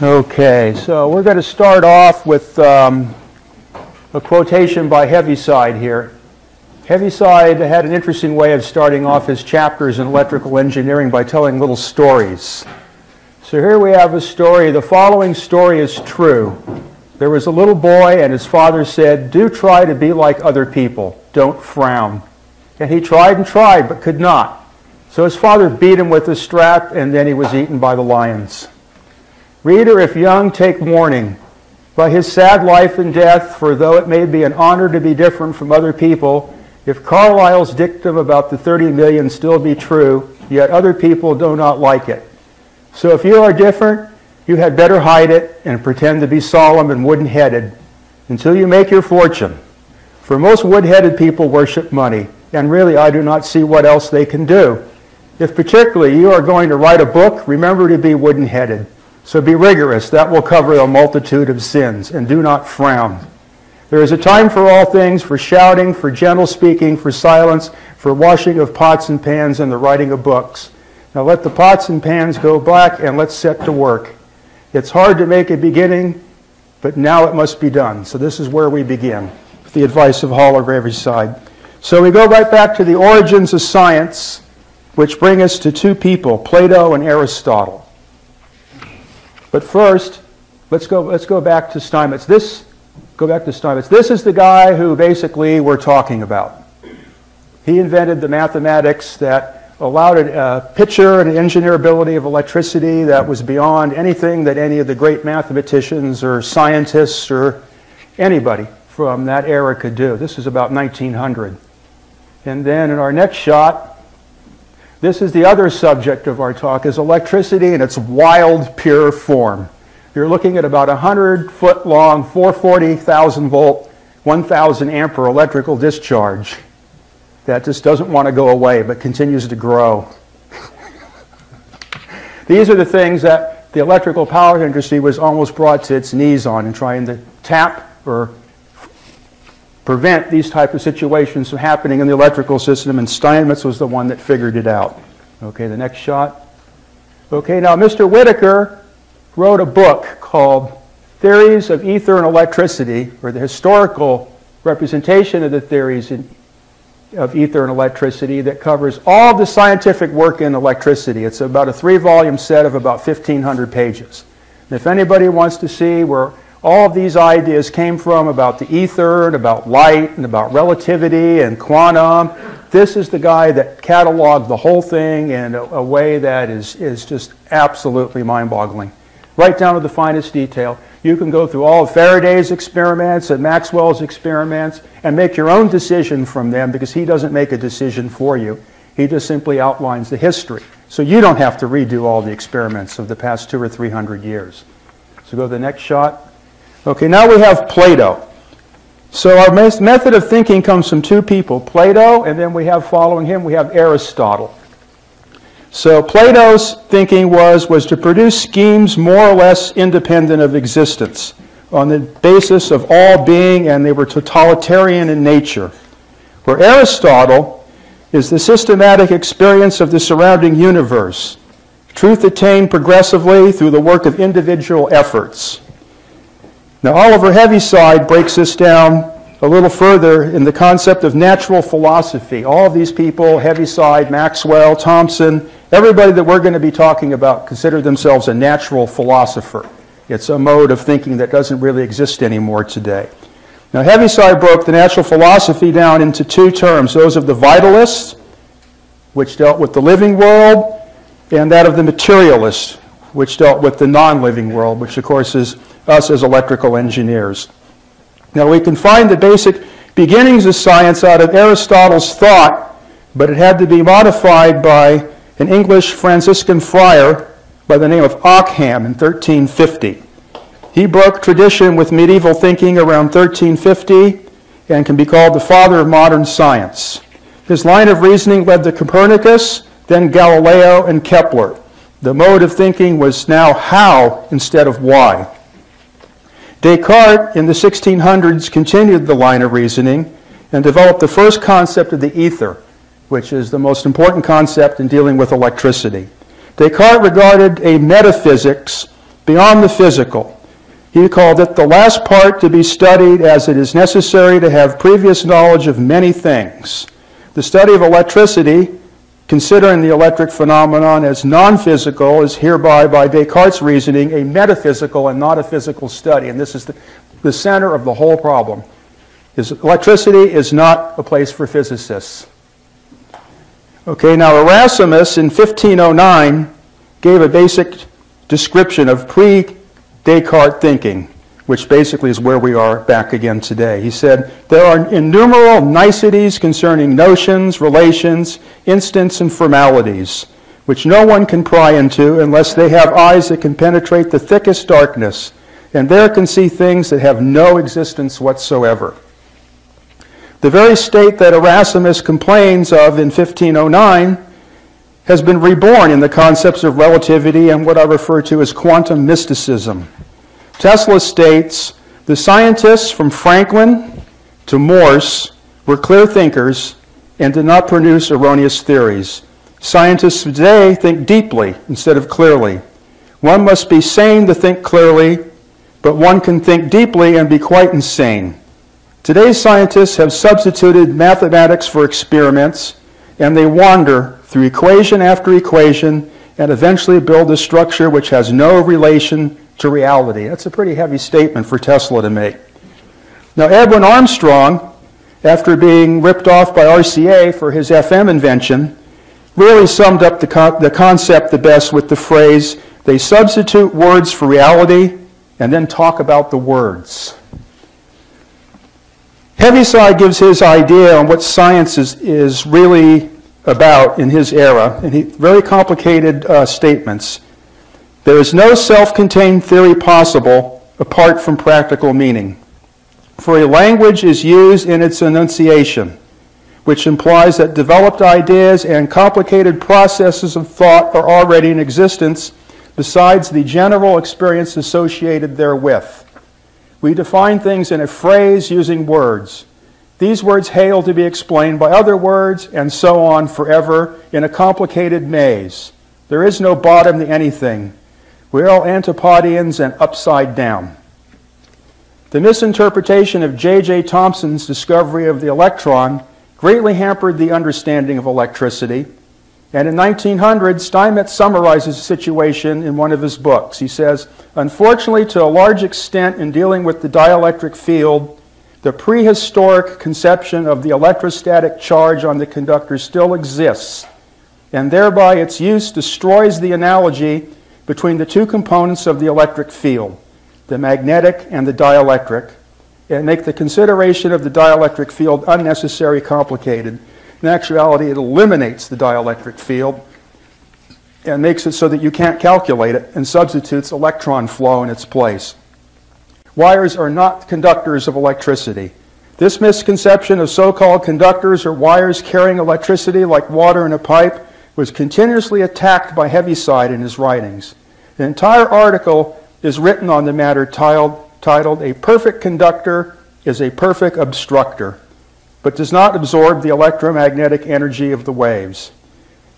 Okay, so we're going to start off with um, a quotation by Heaviside here. Heaviside had an interesting way of starting off his chapters in electrical engineering by telling little stories. So here we have a story. The following story is true. There was a little boy, and his father said, Do try to be like other people. Don't frown. And he tried and tried, but could not. So his father beat him with a strap, and then he was eaten by the lions. Reader, if young, take warning. By his sad life and death, for though it may be an honor to be different from other people, if Carlyle's dictum about the 30 million still be true, yet other people do not like it. So if you are different, you had better hide it and pretend to be solemn and wooden headed until you make your fortune. For most wood headed people worship money, and really I do not see what else they can do. If particularly you are going to write a book, remember to be wooden headed. So be rigorous. That will cover a multitude of sins. And do not frown. There is a time for all things, for shouting, for gentle speaking, for silence, for washing of pots and pans, and the writing of books. Now let the pots and pans go black, and let's set to work. It's hard to make a beginning, but now it must be done. So this is where we begin, with the advice of Oliver Heaviside. So we go right back to the origins of science, which bring us to two people, Plato and Aristotle. But first, let's go, let's go back to Steinmetz. This, go back to Steinmetz. This is the guy who basically we're talking about. He invented the mathematics that allowed a picture and engineerability of electricity that was beyond anything that any of the great mathematicians or scientists or anybody from that era could do. This is about 1900. And then in our next shot, this is the other subject of our talk, is electricity in its wild, pure form. You're looking at about a 100 foot long, 440,000 volt, 1,000 ampere electrical discharge that just doesn't want to go away but continues to grow. These are the things that the electrical power industry was almost brought to its knees on in trying to tap or prevent these type of situations from happening in the electrical system, and Steinmetz was the one that figured it out. Okay, the next shot. Okay, now Mr. Whittaker wrote a book called Theories of Ether and Electricity, or the historical representation of the theories in, of ether and electricity that covers all the scientific work in electricity. It's about a three volume set of about 1,500 pages. And if anybody wants to see where all of these ideas came from about the ether and about light and about relativity and quantum. This is the guy that cataloged the whole thing in a, a way that is, is just absolutely mind boggling, right down to the finest detail. You can go through all of Faraday's experiments and Maxwell's experiments and make your own decision from them because he doesn't make a decision for you. He just simply outlines the history. So you don't have to redo all the experiments of the past two or three hundred years. So go to the next shot. Okay, now we have Plato. So our method of thinking comes from two people, Plato, and then we have following him, we have Aristotle. So Plato's thinking was, was to produce schemes more or less independent of existence on the basis of all being, and they were totalitarian in nature. Where Aristotle is the systematic experience of the surrounding universe, truth attained progressively through the work of individual efforts. Now, Oliver Heaviside breaks this down a little further in the concept of natural philosophy. All of these people, Heaviside, Maxwell, Thomson, everybody that we're going to be talking about consider themselves a natural philosopher. It's a mode of thinking that doesn't really exist anymore today. Now, Heaviside broke the natural philosophy down into two terms those of the vitalists, which dealt with the living world, and that of the materialists, which dealt with the non living world, which, of course, is us as electrical engineers. Now, we can find the basic beginnings of science out of Aristotle's thought, but it had to be modified by an English Franciscan friar by the name of Ockham in 1350. He broke tradition with medieval thinking around 1350 and can be called the father of modern science. His line of reasoning led to Copernicus, then Galileo and Kepler. The mode of thinking was now how instead of why. Descartes in the 1600s continued the line of reasoning and developed the first concept of the ether, which is the most important concept in dealing with electricity. Descartes regarded a metaphysics beyond the physical. He called it the last part to be studied as it is necessary to have previous knowledge of many things. The study of electricity, considering the electric phenomenon as non physical, is hereby, by Descartes' reasoning, a metaphysical and not a physical study. And this is the, the center of the whole problem. Is electricity is not a place for physicists. Okay, now Erasmus in 1509 gave a basic description of pre Descartes thinking, which basically is where we are back again today. He said, There are innumerable niceties concerning notions, relations, instants, and formalities, which no one can pry into unless they have eyes that can penetrate the thickest darkness, and there can see things that have no existence whatsoever. The very state that Erasmus complains of in 1509 has been reborn in the concepts of relativity and what I refer to as quantum mysticism. Tesla states the scientists from Franklin to Morse were clear thinkers and did not produce erroneous theories. Scientists today think deeply instead of clearly. One must be sane to think clearly, but one can think deeply and be quite insane. Today's scientists have substituted mathematics for experiments, and they wander through equation after equation and eventually build a structure which has no relation to reality. That's a pretty heavy statement for Tesla to make. Now, Edwin Armstrong, after being ripped off by RCA for his FM invention, really summed up the, con- the concept the best with the phrase they substitute words for reality and then talk about the words. Heaviside gives his idea on what science is, is really about in his era, and he, very complicated uh, statements. There is no self contained theory possible apart from practical meaning. For a language is used in its enunciation, which implies that developed ideas and complicated processes of thought are already in existence besides the general experience associated therewith. We define things in a phrase using words. These words hail to be explained by other words, and so on forever in a complicated maze. There is no bottom to anything. We're all antipodians and upside down. The misinterpretation of J.J. Thomson's discovery of the electron greatly hampered the understanding of electricity. And in 1900, Steinmetz summarizes the situation in one of his books. He says, Unfortunately, to a large extent, in dealing with the dielectric field, the prehistoric conception of the electrostatic charge on the conductor still exists, and thereby its use destroys the analogy between the two components of the electric field, the magnetic and the dielectric, and make the consideration of the dielectric field unnecessary complicated. In actuality, it eliminates the dielectric field and makes it so that you can't calculate it and substitutes electron flow in its place. Wires are not conductors of electricity. This misconception of so called conductors or wires carrying electricity like water in a pipe was continuously attacked by Heaviside in his writings. An entire article is written on the matter titled A Perfect Conductor is a Perfect Obstructor, but does not absorb the electromagnetic energy of the waves.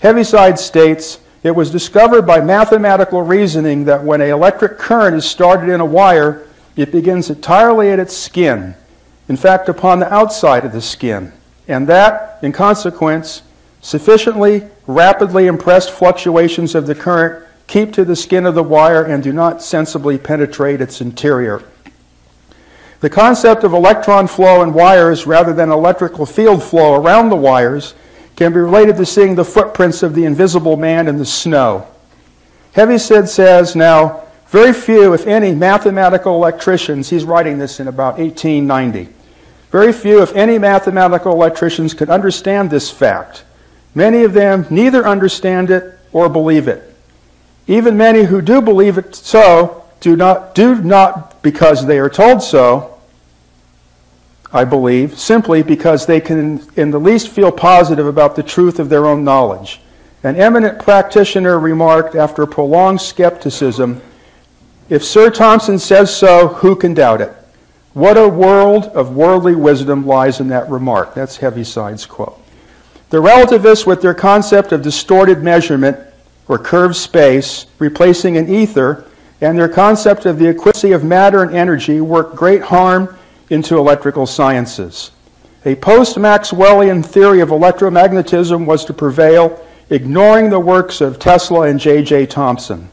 Heaviside states it was discovered by mathematical reasoning that when an electric current is started in a wire, it begins entirely at its skin, in fact, upon the outside of the skin, and that, in consequence, sufficiently rapidly impressed fluctuations of the current keep to the skin of the wire and do not sensibly penetrate its interior. The concept of electron flow in wires rather than electrical field flow around the wires can be related to seeing the footprints of the invisible man in the snow. Heaviside says now, very few, if any, mathematical electricians, he's writing this in about 1890, very few, if any, mathematical electricians could understand this fact. Many of them neither understand it or believe it. Even many who do believe it so do not, do not because they are told so, I believe, simply because they can in the least feel positive about the truth of their own knowledge. An eminent practitioner remarked after prolonged skepticism if Sir Thomson says so, who can doubt it? What a world of worldly wisdom lies in that remark. That's Heaviside's quote. The relativists, with their concept of distorted measurement or curved space, replacing an ether, and their concept of the equivalency of matter and energy worked great harm into electrical sciences. A post Maxwellian theory of electromagnetism was to prevail, ignoring the works of Tesla and J.J. Thomson.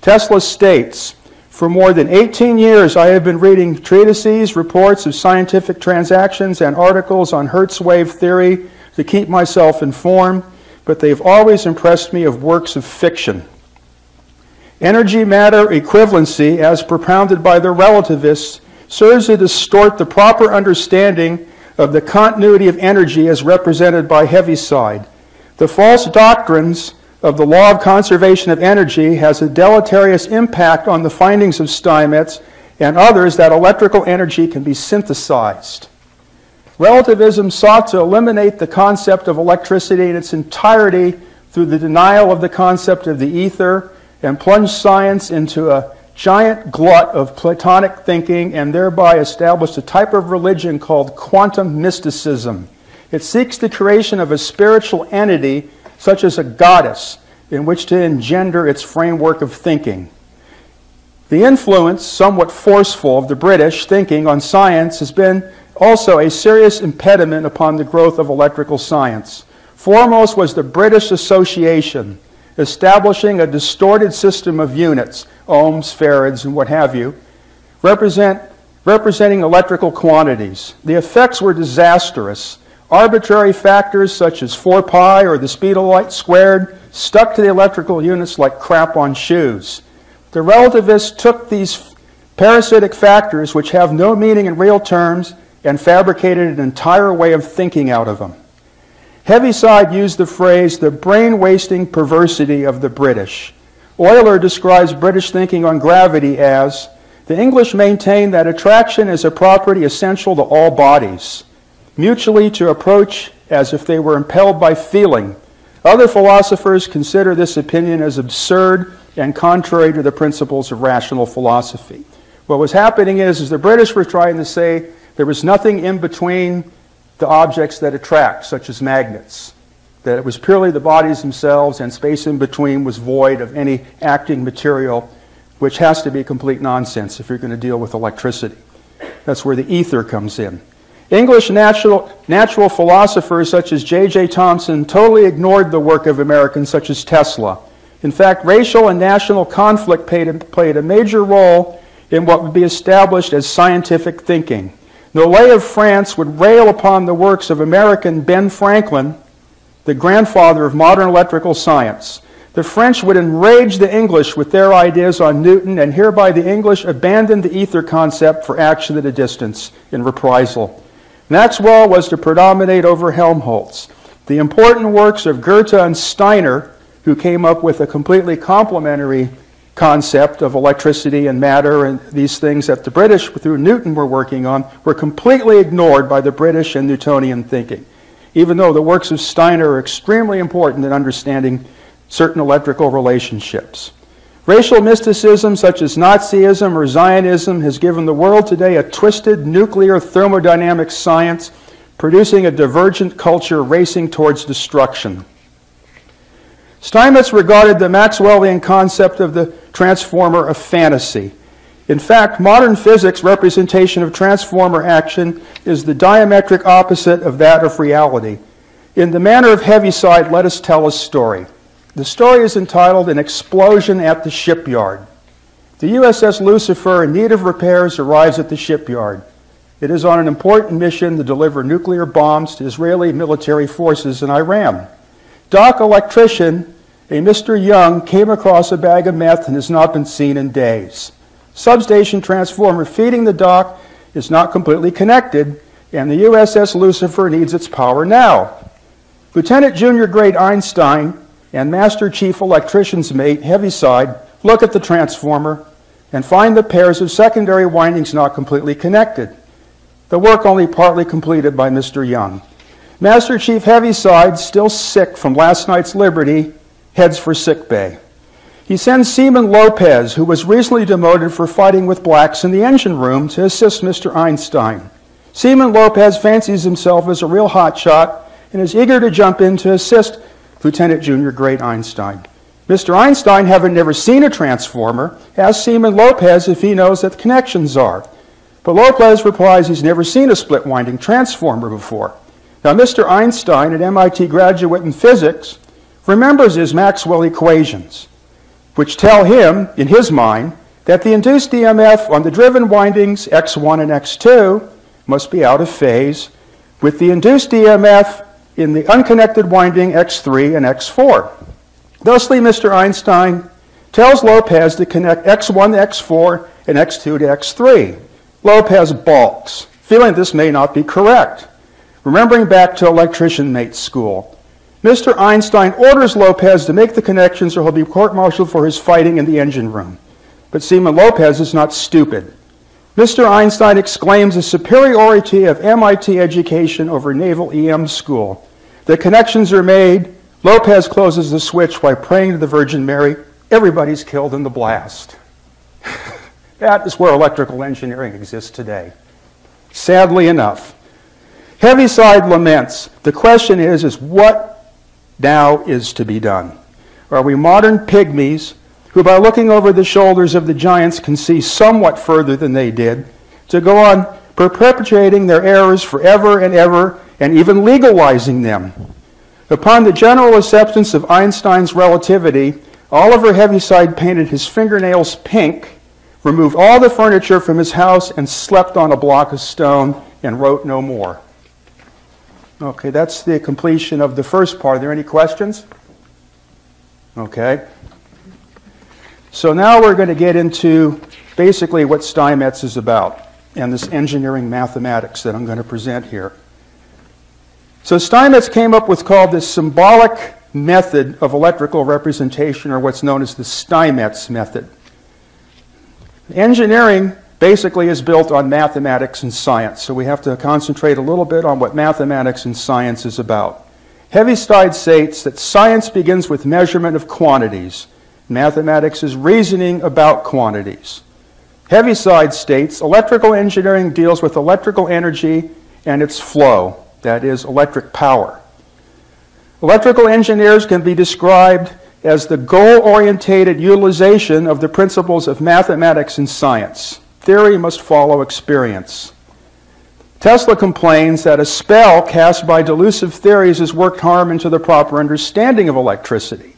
Tesla states, For more than 18 years, I have been reading treatises, reports of scientific transactions, and articles on Hertz wave theory to keep myself informed, but they've always impressed me of works of fiction. Energy matter equivalency, as propounded by the relativists, serves to distort the proper understanding of the continuity of energy as represented by Heaviside. The false doctrines of the law of conservation of energy has a deleterious impact on the findings of Steinmetz and others that electrical energy can be synthesized. Relativism sought to eliminate the concept of electricity in its entirety through the denial of the concept of the ether and plunged science into a giant glut of Platonic thinking and thereby established a type of religion called quantum mysticism. It seeks the creation of a spiritual entity, such as a goddess, in which to engender its framework of thinking. The influence, somewhat forceful, of the British thinking on science has been also a serious impediment upon the growth of electrical science. Foremost was the British Association, establishing a distorted system of units, ohms, farads, and what have you, represent, representing electrical quantities. The effects were disastrous. Arbitrary factors such as 4 pi or the speed of light squared stuck to the electrical units like crap on shoes. The relativists took these parasitic factors, which have no meaning in real terms, and fabricated an entire way of thinking out of them. Heaviside used the phrase the brain wasting perversity of the British. Euler describes British thinking on gravity as the English maintain that attraction is a property essential to all bodies, mutually to approach as if they were impelled by feeling. Other philosophers consider this opinion as absurd and contrary to the principles of rational philosophy. What was happening is, is the British were trying to say there was nothing in between the objects that attract, such as magnets. That it was purely the bodies themselves, and space in between was void of any acting material, which has to be complete nonsense if you're going to deal with electricity. That's where the ether comes in. English natural, natural philosophers such as J.J. Thomson totally ignored the work of Americans such as Tesla. In fact, racial and national conflict played a, played a major role in what would be established as scientific thinking. Nollet of France would rail upon the works of American Ben Franklin, the grandfather of modern electrical science. The French would enrage the English with their ideas on Newton, and hereby the English abandoned the ether concept for action at a distance in reprisal. Maxwell was to predominate over Helmholtz. The important works of Goethe and Steiner, who came up with a completely complementary concept of electricity and matter and these things that the British, through Newton, were working on, were completely ignored by the British and Newtonian thinking, even though the works of Steiner are extremely important in understanding certain electrical relationships. Racial mysticism, such as Nazism or Zionism, has given the world today a twisted nuclear thermodynamic science, producing a divergent culture racing towards destruction. Steinmetz regarded the Maxwellian concept of the transformer of fantasy. In fact, modern physics' representation of transformer action is the diametric opposite of that of reality. In the manner of Heaviside, let us tell a story. The story is entitled An Explosion at the Shipyard. The USS Lucifer, in need of repairs, arrives at the shipyard. It is on an important mission to deliver nuclear bombs to Israeli military forces in Iran. Dock electrician a Mr. Young came across a bag of meth and has not been seen in days. Substation transformer feeding the dock is not completely connected, and the USS Lucifer needs its power now. Lieutenant Junior Grade Einstein and Master Chief Electrician's mate Heaviside look at the transformer and find the pairs of secondary windings not completely connected. The work only partly completed by Mr. Young. Master Chief Heaviside, still sick from last night's liberty, heads for sick bay. He sends Seaman Lopez, who was recently demoted for fighting with blacks in the engine room, to assist Mr. Einstein. Seaman Lopez fancies himself as a real hotshot and is eager to jump in to assist Lieutenant Junior Grade Einstein. Mr. Einstein, having never seen a transformer, asks Seaman Lopez if he knows what the connections are. But Lopez replies he's never seen a split winding transformer before. Now, Mr. Einstein, an MIT graduate in physics, remembers his Maxwell equations, which tell him, in his mind, that the induced EMF on the driven windings X1 and X2 must be out of phase with the induced EMF in the unconnected winding X3 and X4. Thusly, Mr. Einstein tells Lopez to connect X1 to X4 and X2 to X3. Lopez balks, feeling this may not be correct. Remembering back to electrician mate school, Mr. Einstein orders Lopez to make the connections or he'll be court-martialed for his fighting in the engine room. But Seaman Lopez is not stupid. Mr. Einstein exclaims the superiority of MIT education over Naval EM school. The connections are made. Lopez closes the switch by praying to the Virgin Mary. Everybody's killed in the blast. that is where electrical engineering exists today. Sadly enough. Heaviside laments. The question is, is what now is to be done? Are we modern pygmies who by looking over the shoulders of the giants can see somewhat further than they did, to go on perpetuating their errors forever and ever and even legalizing them? Upon the general acceptance of Einstein's relativity, Oliver Heaviside painted his fingernails pink, removed all the furniture from his house, and slept on a block of stone and wrote no more. Okay, that's the completion of the first part. Are there any questions? Okay. So now we're going to get into basically what Steinmetz is about and this engineering mathematics that I'm going to present here. So Steinmetz came up with called the symbolic method of electrical representation, or what's known as the Steinmetz method. Engineering basically is built on mathematics and science, so we have to concentrate a little bit on what mathematics and science is about. Heaviside states that science begins with measurement of quantities. Mathematics is reasoning about quantities. Heaviside states electrical engineering deals with electrical energy and its flow, that is, electric power. Electrical engineers can be described as the goal oriented utilization of the principles of mathematics and science. Theory must follow experience. Tesla complains that a spell cast by delusive theories has worked harm into the proper understanding of electricity.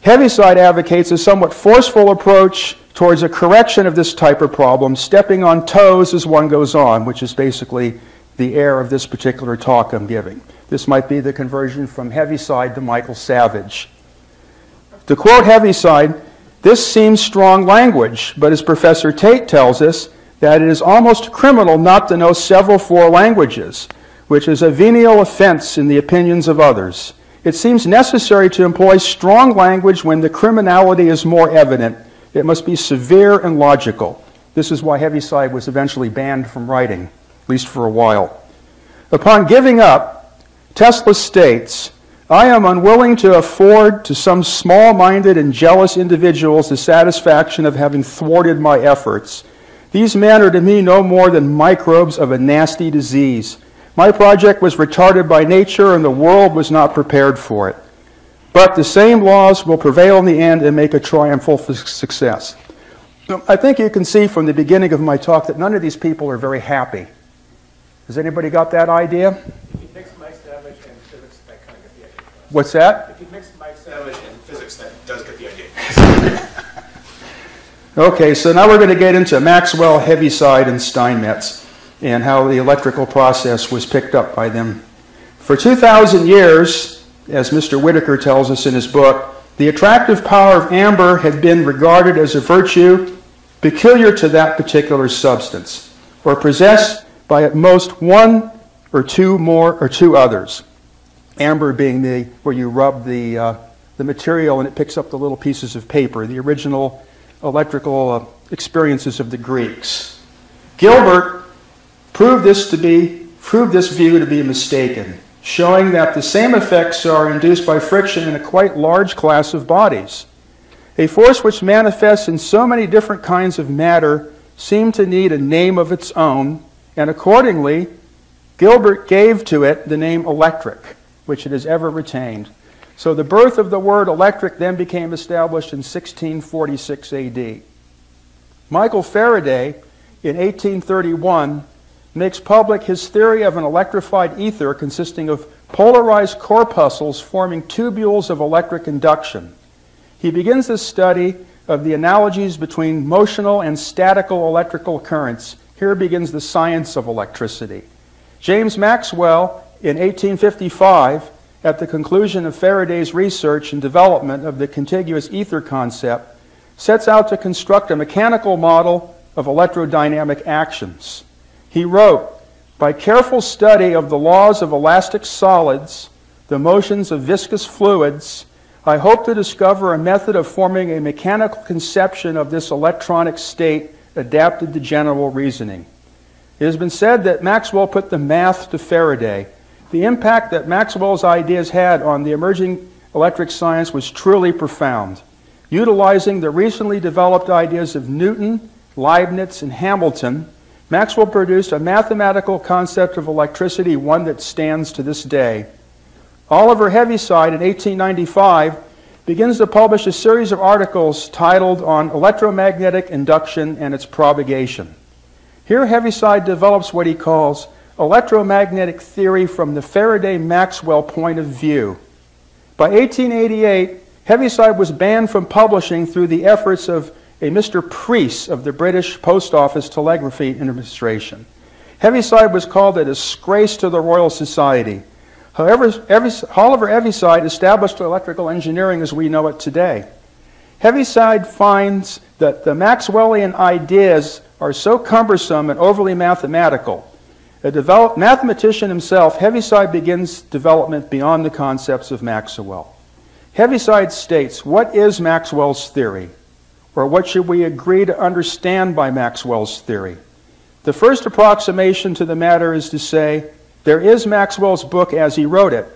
Heaviside advocates a somewhat forceful approach towards a correction of this type of problem, stepping on toes as one goes on, which is basically the air of this particular talk I'm giving. This might be the conversion from Heaviside to Michael Savage. To quote Heaviside, this seems strong language, but as Professor Tait tells us, that it is almost criminal not to know several four languages, which is a venial offense in the opinions of others. It seems necessary to employ strong language when the criminality is more evident. It must be severe and logical. This is why Heaviside was eventually banned from writing, at least for a while. Upon giving up, Tesla states, I am unwilling to afford to some small minded and jealous individuals the satisfaction of having thwarted my efforts. These men are to me no more than microbes of a nasty disease. My project was retarded by nature, and the world was not prepared for it. But the same laws will prevail in the end and make a triumphal success. Um, I think you can see from the beginning of my talk that none of these people are very happy. Has anybody got that idea? If you mix Mike Savage and physics, that kind of gets the idea. What's that? If you mix Mike Savage and physics, that does get the idea. Okay, so now we're going to get into Maxwell, Heaviside, and Steinmetz and how the electrical process was picked up by them. For 2,000 years, as Mr. Whittaker tells us in his book, the attractive power of amber had been regarded as a virtue peculiar to that particular substance, or possessed by at most one or two more or two others. Amber being the where you rub the uh, the material and it picks up the little pieces of paper, the original electrical uh, experiences of the Greeks. Gilbert proved this to be proved this view to be mistaken, showing that the same effects are induced by friction in a quite large class of bodies. A force which manifests in so many different kinds of matter seemed to need a name of its own, and accordingly, Gilbert gave to it the name electric, which it has ever retained. So the birth of the word electric then became established in 1646 AD. Michael Faraday, in 1831, makes public his theory of an electrified ether consisting of polarized corpuscles forming tubules of electric induction. He begins his study of the analogies between motional and statical electrical currents. Here begins the science of electricity. James Maxwell, in 1855, at the conclusion of Faraday's research and development of the contiguous ether concept, sets out to construct a mechanical model of electrodynamic actions. He wrote, by careful study of the laws of elastic solids, the motions of viscous fluids, I hope to discover a method of forming a mechanical conception of this electronic state adapted to general reasoning. It has been said that Maxwell put the math to Faraday. The impact that Maxwell's ideas had on the emerging electric science was truly profound. Utilizing the recently developed ideas of Newton, Leibniz, and Hamilton, Maxwell produced a mathematical concept of electricity, one that stands to this day. Oliver Heaviside in 1895 begins to publish a series of articles titled On Electromagnetic Induction and Its Propagation. Here, Heaviside develops what he calls electromagnetic theory from the Faraday Maxwell point of view. By 1888, Heaviside was banned from publishing through the efforts of a Mr. Preece of the British Post Office Telegraphy Administration. Heaviside was called a disgrace to the Royal Society. However, Oliver Heaviside established electrical engineering as we know it today. Heaviside finds that the Maxwellian ideas are so cumbersome and overly mathematical. A develop, mathematician himself, Heaviside begins development beyond the concepts of Maxwell. Heaviside states, What is Maxwell's theory? Or what should we agree to understand by Maxwell's theory? The first approximation to the matter is to say there is Maxwell's book as he wrote it.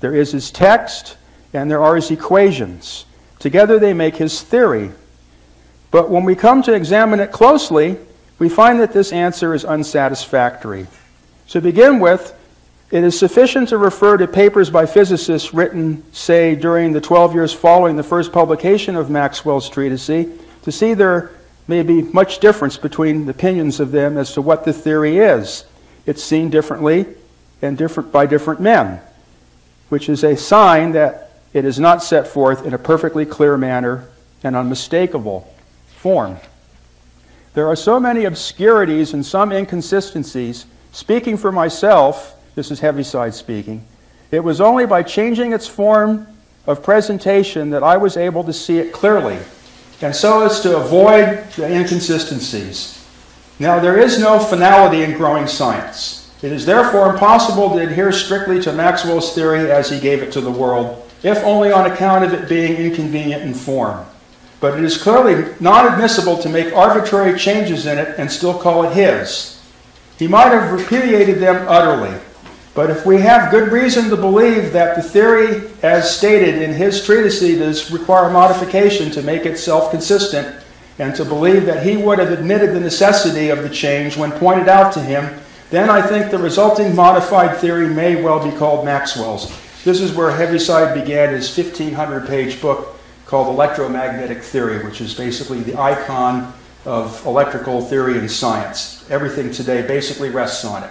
There is his text, and there are his equations. Together they make his theory. But when we come to examine it closely, we find that this answer is unsatisfactory. To begin with, it is sufficient to refer to papers by physicists written, say, during the 12 years following the first publication of Maxwell's treatise to see there may be much difference between the opinions of them as to what the theory is. It's seen differently and different by different men, which is a sign that it is not set forth in a perfectly clear manner and unmistakable form. There are so many obscurities and some inconsistencies. Speaking for myself, this is Heaviside speaking, it was only by changing its form of presentation that I was able to see it clearly, and so as to avoid the inconsistencies. Now, there is no finality in growing science. It is therefore impossible to adhere strictly to Maxwell's theory as he gave it to the world, if only on account of it being inconvenient in form. But it is clearly not admissible to make arbitrary changes in it and still call it his. He might have repudiated them utterly, but if we have good reason to believe that the theory, as stated in his treatise, does require modification to make itself consistent, and to believe that he would have admitted the necessity of the change when pointed out to him, then I think the resulting modified theory may well be called Maxwell's. This is where Heaviside began his 1500 page book called Electromagnetic Theory, which is basically the icon of electrical theory and science. Everything today basically rests on it.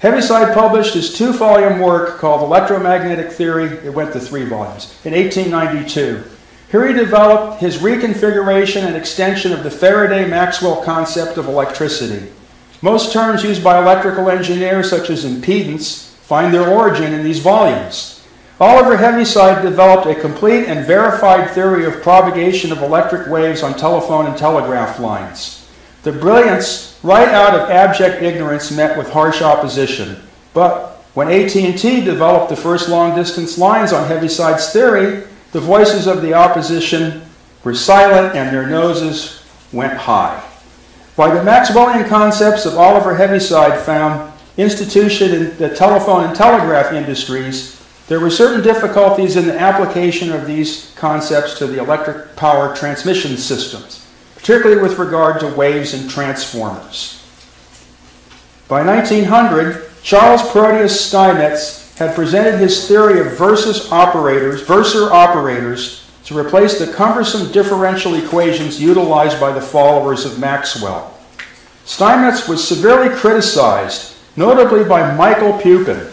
Heaviside published his two volume work called Electromagnetic Theory. It went to three volumes in 1892. Here he developed his reconfiguration and extension of the Faraday Maxwell concept of electricity. Most terms used by electrical engineers, such as impedance, find their origin in these volumes. Oliver Heaviside developed a complete and verified theory of propagation of electric waves on telephone and telegraph lines. The brilliance right out of abject ignorance met with harsh opposition. But when AT&T developed the first long-distance lines on Heaviside's theory, the voices of the opposition were silent and their noses went high. By the Maxwellian concepts of Oliver Heaviside found institution in the telephone and telegraph industries, there were certain difficulties in the application of these concepts to the electric power transmission systems particularly with regard to waves and transformers. By 1900, Charles Proteus Steinmetz had presented his theory of versus operators, versor operators to replace the cumbersome differential equations utilized by the followers of Maxwell. Steinmetz was severely criticized, notably by Michael Pupin,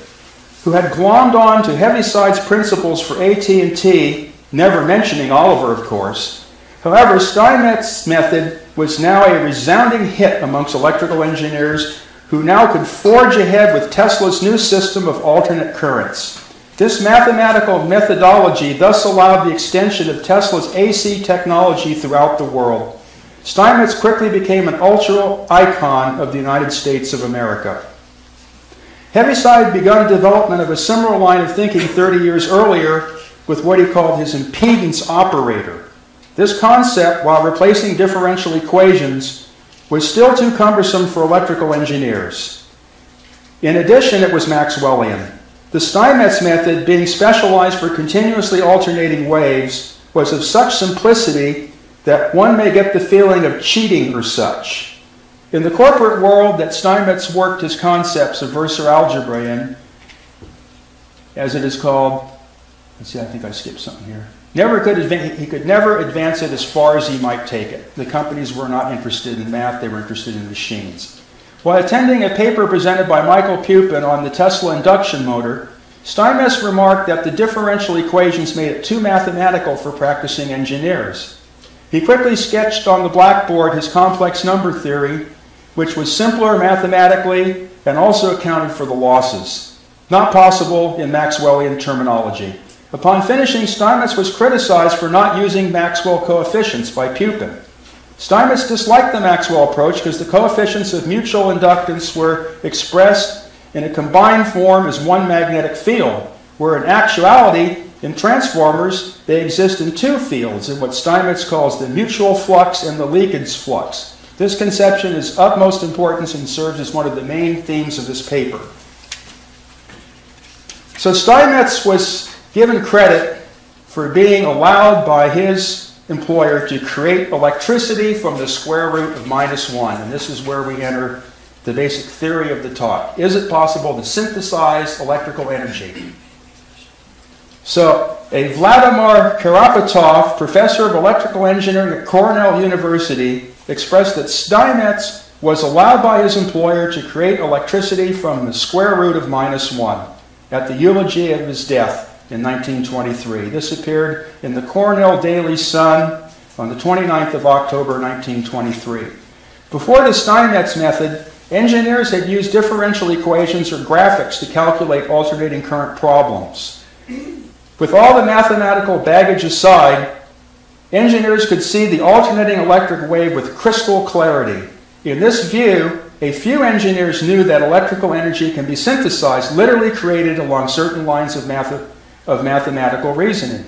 who had glommed on to Heaviside's principles for AT&T, never mentioning Oliver, of course. However, Steinmetz's method was now a resounding hit amongst electrical engineers who now could forge ahead with Tesla's new system of alternate currents. This mathematical methodology thus allowed the extension of Tesla's AC technology throughout the world. Steinmetz quickly became an ultra icon of the United States of America. Heaviside begun development of a similar line of thinking 30 years earlier with what he called his impedance operator. This concept, while replacing differential equations, was still too cumbersome for electrical engineers. In addition, it was Maxwellian. The Steinmetz method, being specialized for continuously alternating waves, was of such simplicity that one may get the feeling of cheating or such. In the corporate world that Steinmetz worked his concepts of versor algebra in, as it is called, let's see, I think I skipped something here. Never could he could never advance it as far as he might take it. The companies were not interested in math, they were interested in machines. While attending a paper presented by Michael Pupin on the Tesla induction motor, Steinmetz remarked that the differential equations made it too mathematical for practicing engineers. He quickly sketched on the blackboard his complex number theory, which was simpler mathematically and also accounted for the losses. Not possible in Maxwellian terminology. Upon finishing, Steinmetz was criticized for not using Maxwell coefficients by Pupin. Steinmetz disliked the Maxwell approach because the coefficients of mutual inductance were expressed in a combined form as one magnetic field, where in actuality, in transformers, they exist in two fields, in what Steinmetz calls the mutual flux and the leakage flux. This conception is of utmost importance and serves as one of the main themes of this paper. So Steinmetz was given credit for being allowed by his employer to create electricity from the square root of minus one. And this is where we enter the basic theory of the talk. Is it possible to synthesize electrical energy? So, a Vladimir Karapetoff, professor of electrical engineering at Cornell University, expressed that Steinmetz was allowed by his employer to create electricity from the square root of minus one at the eulogy of his death in 1923. This appeared in the Cornell Daily Sun on the 29th of October 1923. Before the Steinmetz method, engineers had used differential equations or graphics to calculate alternating current problems. With all the mathematical baggage aside, engineers could see the alternating electric wave with crystal clarity. In this view, a few engineers knew that electrical energy can be synthesized, literally created along certain lines of math of mathematical reasoning.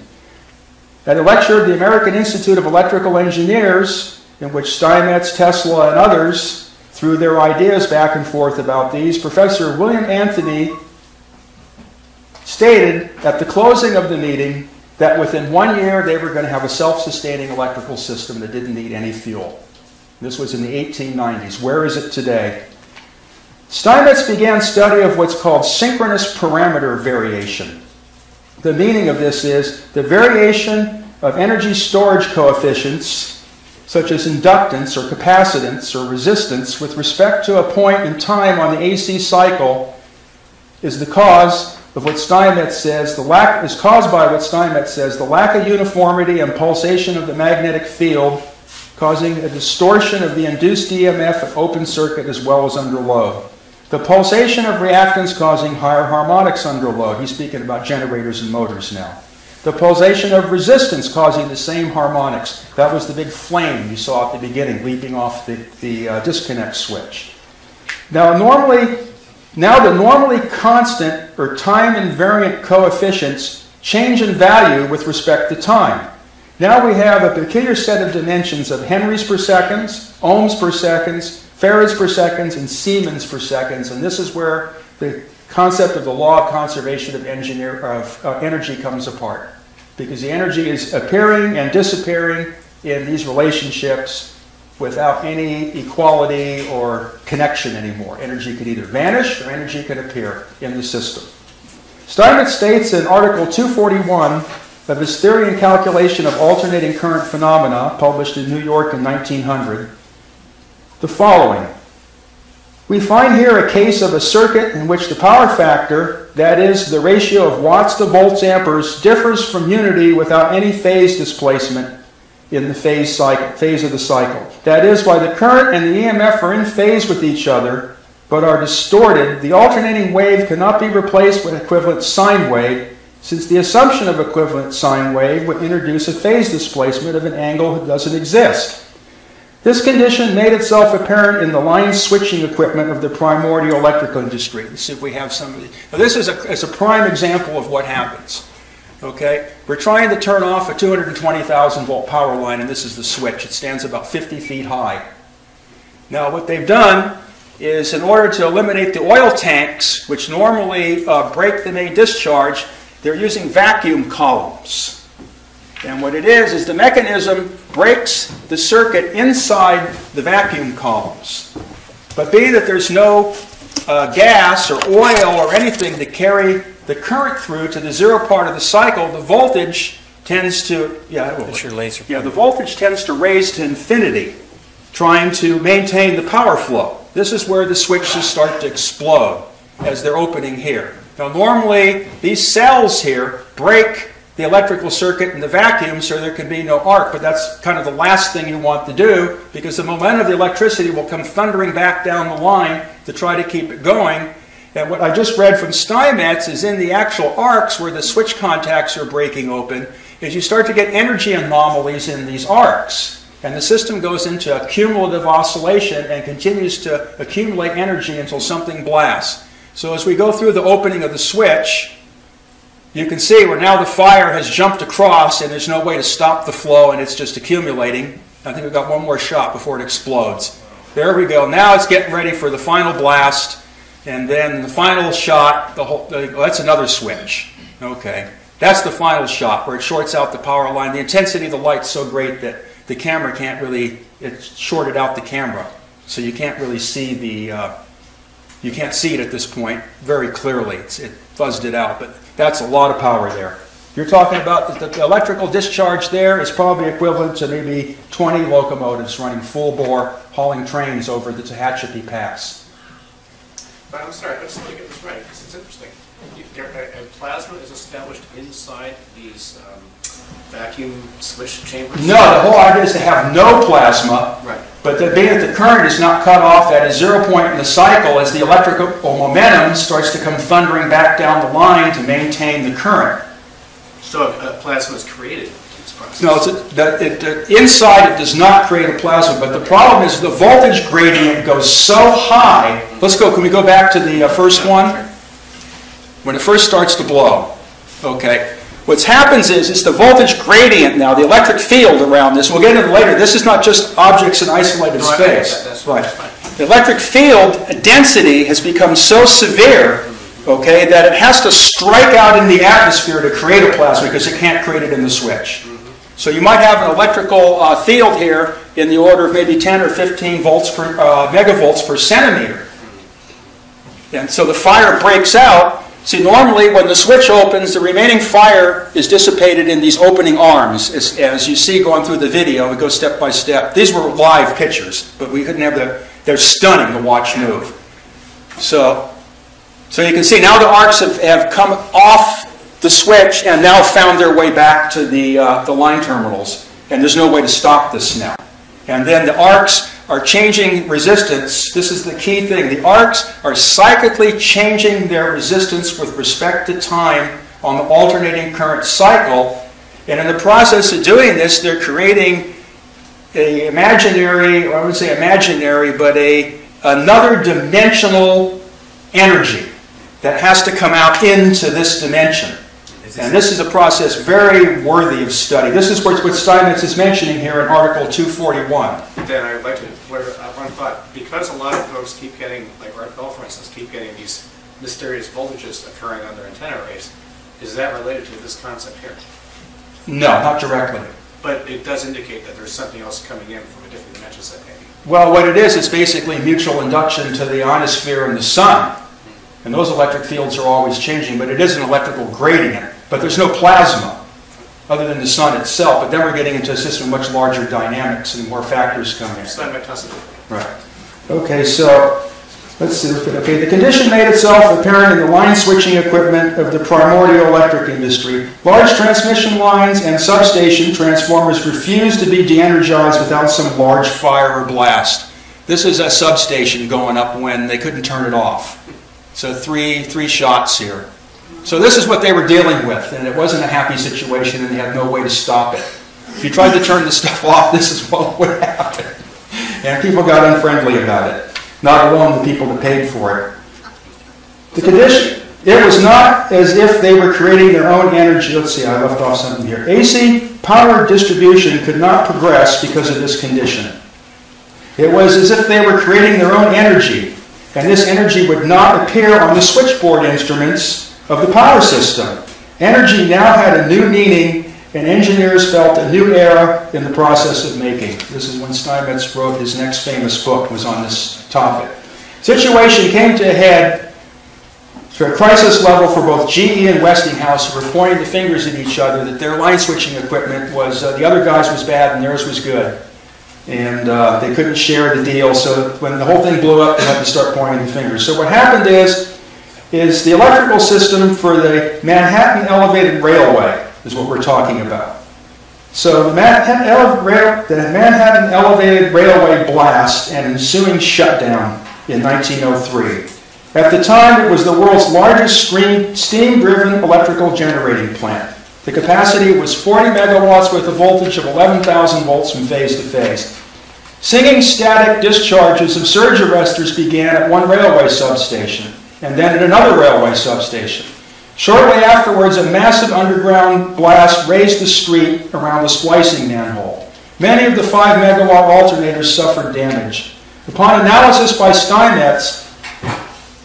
At a lecture of the American Institute of Electrical Engineers, in which Steinmetz, Tesla, and others threw their ideas back and forth about these, Professor William Anthony stated at the closing of the meeting that within one year they were going to have a self sustaining electrical system that didn't need any fuel. This was in the 1890s. Where is it today? Steinmetz began study of what's called synchronous parameter variation. The meaning of this is the variation of energy storage coefficients, such as inductance or capacitance or resistance, with respect to a point in time on the AC cycle, is the cause of what Steinmetz says, the lack is caused by what Steinmetz says, the lack of uniformity and pulsation of the magnetic field, causing a distortion of the induced EMF at open circuit as well as under load. The pulsation of reactance causing higher harmonics under load. He's speaking about generators and motors now. The pulsation of resistance causing the same harmonics. That was the big flame you saw at the beginning leaping off the, the uh, disconnect switch. Now, normally, now the normally constant or time invariant coefficients change in value with respect to time. Now we have a peculiar set of dimensions of henries per seconds, ohms per seconds, farads per seconds and Siemens per seconds. And this is where the concept of the law of conservation of, engineer, of uh, energy comes apart. Because the energy is appearing and disappearing in these relationships without any equality or connection anymore. Energy could either vanish or energy could appear in the system. Steinmetz states in Article 241 of his Theory and Calculation of Alternating Current Phenomena, published in New York in 1900, the following. We find here a case of a circuit in which the power factor, that is, the ratio of watts to volts amperes, differs from unity without any phase displacement in the phase, cycle, phase of the cycle. That is, why the current and the EMF are in phase with each other, but are distorted, the alternating wave cannot be replaced with equivalent sine wave, since the assumption of equivalent sine wave would introduce a phase displacement of an angle that doesn't exist. This condition made itself apparent in the line switching equipment of the primordial electrical industry. Let's see if we have some. Now this is a, is a prime example of what happens. Okay, we're trying to turn off a 220,000 volt power line, and this is the switch. It stands about 50 feet high. Now, what they've done is, in order to eliminate the oil tanks, which normally uh, break the main discharge, they're using vacuum columns. And what it is, is the mechanism breaks the circuit inside the vacuum columns. But being that there's no uh, gas or oil or anything to carry the current through to the zero part of the cycle, the voltage tends to, yeah, That's your laser. yeah, the voltage tends to raise to infinity, trying to maintain the power flow. This is where the switches start to explode as they're opening here. Now, normally, these cells here break the electrical circuit in the vacuum so there can be no arc, but that's kind of the last thing you want to do because the momentum of the electricity will come thundering back down the line to try to keep it going. And what I just read from Steinmetz is in the actual arcs where the switch contacts are breaking open, is you start to get energy anomalies in these arcs. And the system goes into a cumulative oscillation and continues to accumulate energy until something blasts. So as we go through the opening of the switch, you can see where now the fire has jumped across and there's no way to stop the flow and it's just accumulating. I think we've got one more shot before it explodes. There we go. Now it's getting ready for the final blast. And then the final shot, the whole, well, that's another switch. Okay. That's the final shot where it shorts out the power line. The intensity of the light's so great that the camera can't really, it shorted out the camera. So you can't really see the, uh, you can't see it at this point very clearly. It's, it fuzzed it out. But that's a lot of power there. You're talking about the, the electrical discharge there is probably equivalent to maybe 20 locomotives running full bore, hauling trains over the Tehachapi Pass. But I'm sorry, I just want to get this right, because it's interesting. A a uh, uh, plasma is established inside these um, vacuum switch chambers? No, the whole idea is to have no plasma, Right. but that being that the current is not cut off at a zero point in the cycle as the electrical momentum starts to come thundering back down the line to maintain the current. So a a plasma is created in this process? No, it's a, that it, uh, inside it does not create a plasma, but the problem is the voltage gradient goes so high. Let's go, can we go back to the uh, first one? When it first starts to blow, okay? What happens is, it's the voltage gradient now, the electric field around this, we'll get into it later, this is not just objects in isolated No, space. that. That's- Right. The electric field density has become so severe, okay, that it has to strike out in the atmosphere to create a plasma because it can't create it in the switch. So you might have an electrical uh, field here in the order of maybe 10 or 15 volts per uh, megavolts per centimeter. And so the fire breaks out. See, normally when the switch opens, the remaining fire is dissipated in these opening arms. As, as you see going through the video, it goes step by step. These were live pictures, but we couldn't have the, they're stunning to watch move. So, so you can see now the arcs have, have come off the switch and now found their way back to the, uh, the line terminals. And there's no way to stop this now. And then the arcs are changing resistance. This is the key thing. The arcs are cyclically changing their resistance with respect to time on the alternating current cycle. And in the process of doing this, they're creating a imaginary, or I wouldn't say imaginary, but a another dimensional energy that has to come out into this dimension. And this is a process very worthy of study. This is what what Steinmetz is mentioning here in Article 241. Then I'd like to, where, uh, one thought, because a lot of folks keep getting, like Art Bell, for instance, keep getting these mysterious voltages occurring on their antenna arrays, is that related to this concept here? No, not directly. But it does indicate that there's something else coming in from a different dimension set, maybe. Well, what it is, it's basically mutual induction to the ionosphere and the sun. And those electric fields are always changing, but it is an electrical gradient. But there's no plasma other than the sun itself. But then we're getting into a system with much larger dynamics and more factors come in. So that might test it. Right. Okay, so let's see. Okay, the condition made itself apparent in the line switching equipment of the primordial electric industry. Large transmission lines and substation transformers refused to be de-energized without some large fire or blast. This is a substation going up when they couldn't turn it off. So three three shots here. So this is what they were dealing with, and it wasn't a happy situation, and they had no way to stop it. If you tried to turn the stuff off, this is what would happen. And people got unfriendly about it, not alone the people that paid for it. The condition, it was not as if they were creating their own energy. Let's see, I left off something here. AC power distribution could not progress because of this condition. It was as if they were creating their own energy, and this energy would not appear on the switchboard instruments of the power system. Energy now had a new meaning, and engineers felt a new era in the process of making. This is when Steinmetz wrote his next famous book, was on this topic. Situation came to a head to a crisis level for both GE and Westinghouse, who were pointing the fingers at each other that their line switching equipment was, uh, the other guys was bad and theirs was good. And uh, they couldn't share the deal, so when the whole thing blew up, they had to start pointing the fingers. So what happened is, is the electrical system for the Manhattan Elevated Railway is what we're talking about. So the Manhattan, Elevated Railway blast and ensuing shutdown in 1903. At the time, it was the world's largest steam- steam-driven electrical generating plant. The capacity was 40 megawatts with a voltage of 11,000 volts from phase to phase. Singing static discharges of surge arresters began at one railway substation and then at another railway substation. Shortly afterwards, a massive underground blast raised the street around the splicing manhole. Many of the 5 megawatt alternators suffered damage. Upon analysis by Steinmetz,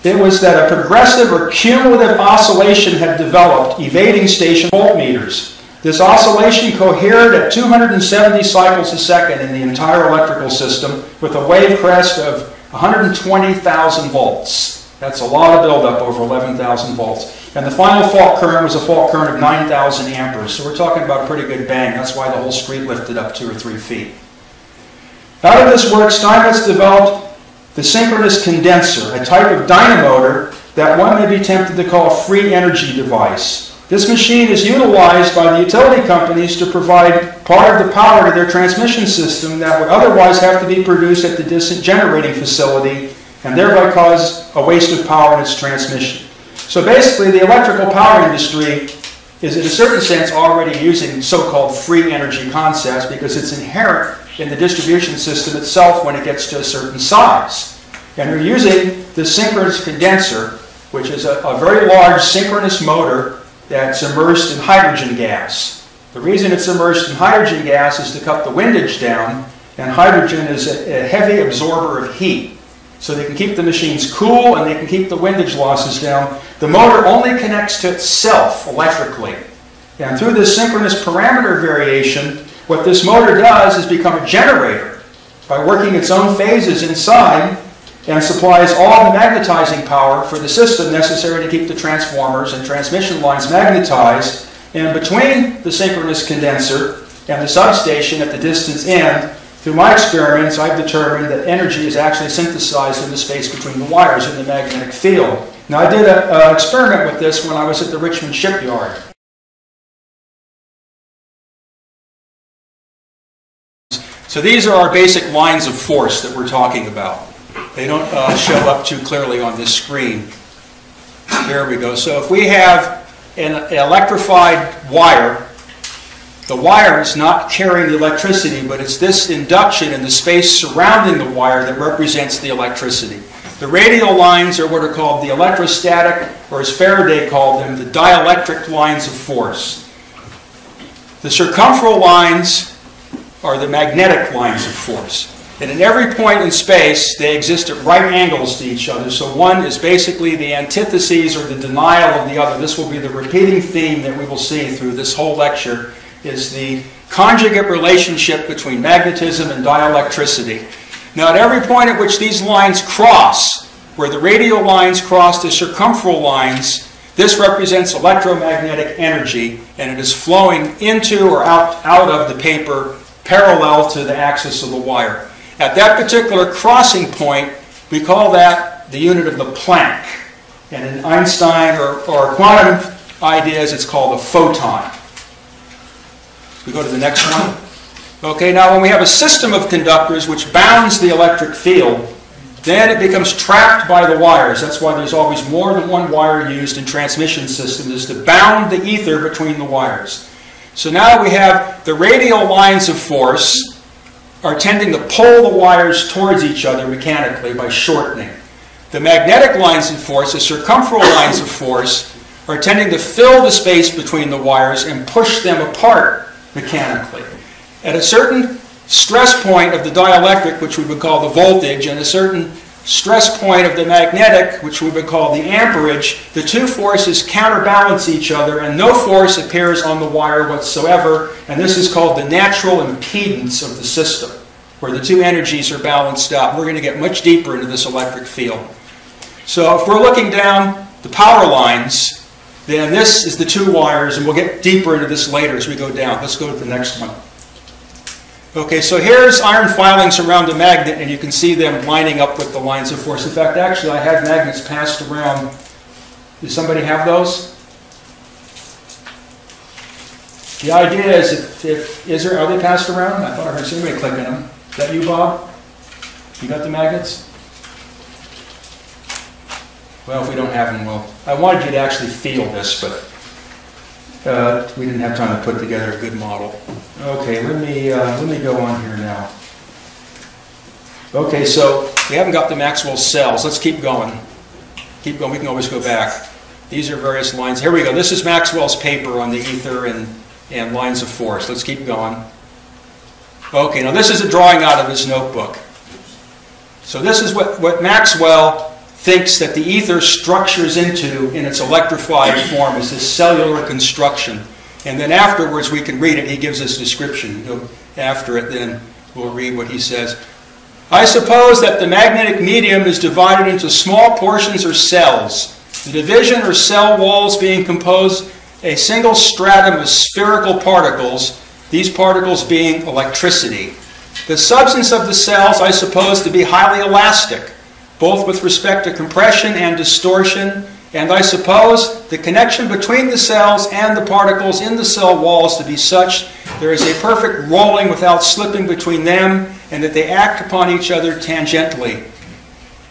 it was that a progressive or cumulative oscillation had developed, evading station voltmeters. This oscillation cohered at 270 cycles a second in the entire electrical system with a wave crest of 120,000 volts. That's a lot of buildup over 11,000 volts. And the final fault current was a fault current of 9,000 amperes. So we're talking about a pretty good bang. That's why the whole street lifted up two or three feet. Out of this work, Steinmetz developed the synchronous condenser, a type of dynamotor that one may be tempted to call a free energy device. This machine is utilized by the utility companies to provide part of the power to their transmission system that would otherwise have to be produced at the distant generating facility and thereby cause a waste of power in its transmission. So basically, the electrical power industry is in a certain sense already using so-called free energy concepts because it's inherent in the distribution system itself when it gets to a certain size. And they're using the synchronous condenser, which is a, a very large synchronous motor that's immersed in hydrogen gas. The reason it's immersed in hydrogen gas is to cut the windage down, and hydrogen is a, a heavy absorber of heat. So they can keep the machines cool and they can keep the windage losses down. The motor only connects to itself electrically. And through this synchronous parameter variation, what this motor does is become a generator by working its own phases inside and supplies all the magnetizing power for the system necessary to keep the transformers and transmission lines magnetized. And between the synchronous condenser and the substation at the distance end, through my experiments, I've determined that energy is actually synthesized in the space between the wires in the magnetic field. Now, I did an experiment with this when I was at the Richmond shipyard. So these are our basic lines of force that we're talking about. They don't uh, show up too clearly on this screen. There we go. So if we have an electrified wire, the wire is not carrying the electricity, but it's this induction in the space surrounding the wire that represents the electricity. The radial lines are what are called the electrostatic, or as Faraday called them, the dielectric lines of force. The circumferential lines are the magnetic lines of force. And in every point in space, they exist at right angles to each other. So one is basically the antithesis or the denial of the other. This will be the repeating theme that we will see through this whole lecture is the conjugate relationship between magnetism and dielectricity. Now at every point at which these lines cross, where the radial lines cross the circumferential lines, this represents electromagnetic energy, and it is flowing into or out, out of the paper parallel to the axis of the wire. At that particular crossing point, we call that the unit of the Planck. And in Einstein or, or quantum ideas, it's called a photon. We go to the next one. Okay, now when we have a system of conductors which bounds the electric field, then it becomes trapped by the wires. That's why there's always more than one wire used in transmission systems, is to bound the ether between the wires. So now we have the radial lines of force are tending to pull the wires towards each other mechanically by shortening. The magnetic lines of force, the circumferential lines of force, are tending to fill the space between the wires and push them apart mechanically. At a certain stress point of the dielectric, which we would call the voltage, and a certain stress point of the magnetic, which we would call the amperage, the two forces counterbalance each other and no force appears on the wire whatsoever, and this is called the natural impedance of the system, where the two energies are balanced out. We're going to get much deeper into this electric field. So if we're looking down the power lines, then this is the two wires, and we'll get deeper into this later as we go down. Let's go to the next one. Okay, so here's iron filings around a magnet, and you can see them lining up with the lines of force. In fact, actually, I had magnets passed around. Does somebody have those? The idea is, if, if is there, are they passed around? I thought I heard somebody clicking them. Is that you, Bob? You got the magnets? Well, if we don't have them, well, I wanted you to actually feel this, but uh, we didn't have time to put together a good model. Okay, let me, uh, let me go on here now. Okay, so we haven't got the Maxwell cells. Let's keep going. Keep going. We can always go back. These are various lines. Here we go. This is Maxwell's paper on the ether and, and lines of force. Let's keep going. Okay, now this is a drawing out of his notebook. So this is what, what Maxwell thinks that the ether structures into in its electrified form is this cellular construction. And then afterwards we can read it. He gives us description. After it, then we'll read what he says. I suppose that the magnetic medium is divided into small portions or cells. The division or cell walls being composed a single stratum of spherical particles, these particles being electricity. The substance of the cells I suppose to be highly elastic both with respect to compression and distortion, and I suppose the connection between the cells and the particles in the cell walls to be such there is a perfect rolling without slipping between them, and that they act upon each other tangentially.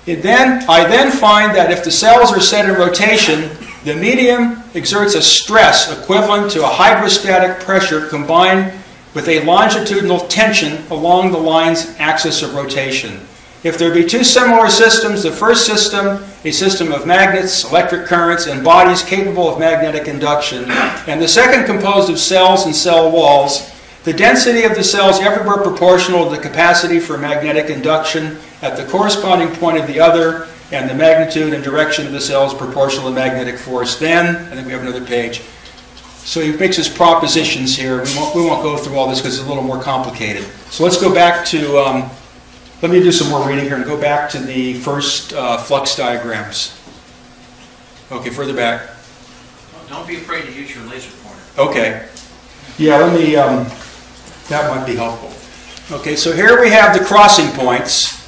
It then, I then find that if the cells are set in rotation, the medium exerts a stress equivalent to a hydrostatic pressure combined with a longitudinal tension along the line's axis of rotation. If there be two similar systems, the first system, a system of magnets, electric currents, and bodies capable of magnetic induction, and the second composed of cells and cell walls, the density of the cells everywhere proportional to the capacity for magnetic induction at the corresponding point of the other, and the magnitude and direction of the cells proportional to magnetic force. Then, I think we have another page. So he makes his propositions here. We won't, we won't go through all this because it's a little more complicated. So let's go back to um, let me do some more reading here and go back to the first uh, flux diagrams. Okay, further back. Don't be afraid to use your laser pointer. Okay. Yeah, let me, um, that might be helpful. Okay, so here we have the crossing points.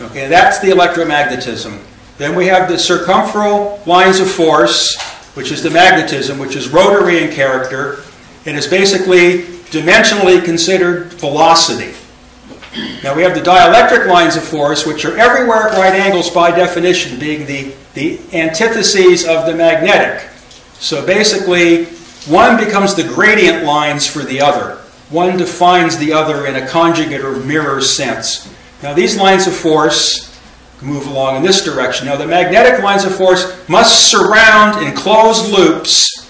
Okay, that's the electromagnetism. Then we have the circumferential lines of force, which is the magnetism, which is rotary in character, and is basically dimensionally considered velocity. Now we have the dielectric lines of force, which are everywhere at right angles by definition, being the, the antitheses of the magnetic. So basically, one becomes the gradient lines for the other. One defines the other in a conjugate or mirror sense. Now these lines of force move along in this direction. Now the magnetic lines of force must surround in closed loops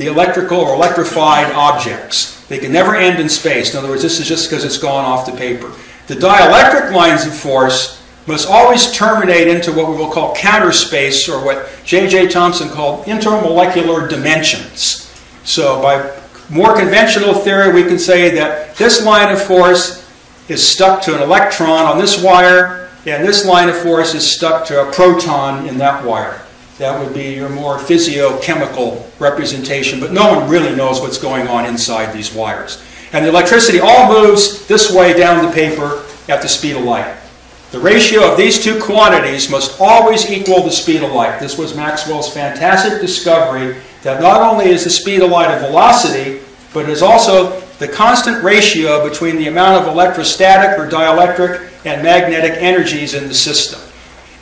the electrical or electrified objects. They can never end in space. In other words, this is just because it's gone off the paper. The dielectric lines of force must always terminate into what we will call counter space, or what J.J. Thomson called intermolecular dimensions. So, by more conventional theory, we can say that this line of force is stuck to an electron on this wire, And this line of force is stuck to a proton in that wire. That would be your more physiochemical representation, but no one really knows what's going on inside these wires. And the electricity all moves this way down the paper at the speed of light. The ratio of these two quantities must always equal the speed of light. This was Maxwell's fantastic discovery that not only is the speed of light a velocity, but is also the constant ratio between the amount of electrostatic or dielectric and magnetic energies in the system.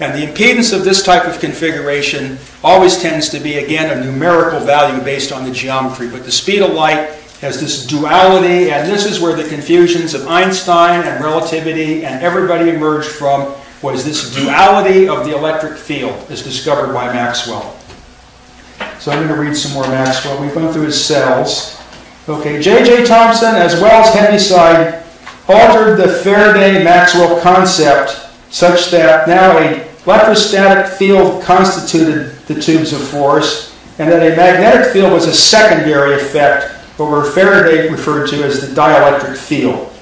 And the impedance of this type of configuration always tends to be, again, a numerical value based on the geometry. But the speed of light has this duality, and this is where the confusions of Einstein and relativity and everybody emerged from, was this duality of the electric field as discovered by Maxwell. So I'm going to read some more Maxwell. We've gone through his cells. Okay, J.J. Thomson, as well as Heaviside, altered the Faraday-Maxwell concept such that now a electrostatic field constituted the tubes of force, and that a magnetic field was a secondary effect, or what Faraday referred to as the dielectric field.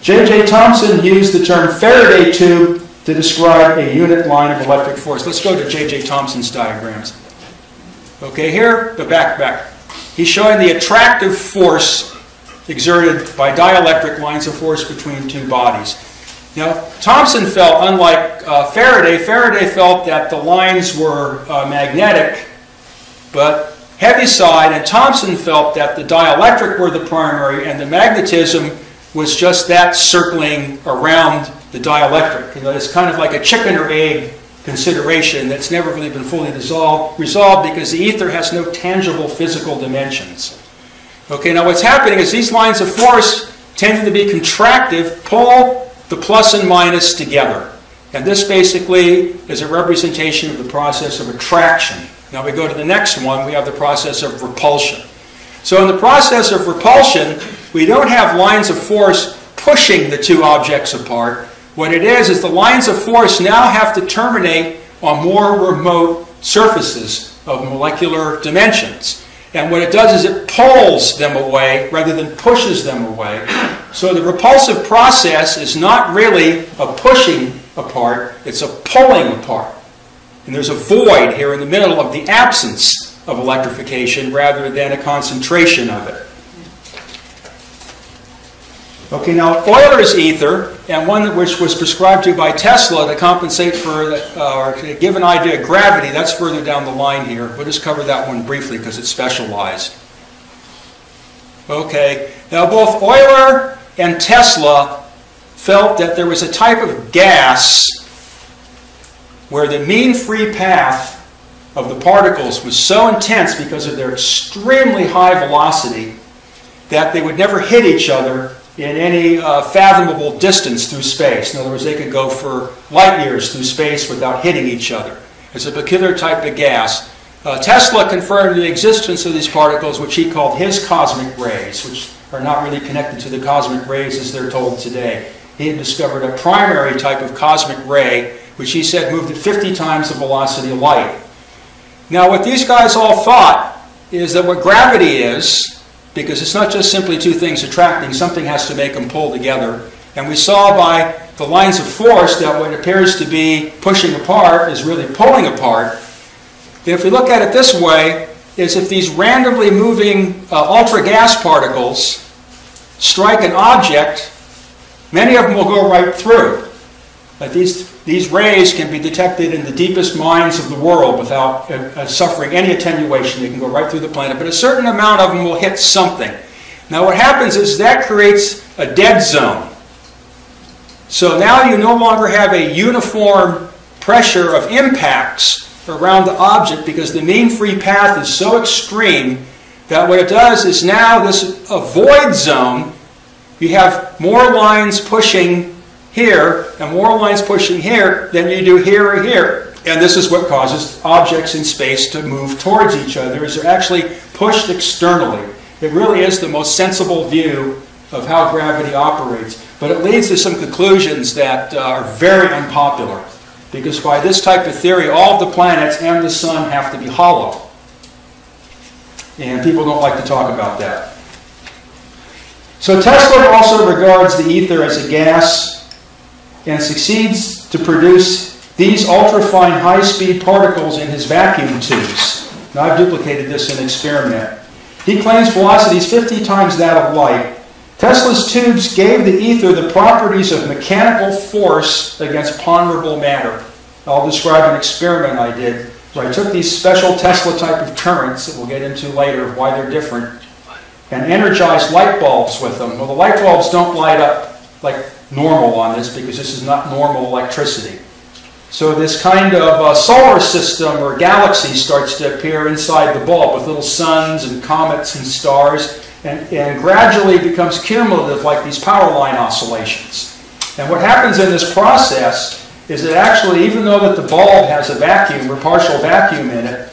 J.J. Thomson used the term Faraday tube to describe a unit line of electric force. Let's go to J.J. Thomson's diagrams. Okay, here, the back back. He's showing the attractive force exerted by dielectric lines of force between two bodies. Now, Thomson felt, unlike uh, Faraday, Faraday felt that the lines were uh, magnetic, but Heaviside and Thomson felt that the dielectric were the primary and the magnetism was just that circling around the dielectric. You know, it's kind of like a chicken or egg consideration that's never really been fully dissolved, resolved because the ether has no tangible physical dimensions. Okay, now what's happening is these lines of force tend to be contractive pull the plus and minus together. And this basically is a representation of the process of attraction. Now we go to the next one, we have the process of repulsion. So in the process of repulsion, we don't have lines of force pushing the two objects apart. What it is, is the lines of force now have to terminate on more remote surfaces of molecular dimensions. And what it does is it pulls them away rather than pushes them away. So the repulsive process is not really a pushing apart, it's a pulling apart. And there's a void here in the middle of the absence of electrification rather than a concentration of it. Okay, now Euler's ether, and one which was prescribed to by Tesla to compensate for uh, or to give an idea of gravity, that's further down the line here. We'll just cover that one briefly because it's specialized. Okay, now both Euler and Tesla felt that there was a type of gas where the mean free path of the particles was so intense because of their extremely high velocity that they would never hit each other in any uh, fathomable distance through space. In other words, they could go for light years through space without hitting each other. It's a peculiar type of gas. Uh, Tesla confirmed the existence of these particles, which he called his cosmic rays, which are not really connected to the cosmic rays as they're told today. He had discovered a primary type of cosmic ray, which he said moved at 50 times the velocity of light. Now, what these guys all thought is that what gravity is, because it's not just simply two things attracting, something has to make them pull together. And we saw by the lines of force that what appears to be pushing apart is really pulling apart. If we look at it this way, is if these randomly moving uh, ultra gas particles strike an object, many of them will go right through. But these, these rays can be detected in the deepest mines of the world without uh, uh, suffering any attenuation. They can go right through the planet, but a certain amount of them will hit something. Now, what happens is that creates a dead zone. So now you no longer have a uniform pressure of impacts around the object because the mean free path is so extreme that what it does is now this a void zone, you have more lines pushing here and more lines pushing here than you do here or here. And this is what causes objects in space to move towards each other, is they're actually pushed externally. It really is the most sensible view of how gravity operates. But it leads to some conclusions that uh, are very unpopular. Because by this type of theory, all of the planets and the sun have to be hollow. And people don't like to talk about that. So Tesla also regards the ether as a gas and succeeds to produce these ultrafine high-speed particles in his vacuum tubes. Now I've duplicated this in experiment. He claims velocities 50 times that of light. Tesla's tubes gave the ether the properties of mechanical force against ponderable matter. I'll describe an experiment I did where I took these special Tesla type of currents that we'll get into later, why they're different, and energized light bulbs with them. Well, the light bulbs don't light up like normal on this because this is not normal electricity. So this kind of uh, solar system or galaxy starts to appear inside the bulb with little suns and comets and stars and, and gradually becomes cumulative like these power line oscillations. And what happens in this process is that actually, even though that the bulb has a vacuum or partial vacuum in it,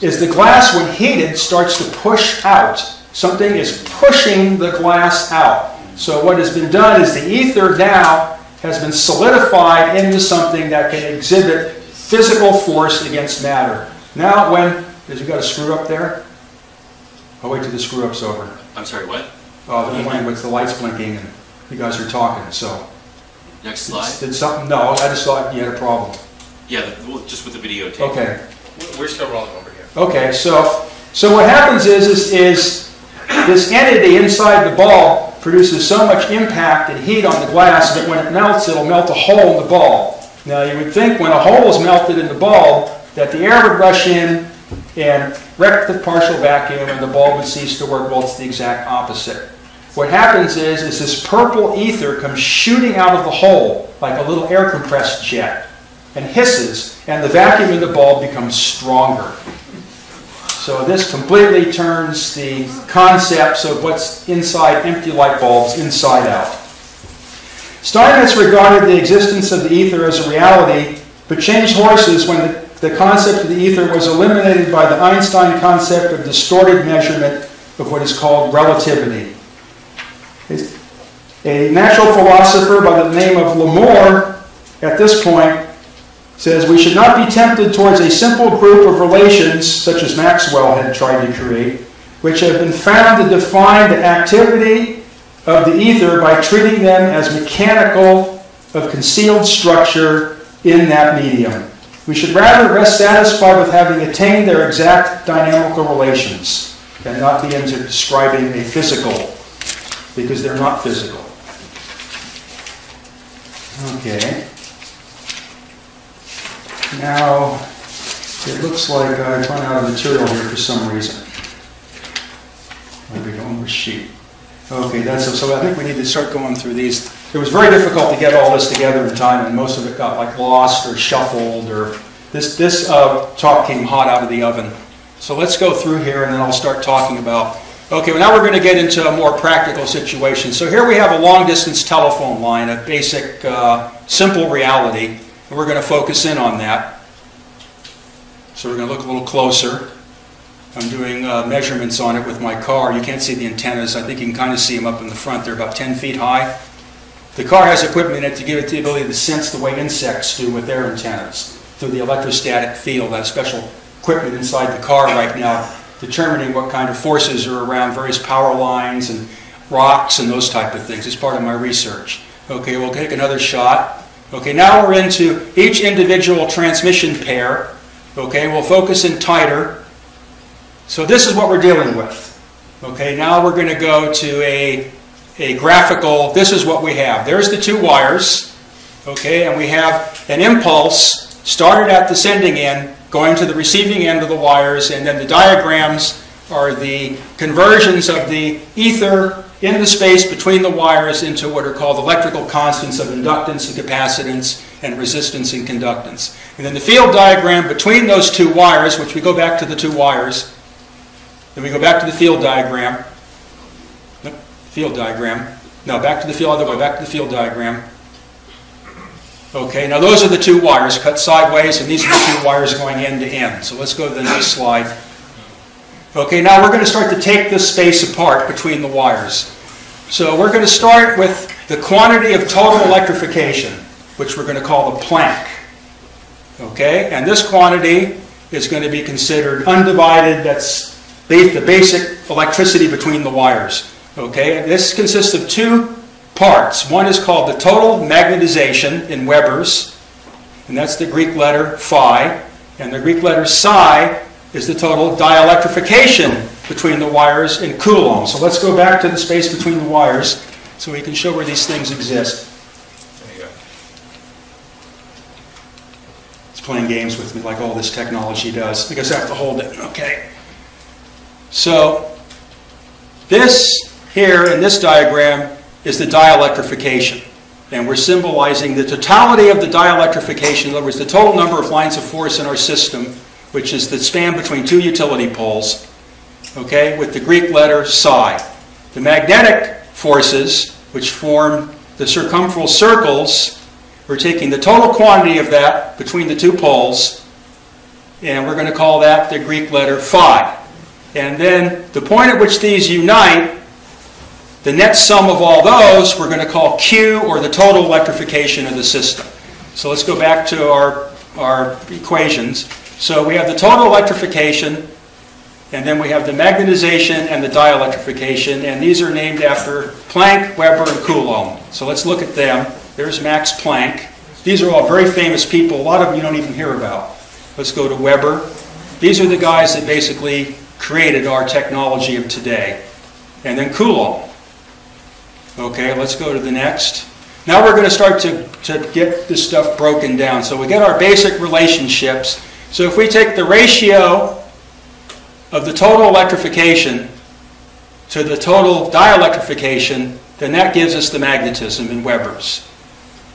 is the glass when heated starts to push out. Something is pushing the glass out. So what has been done is the ether now has been solidified into something that can exhibit physical force against matter. Now when, has you got a screw up there? I'll wait till the screw up's over. I'm sorry, what? Oh, the one with the lights blinking and you guys are talking, so. Next slide? Did something, no, I just thought you had a problem. Yeah, just with the videotape. Okay. We're still rolling over here. Okay, so, so what happens is, is, is this entity inside the bulb produces so much impact and heat on the glass that when it melts, it'll melt a hole in the ball. Now, you would think when a hole is melted in the ball that the air would rush in and wreck the partial vacuum and the bulb would cease to work. Well, it's the exact opposite. What happens is, is this purple ether comes shooting out of the hole like a little air compressed jet and hisses, and the vacuum in the bulb becomes stronger. So this completely turns the concepts of what's inside empty light bulbs inside out. Steinmetz regarded the existence of the ether as a reality, but changed horses when the, the concept of the ether was eliminated by the Einstein concept of distorted measurement of what is called relativity. A natural philosopher by the name of Larmor, at this point, says we should not be tempted towards a simple group of relations, such as Maxwell had tried to create, which have been found to define the activity of the ether by treating them as mechanical of concealed structure in that medium. We should rather rest satisfied with having attained their exact dynamical relations and not be into describing a physical, because they're not physical. Okay. Now, it looks like I've run out of material here for some reason. Maybe going with sheet. Okay, that's, so I think we need to start going through these. It was very difficult to get all this together in time, and most of it got like lost or shuffled, or this, this uh, talk came hot out of the oven. So let's go through here, and then I'll start talking about, okay, well now we're going to get into a more practical situation. So here we have a long-distance telephone line, a basic, uh, simple reality. And we're going to focus in on that. So we're going to look a little closer. I'm doing uh, measurements on it with my car. You can't see the antennas. I think you can kind of see them up in the front. They're about 10 feet high. The car has equipment in it to give it the ability to sense the way insects do with their antennas through the electrostatic field. That special equipment inside the car right now determining what kind of forces are around various power lines and rocks and those type of things. It's part of my research. Okay, we'll take another shot. Okay, now we're into each individual transmission pair. Okay, we'll focus in tighter. So this is what we're dealing with. Okay, now we're going to go to a, a graphical, this is what we have. There's the two wires. Okay, and we have an impulse started at the sending end, going to the receiving end of the wires, and then the diagrams are the conversions of the ether in the space between the wires into what are called electrical constants of inductance and capacitance and resistance and conductance. And then the field diagram between those two wires, which we go back to the two wires, then we go back to the field diagram. Field diagram. No, back to the field, other way, back to the field diagram. Okay, now those are the two wires cut sideways, and these are the two wires going end to end. So let's go to the next slide. Okay, now we're going to start to take this space apart between the wires. So we're going to start with the quantity of total electrification, which we're going to call the Planck. Okay, and this quantity is going to be considered undivided, that's the basic electricity between the wires. Okay, and this consists of two parts. One is called the total magnetization in Weber's, and that's the Greek letter phi, and the Greek letter psi is the total dielectrification between the wires in coulombs. So let's go back to the space between the wires so we can show where these things exist. It's playing games with me like all this technology does. I guess I have to hold it. Okay. So this here in this diagram is the dielectrification. And we're symbolizing the totality of the dielectrification, in other words, the total number of lines of force in our system, which is the span between two utility poles, okay, with the Greek letter psi. The magnetic forces, which form the circumferal circles, we're taking the total quantity of that between the two poles, and we're going to call that the Greek letter phi. And then the point at which these unite, the net sum of all those, we're going to call Q, or the total electrification of the system. So let's go back to our, our equations. So we have the total electrification, and then we have the magnetization and the dielectrification, and these are named after Planck, Weber, and Coulomb. So let's look at them. There's Max Planck. These are all very famous people. A lot of them you don't even hear about. Let's go to Weber. These are the guys that basically created our technology of today. And then Coulomb. Okay, let's go to the next. Now we're going to start to, to get this stuff broken down. So we get our basic relationships. So if we take the ratio of the total electrification to the total dielectrification, then that gives us the magnetism in Weber's.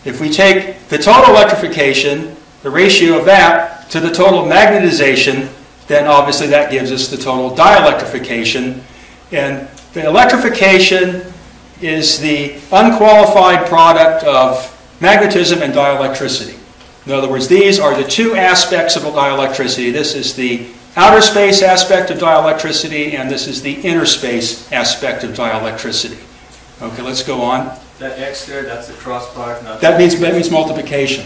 If we take the total electrification, the ratio of that, to the total magnetization, then obviously that gives us the total dielectrification. And the electrification is the unqualified product of magnetism and dielectricity. In other words, these are the two aspects of dielectricity. This is the outer space aspect of dielectricity, and this is the inner space aspect of dielectricity. Okay, let's go on. That X there, that's the cross product, not, That means, that means multiplication,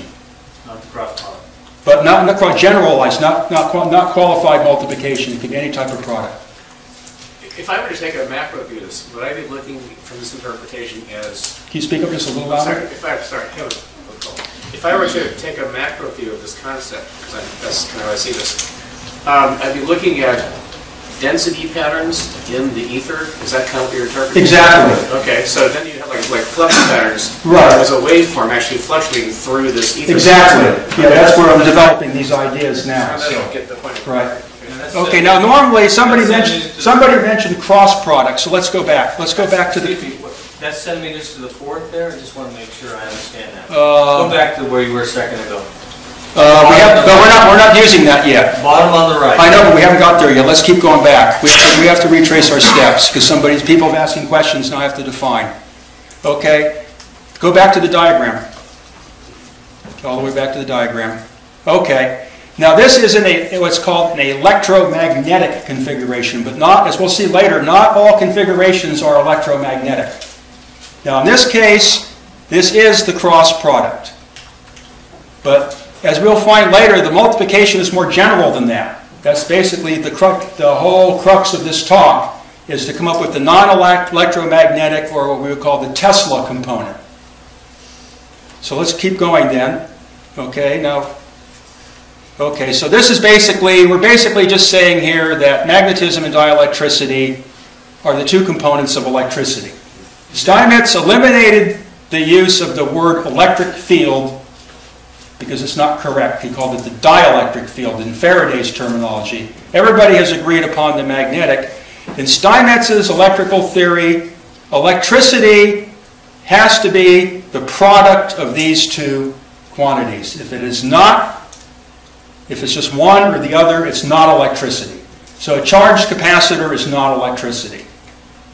not the cross product. but not, not quite generalized, not, not, not qualified multiplication. It can be any type of product. If I were to take a macro view of this, would I be looking from this interpretation as, Can you speak up just a little sorry, louder? if I, sorry, have a- if I were to take a macro view of this concept, because that's kind of how I see this, um, I'd be looking at density patterns in the ether, is that kind of what you're interpreting? Exactly. Okay, so then you have like, like flux patterns. Right. As a waveform actually fluctuating through this ether. Exactly. Yeah, that's where I'm developing these ideas now, I so. don't get the point. Right. Okay, now normally, somebody mentioned, centimeters to the- somebody mentioned cross products, so let's go back. Let's go back to the, Excuse me, what- centimeters to the fourth there, I just want to make sure I understand that. uh, Go back to where you were a second ago. uh, we have, but we're not, we're not using that yet. Bottom on the right. I know, but we haven't got there yet. Let's keep going back. We have to, we have to retrace our steps, because somebody's, people have asking questions, now I have to define. Okay? Go back to the diagram. All the way back to the diagram. Okay. Now, this is in a, what's called an electromagnetic configuration, but not, as we'll see later, not all configurations are electromagnetic. Now, in this case, this is the cross product. But as we'll find later, the multiplication is more general than that. That's basically the, crux, the whole crux of this talk, is to come up with the non-electromagnetic, or what we would call the Tesla component. So let's keep going then. Okay, now, okay, so this is basically, we're basically just saying here that magnetism and dielectricity are the two components of electricity. Steinmetz eliminated the use of the word electric field because it's not correct. He called it the dielectric field in Faraday's terminology. Everybody has agreed upon the magnetic. In Steinmetz's electrical theory, electricity has to be the product of these two quantities. If it is not, if it's just one or the other, it's not electricity. So a charged capacitor is not electricity.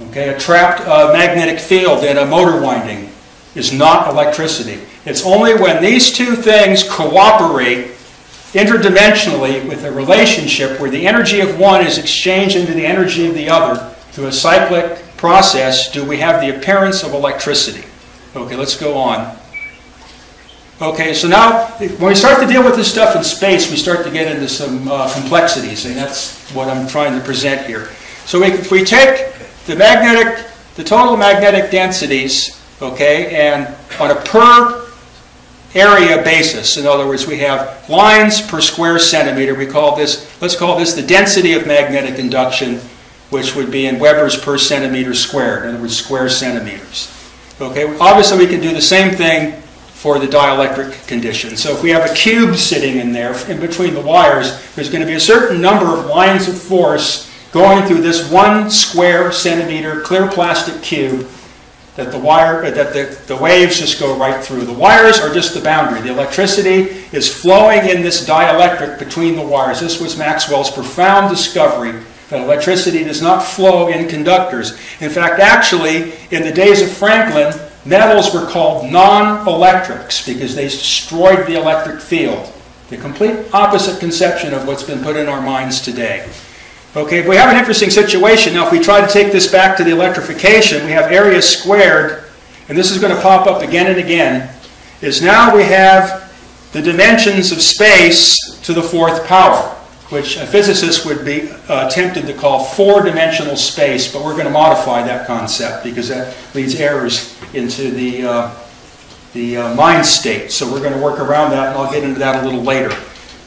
Okay, a trapped uh, magnetic field in a motor winding is not electricity. It's only when these two things cooperate interdimensionally with a relationship where the energy of one is exchanged into the energy of the other through a cyclic process do we have the appearance of electricity. Okay, let's go on. Okay, so now when we start to deal with this stuff in space, we start to get into some uh, complexities, and that's what I'm trying to present here. So we, if we take the magnetic, the total magnetic densities Okay, and on a per area basis, in other words, we have lines per square centimeter. We call this, let's call this the density of magnetic induction, which would be in Webers per centimeter squared, in other words, square centimeters. Okay, obviously we can do the same thing for the dielectric condition. So if we have a cube sitting in there, in between the wires, there's going to be a certain number of lines of force going through this one square centimeter clear plastic cube that the wire uh, that the, the waves just go right through. The wires are just the boundary. The electricity is flowing in this dielectric between the wires. This was Maxwell's profound discovery that electricity does not flow in conductors. In fact, actually, in the days of Franklin, metals were called non-electrics because they destroyed the electric field. The complete opposite conception of what's been put in our minds today. Okay, we have an interesting situation. Now, if we try to take this back to the electrification, we have area squared, and this is going to pop up again and again, is now we have the dimensions of space to the fourth power, which a physicist would be uh, tempted to call four-dimensional space, but we're going to modify that concept because that leads errors into the, uh, the uh, mind state. So we're going to work around that, and I'll get into that a little later.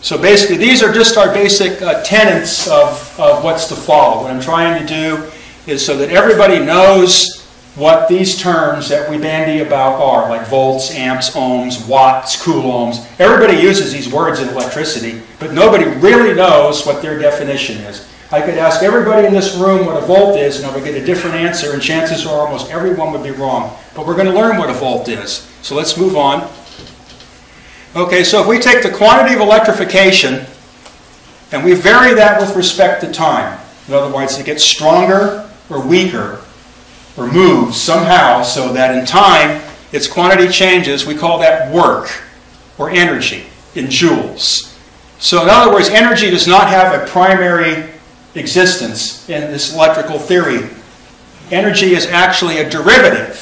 So basically, these are just our basic uh, tenets of, of what's to follow. What I'm trying to do is so that everybody knows what these terms that we bandy about are, like volts, amps, ohms, watts, coulombs. Everybody uses these words in electricity, but nobody really knows what their definition is. I could ask everybody in this room what a volt is, and I would get a different answer, and chances are almost everyone would be wrong. But we're going to learn what a volt is. So let's move on. Okay, so if we take the quantity of electrification and we vary that with respect to time, in other words, it gets stronger or weaker or moves somehow so that in time its quantity changes, we call that work or energy in joules. So in other words, energy does not have a primary existence in this electrical theory. Energy is actually a derivative.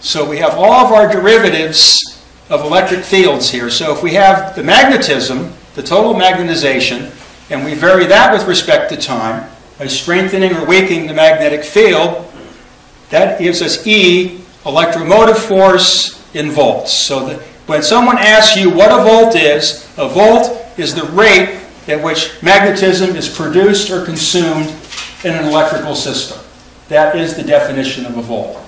So we have all of our derivatives of electric fields here. So if we have the magnetism, the total magnetization, and we vary that with respect to time by strengthening or weakening the magnetic field, that gives us E, electromotive force in volts. So that when someone asks you what a volt is, a volt is the rate at which magnetism is produced or consumed in an electrical system. That is the definition of a volt.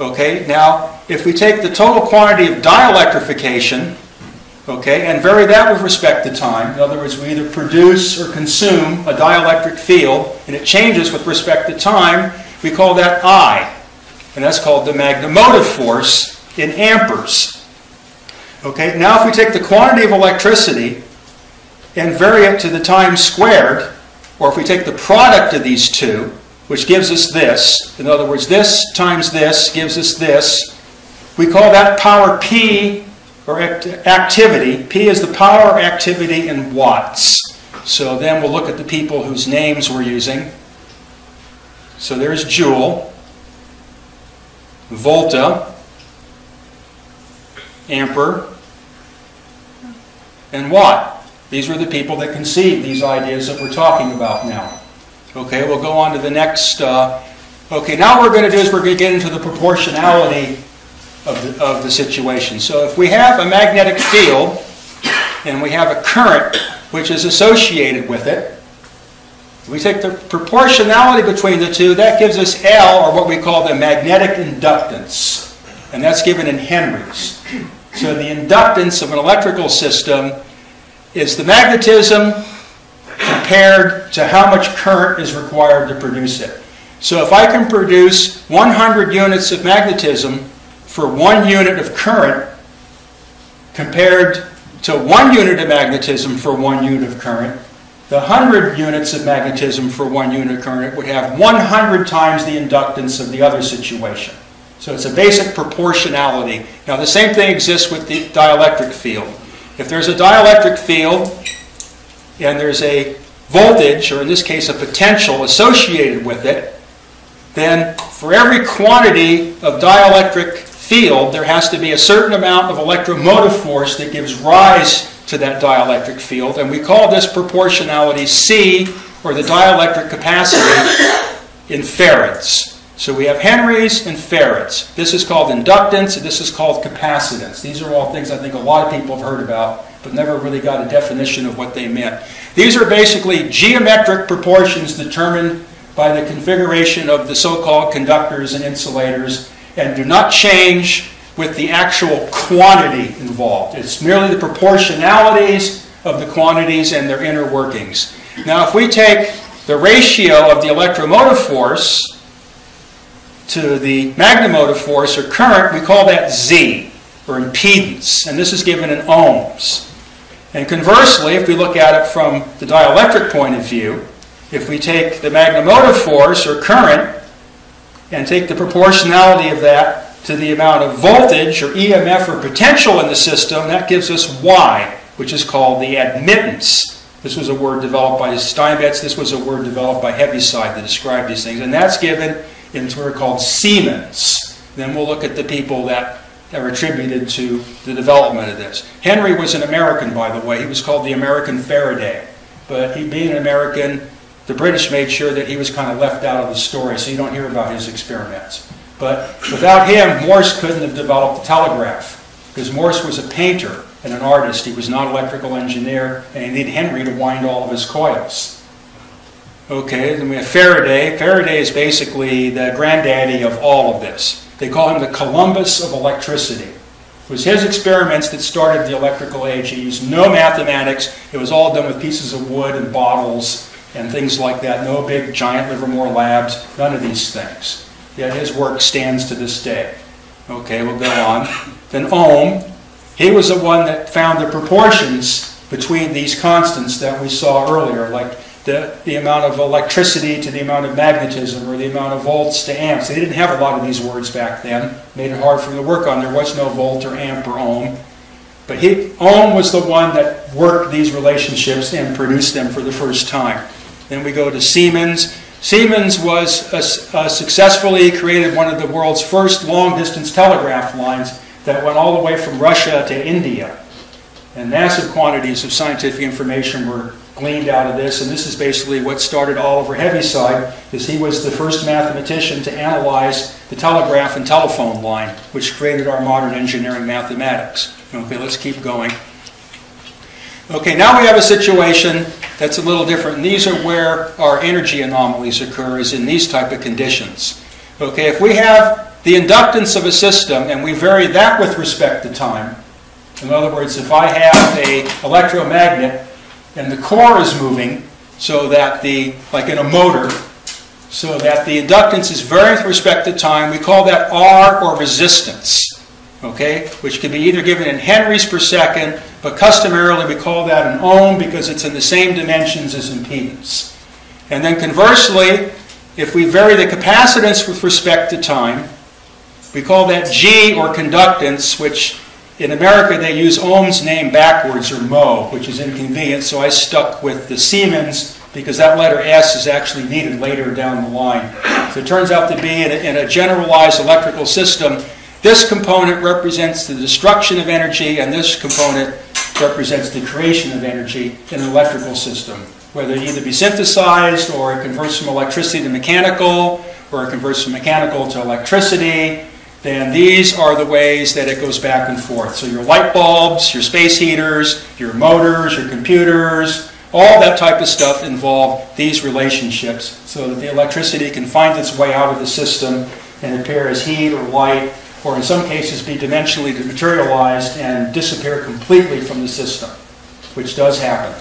Okay, now if we take the total quantity of dielectrification, okay, and vary that with respect to time, in other words, we either produce or consume a dielectric field, and it changes with respect to time, we call that I, and that's called the magnetomotive force in amperes. Okay, now if we take the quantity of electricity and vary it to the time squared, or if we take the product of these two, which gives us this. In other words, this times this gives us this. We call that power P, or act activity. P is the power activity in watts. So then we'll look at the people whose names we're using. So there's Joule, Volta, Ampere, and Watt. These were the people that conceived these ideas that we're talking about now. Okay, we'll go on to the next. Uh, okay, now what we're going to do is we're going to get into the proportionality of the, of the situation. So if we have a magnetic field and we have a current which is associated with it, we take the proportionality between the two, that gives us L, or what we call the magnetic inductance. And that's given in henries. So the inductance of an electrical system is the magnetism compared to how much current is required to produce it. So if I can produce 100 units of magnetism for one unit of current compared to one unit of magnetism for one unit of current, the 100 units of magnetism for one unit of current would have 100 times the inductance of the other situation. So it's a basic proportionality. Now the same thing exists with the dielectric field. If there's a dielectric field and there's a voltage, or in this case a potential associated with it, then for every quantity of dielectric field, there has to be a certain amount of electromotive force that gives rise to that dielectric field. And we call this proportionality C, or the dielectric capacity, in farads. So we have Henrys and farads. This is called inductance, and this is called capacitance. These are all things I think a lot of people have heard about, but never really got a definition of what they meant. These are basically geometric proportions determined by the configuration of the so-called conductors and insulators and do not change with the actual quantity involved. It's merely the proportionalities of the quantities and their inner workings. Now, if we take the ratio of the electromotive force to the magnemotive force or current, we call that Z, or impedance, and this is given in ohms. And conversely, if we look at it from the dielectric point of view, if we take the magnemotive force or current and take the proportionality of that to the amount of voltage or EMF or potential in the system, that gives us Y, which is called the admittance. This was a word developed by Steinmetz. This was a word developed by Heaviside to describe these things. And that's given in what are called Siemens. Then we'll look at the people that are attributed to the development of this. Henry was an American, by the way. He was called the American Faraday. But he being an American, the British made sure that he was kind of left out of the story, so you don't hear about his experiments. But without him, Morse couldn't have developed the telegraph, because Morse was a painter and an artist. He was not an electrical engineer, and he needed Henry to wind all of his coils. Okay, then we have Faraday. Faraday is basically the granddaddy of all of this. They call him the Columbus of electricity. It was his experiments that started the electrical age. He used no mathematics. It was all done with pieces of wood and bottles and things like that. No big giant Livermore labs, none of these things. Yet his work stands to this day. Okay, we'll go on. Then Ohm, he was the one that found the proportions between these constants that we saw earlier, like the, the amount of electricity to the amount of magnetism or the amount of volts to amps. They didn't have a lot of these words back then. Made it hard for them to work on. There was no volt or amp or ohm. But he, Ohm was the one that worked these relationships and produced them for the first time. Then we go to Siemens. Siemens was a, a successfully created one of the world's first long-distance telegraph lines that went all the way from Russia to India. And massive quantities of scientific information were gleaned out of this, and this is basically what started Oliver Heaviside, because he was the first mathematician to analyze the telegraph and telephone line, which created our modern engineering mathematics. Okay, let's keep going. Okay, now we have a situation that's a little different, and these are where our energy anomalies occur, is in these type of conditions. Okay, if we have the inductance of a system, and we vary that with respect to time, in other words, if I have a electromagnet and the core is moving so that the, like in a motor, so that the inductance is varying with respect to time, we call that R or resistance, okay, which can be either given in henries per second, but customarily we call that an ohm because it's in the same dimensions as impedance. And then conversely, if we vary the capacitance with respect to time, we call that G or conductance, which in America, they use Ohm's name backwards, or mho, which is inconvenient, so I stuck with the Siemens because that letter S is actually needed later down the line. So it turns out to be in a, in a generalized electrical system, this component represents the destruction of energy, and this component represents the creation of energy in an electrical system. Whether it either be synthesized, or it converts from electricity to mechanical, or it converts from mechanical to electricity, then these are the ways that it goes back and forth. So your light bulbs, your space heaters, your motors, your computers, all that type of stuff involve these relationships so that the electricity can find its way out of the system and appear as heat or light, or in some cases be dimensionally dematerialized and disappear completely from the system, which does happen.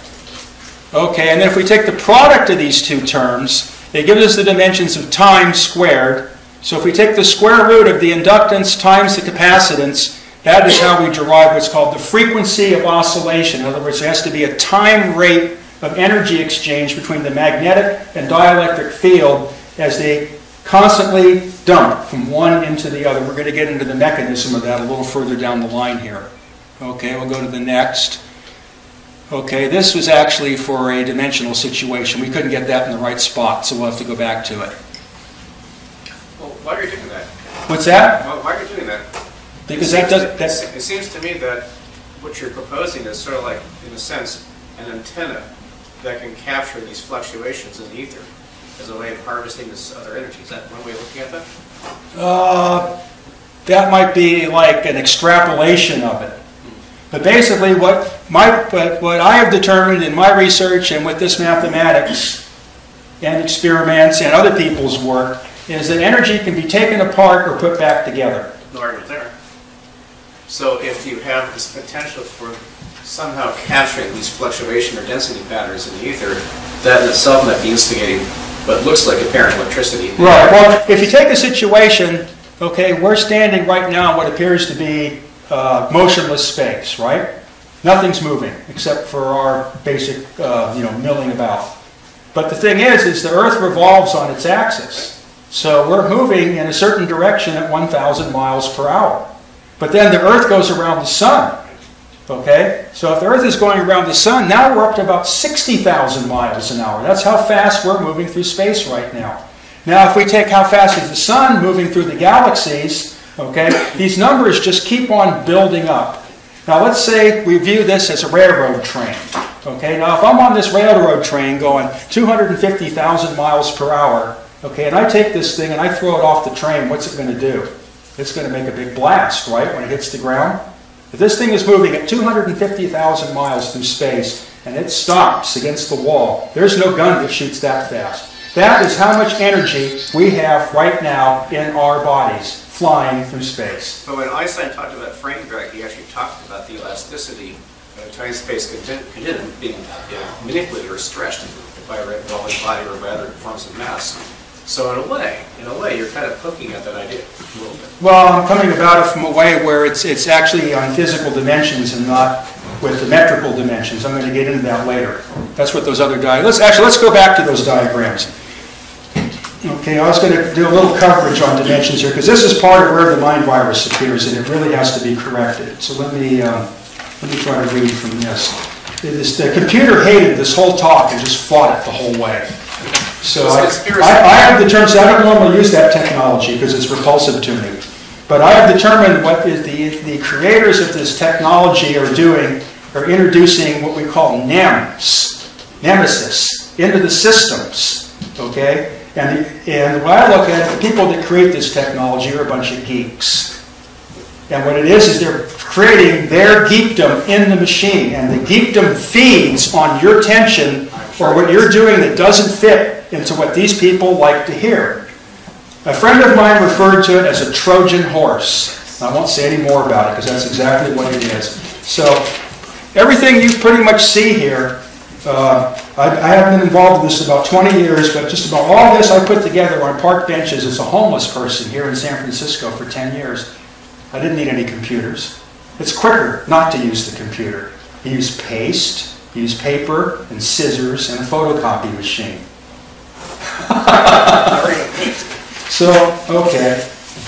Okay, and then if we take the product of these two terms, it gives us the dimensions of time squared so if we take the square root of the inductance times the capacitance, that is how we derive what's called the frequency of oscillation. In other words, there has to be a time rate of energy exchange between the magnetic and dielectric field as they constantly dump from one into the other. We're going to get into the mechanism of that a little further down the line here. Okay, we'll go to the next. Okay, this was actually for a dimensional situation. We couldn't get that in the right spot, so we'll have to go back to it. Well, why are you doing that? What's that? Why why are you doing that? Because It that does, to- that's, It seems to me that what you're proposing is sort of like, in a sense, an antenna that can capture these fluctuations in the ether. as a way of harvesting this other energy. Is that one way of looking at that? Uh, That might be like an extrapolation of it. But basically, what my, but what I have determined in my research and with this mathematics and experiments and other people's work is that energy can be taken apart or put back together. No argument there. So if you have this potential for somehow capturing these fluctuation or density patterns in the ether, that in itself might be instigating what looks like apparent electricity. Right, well, if you take a situation, okay, we're standing right now in what appears to be uh, motionless space, right? Nothing's moving except for our basic, uh, you know, milling about. But the thing is, is the Earth revolves on its axis. So we're moving in a certain direction at 1,000 miles per hour. But then the Earth goes around the Sun. Okay? So if the Earth is going around the Sun, now we're up to about 60,000 miles an hour. That's how fast we're moving through space right now. Now, if we take how fast is the Sun moving through the galaxies, okay, these numbers just keep on building up. Now, let's say we view this as a railroad train. Okay, now if I'm on this railroad train going 250,000 miles per hour, okay, and I take this thing and I throw it off the train, what's it going to do? It's going to make a big blast, right, when it hits the ground? If this thing is moving at 250,000 miles through space and it stops against the wall, there's no gun that shoots that fast. That is how much energy we have right now in our bodies flying through space. But when Einstein talked about frame drag, he actually talked about the elasticity of time-space continuum being manipulated or stretched by a revolving body or by other forms of mass. So in a way, in a way, you're kind of poking at that idea a little bit. Well, I'm coming about it from a way where it's, it's actually on physical dimensions and not with the metrical dimensions. I'm going to get into that later. That's what those other diagrams, let's, actually, let's go back to those diagrams. Okay, I was going to do a little coverage on dimensions here, because this is part of where the mind virus appears, and it really has to be corrected. So let me, um, let me try to read from this. The computer hated this whole talk and just fought it the whole way. So I. I I have determined, so I don't normally use that technology because it's repulsive to me. But I have determined what is the, the creators of this technology are doing, are introducing what we call NEMS, nemesis, into the systems, okay? And, the- and when I look at it, the people that create this technology are a bunch of geeks. And what it is, is they're creating their geekdom in the machine, and the geekdom feeds on your tension or what you're doing that doesn't fit into what these people like to hear. A friend of mine referred to it as a Trojan horse. I won't say any more about it because that's exactly what it is. So everything you pretty much see here, uh, I, I have been involved in this about 20 years, but just about all this I put together on park benches as a homeless person here in San Francisco for 10 years. I didn't need any computers. It's quicker not to use the computer. You use paste, use paper and scissors and a photocopy machine. So, okay.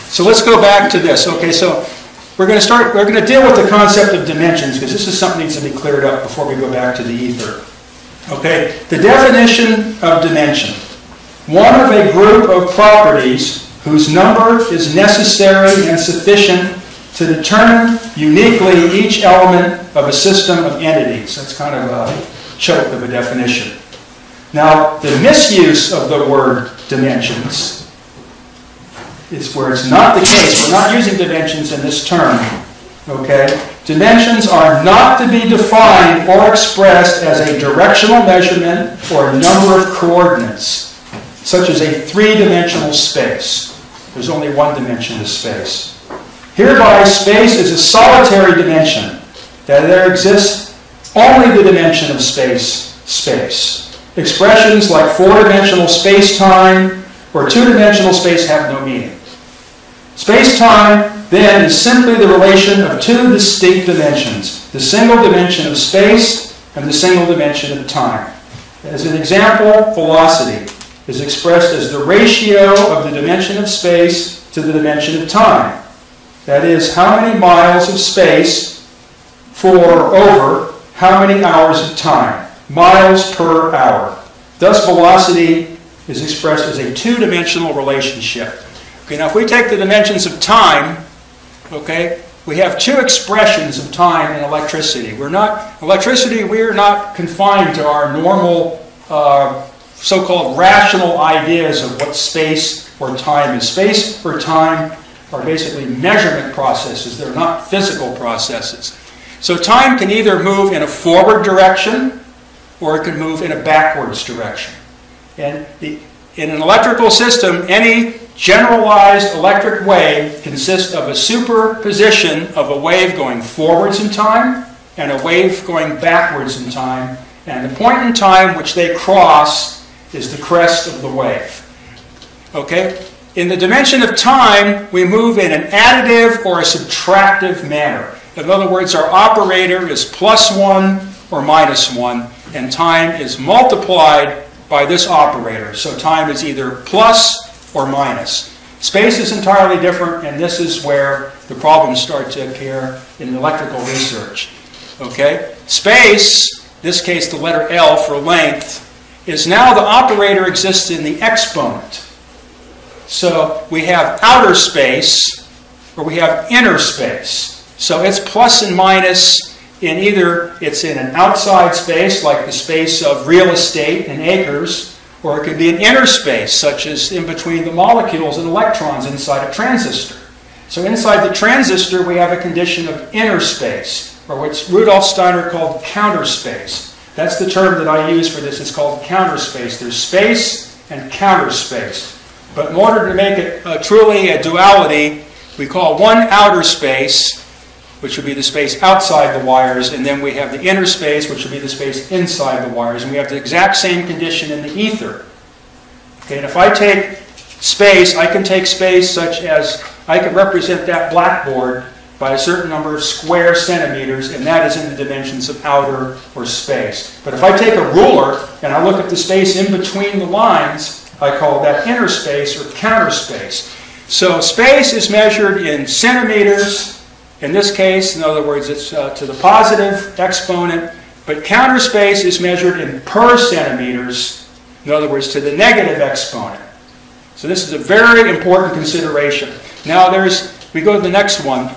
So let's go back to this. Okay, so we're going to start, we're going to deal with the concept of dimensions because this is something that needs to be cleared up before we go back to the ether. Okay, the definition of dimension. One of a group of properties whose number is necessary and sufficient to determine uniquely each element of a system of entities. That's kind of a choke of a definition. Now, the misuse of the word dimensions is where it's not the case. We're not using dimensions in this term. Okay? Dimensions are not to be defined or expressed as a directional measurement or a number of coordinates, such as a three-dimensional space. There's only one dimension to space. Hereby, space is a solitary dimension, that there exists only the dimension of space, space. Expressions like four-dimensional space-time or two-dimensional space have no meaning. Space-time, then, is simply the relation of two distinct dimensions, the single dimension of space and the single dimension of time. As an example, velocity is expressed as the ratio of the dimension of space to the dimension of time. That is, how many miles of space for over how many hours of time, miles per hour. Thus, velocity is expressed as a two-dimensional relationship. Okay, now if we take the dimensions of time, okay, we have two expressions of time in electricity. We're not, electricity, we're not confined to our normal uh, so-called rational ideas of what space or time is. Space or time are basically measurement processes. They're not physical processes. So time can either move in a forward direction or it can move in a backwards direction. And the, in an electrical system, any generalized electric wave consists of a superposition of a wave going forwards in time and a wave going backwards in time. And the point in time which they cross is the crest of the wave. Okay? In the dimension of time, we move in an additive or a subtractive manner. In other words, our operator is plus 1 or minus 1, and time is multiplied by this operator. So time is either plus or minus. Space is entirely different, and this is where the problems start to appear in electrical research. Okay? Space, in this case the letter L for length, is now the operator exists in the exponent. So we have outer space or we have inner space. So it's plus and minus in either it's in an outside space like the space of real estate and acres, or it could be an inner space such as in between the molecules and electrons inside a transistor. So inside the transistor we have a condition of inner space, or what Rudolf Steiner called counter space. That's the term that I use for this. It's called counter space. There's space and counter space. But in order to make it uh, truly a duality, we call one outer space, which would be the space outside the wires, and then we have the inner space, which would be the space inside the wires, and we have the exact same condition in the ether. Okay, and if I take space, I can take space such as I can represent that blackboard by a certain number of square centimeters, and that is in the dimensions of outer or space. But if I take a ruler and I look at the space in between the lines, I call that inner space or counter space. So space is measured in centimeters. In this case, in other words, it's uh, to the positive exponent. But counter space is measured in per centimeters. In other words, to the negative exponent. So this is a very important consideration. Now there's, we go to the next one.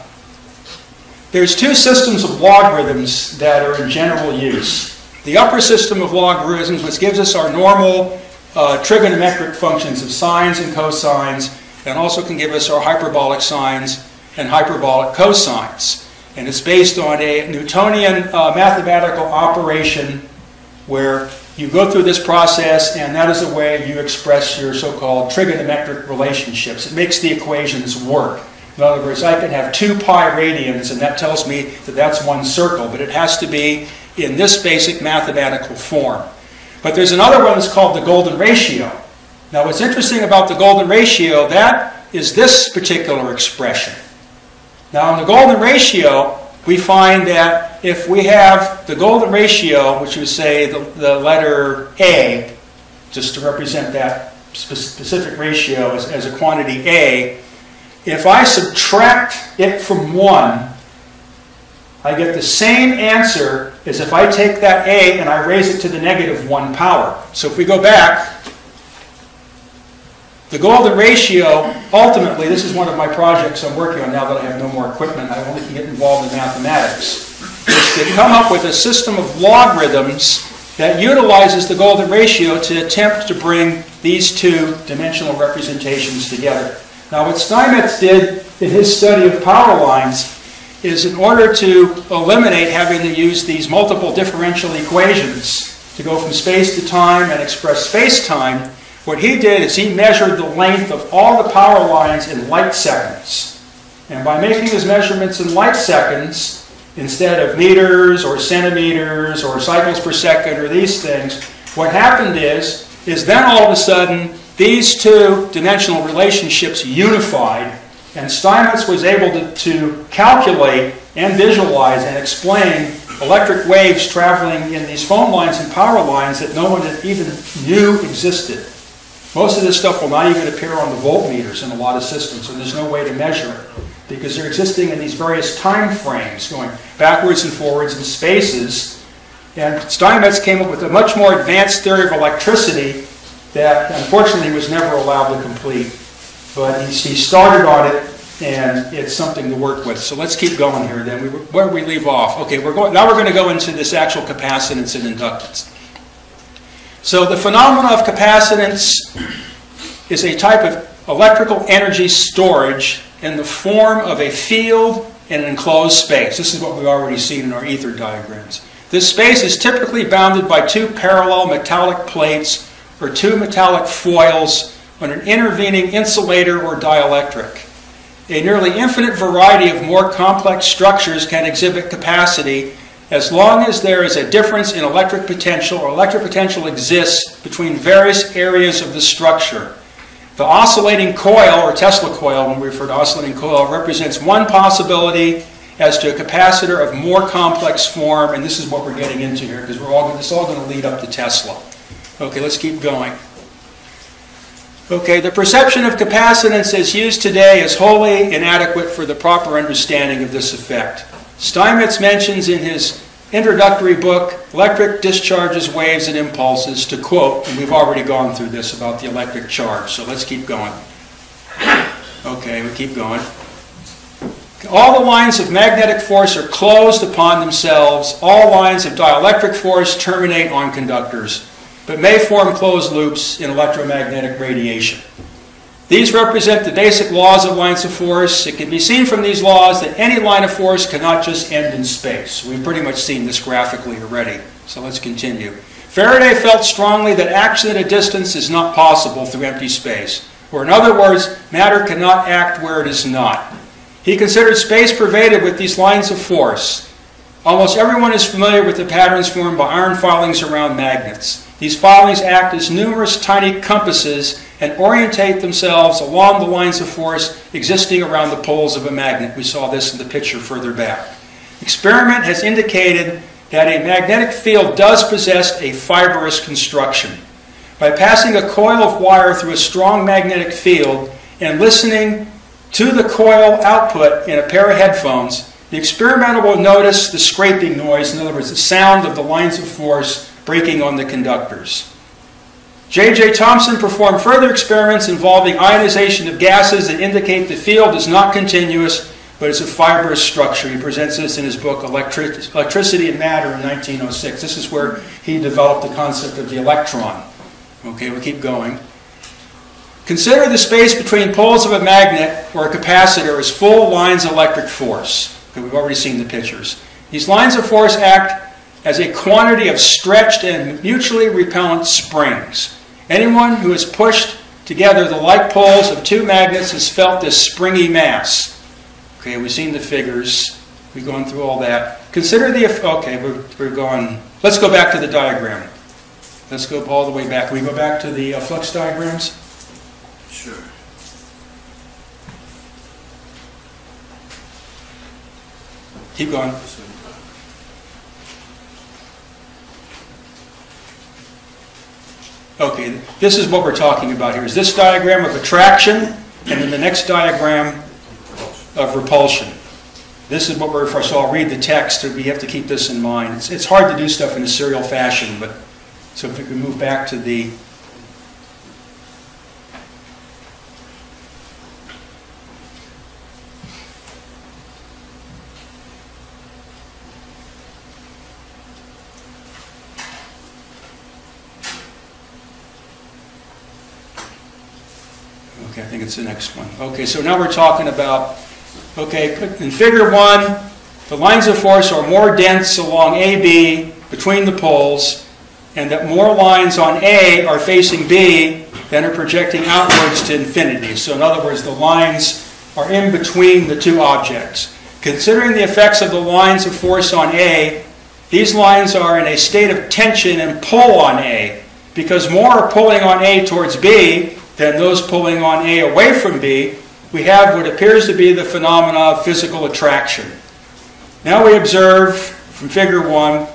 There's two systems of logarithms that are in general use. The upper system of logarithms, which gives us our normal uh, trigonometric functions of sines and cosines, and also can give us our hyperbolic sines and hyperbolic cosines. And it's based on a Newtonian uh, mathematical operation where you go through this process, and that is the way you express your so-called trigonometric relationships. It makes the equations work. In other words, I can have 2 pi radians, and that tells me that that's one circle, but it has to be in this basic mathematical form. But there's another one that's called the golden ratio. Now, what's interesting about the golden ratio, that is this particular expression. Now, in the golden ratio, we find that if we have the golden ratio, which would say the, the letter A, just to represent that specific ratio as, as a quantity A, if I subtract it from 1, I get the same answer as if I take that A and I raise it to the negative 1 power. So if we go back, the golden ratio, ultimately, this is one of my projects I'm working on now that I have no more equipment, I only can get involved in mathematics, is to come up with a system of logarithms that utilizes the golden ratio to attempt to bring these two dimensional representations together. Now what Steinmetz did in his study of power lines is in order to eliminate having to use these multiple differential equations to go from space to time and express space-time, what he did is he measured the length of all the power lines in light seconds. And by making his measurements in light seconds, instead of meters or centimeters or cycles per second or these things, what happened is, is then all of a sudden these two dimensional relationships unified and Steinmetz was able to, to calculate and visualize and explain electric waves traveling in these phone lines and power lines that no one even knew existed. Most of this stuff will not even appear on the voltmeters in a lot of systems, and there's no way to measure it because they're existing in these various time frames, going backwards and forwards in spaces. And Steinmetz came up with a much more advanced theory of electricity that unfortunately was never allowed to complete. But he, he started on it, and it's something to work with. So let's keep going here then. We, where we leave off? Okay, we're going, now we're going to go into this actual capacitance and inductance. So the phenomena of capacitance is a type of electrical energy storage in the form of a field in an enclosed space. This is what we've already seen in our ether diagrams. This space is typically bounded by two parallel metallic plates or two metallic foils on an intervening insulator or dielectric. A nearly infinite variety of more complex structures can exhibit capacity as long as there is a difference in electric potential or electric potential exists between various areas of the structure. The oscillating coil, or Tesla coil when we refer to oscillating coil, represents one possibility as to a capacitor of more complex form, and this is what we're getting into here because we're all, this is all going to lead up to Tesla. Okay, let's keep going. Okay, the perception of capacitance as used today is wholly inadequate for the proper understanding of this effect. Steinmetz mentions in his introductory book, Electric Discharges, Waves, and Impulses, to quote, and we've already gone through this about the electric charge, so let's keep going. Okay, we keep going. All the lines of magnetic force are closed upon themselves. All lines of dielectric force terminate on conductors, but may form closed loops in electromagnetic radiation. These represent the basic laws of lines of force. It can be seen from these laws that any line of force cannot just end in space. We've pretty much seen this graphically already, so let's continue. Faraday felt strongly that action at a distance is not possible through empty space, or in other words, matter cannot act where it is not. He considered space pervaded with these lines of force. Almost everyone is familiar with the patterns formed by iron filings around magnets. These filings act as numerous tiny compasses and orientate themselves along the lines of force existing around the poles of a magnet. We saw this in the picture further back. Experiment has indicated that a magnetic field does possess a fibrous construction. By passing a coil of wire through a strong magnetic field and listening to the coil output in a pair of headphones, the experimenter will notice the scraping noise, in other words, the sound of the lines of force breaking on the conductors. J.J. Thomson performed further experiments involving ionization of gases that indicate the field is not continuous, but it's a fibrous structure. He presents this in his book Electric- Electricity and Matter in 1906. This is where he developed the concept of the electron. Okay, we keep going. Consider the space between poles of a magnet or a capacitor as full lines of electric force. Okay, we've already seen the pictures. These lines of force act as a quantity of stretched and mutually repellent springs. Anyone who has pushed together the like poles of two magnets has felt this springy mass. Okay, we've seen the figures. We've gone through all that. Consider the, okay, we're, we're going, let's go back to the diagram. Let's go all the way back. Can we go back to the uh, flux diagrams? Sure. Keep going. Okay, this is what we're talking about here. Is this diagram of attraction, and then the next diagram of repulsion. This is what we're for. So I'll read the text. We have to keep this in mind. It's, it's hard to do stuff in a serial fashion, but so if we can move back to the Okay, I think the next one. Okay, so now we're talking about, okay, in figure one, the lines of force are more dense along AB between the poles, and that more lines on A are facing B than are projecting outwards to infinity. So in other words, the lines are in between the two objects. Considering the effects of the lines of force on A, these lines are in a state of tension and pull on A, because more are pulling on A towards B than those pulling on A away from B, we have what appears to be the phenomena of physical attraction. Now we observe from figure 1,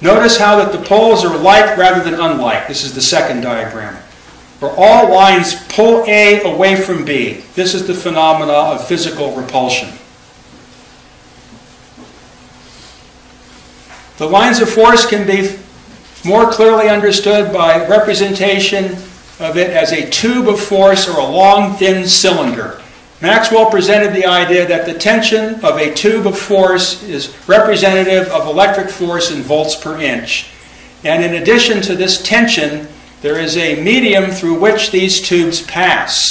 notice how that the poles are like rather than unlike. This is the second diagram. Where all lines pull A away from B. This is the phenomena of physical repulsion. The lines of force can be more clearly understood by representation of it as a tube of force or a long, thin cylinder. Maxwell presented the idea that the tension of a tube of force is representative of electric force in volts per inch. And in addition to this tension, there is a medium through which these tubes pass.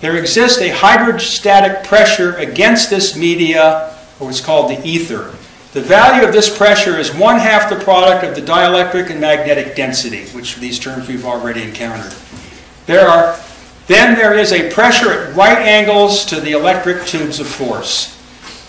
There exists a hydrostatic pressure against this media, or what's called the ether. The value of this pressure is one half the product of the dielectric and magnetic density, which these terms we've already encountered. There are, then there is a pressure at right angles to the electric tubes of force.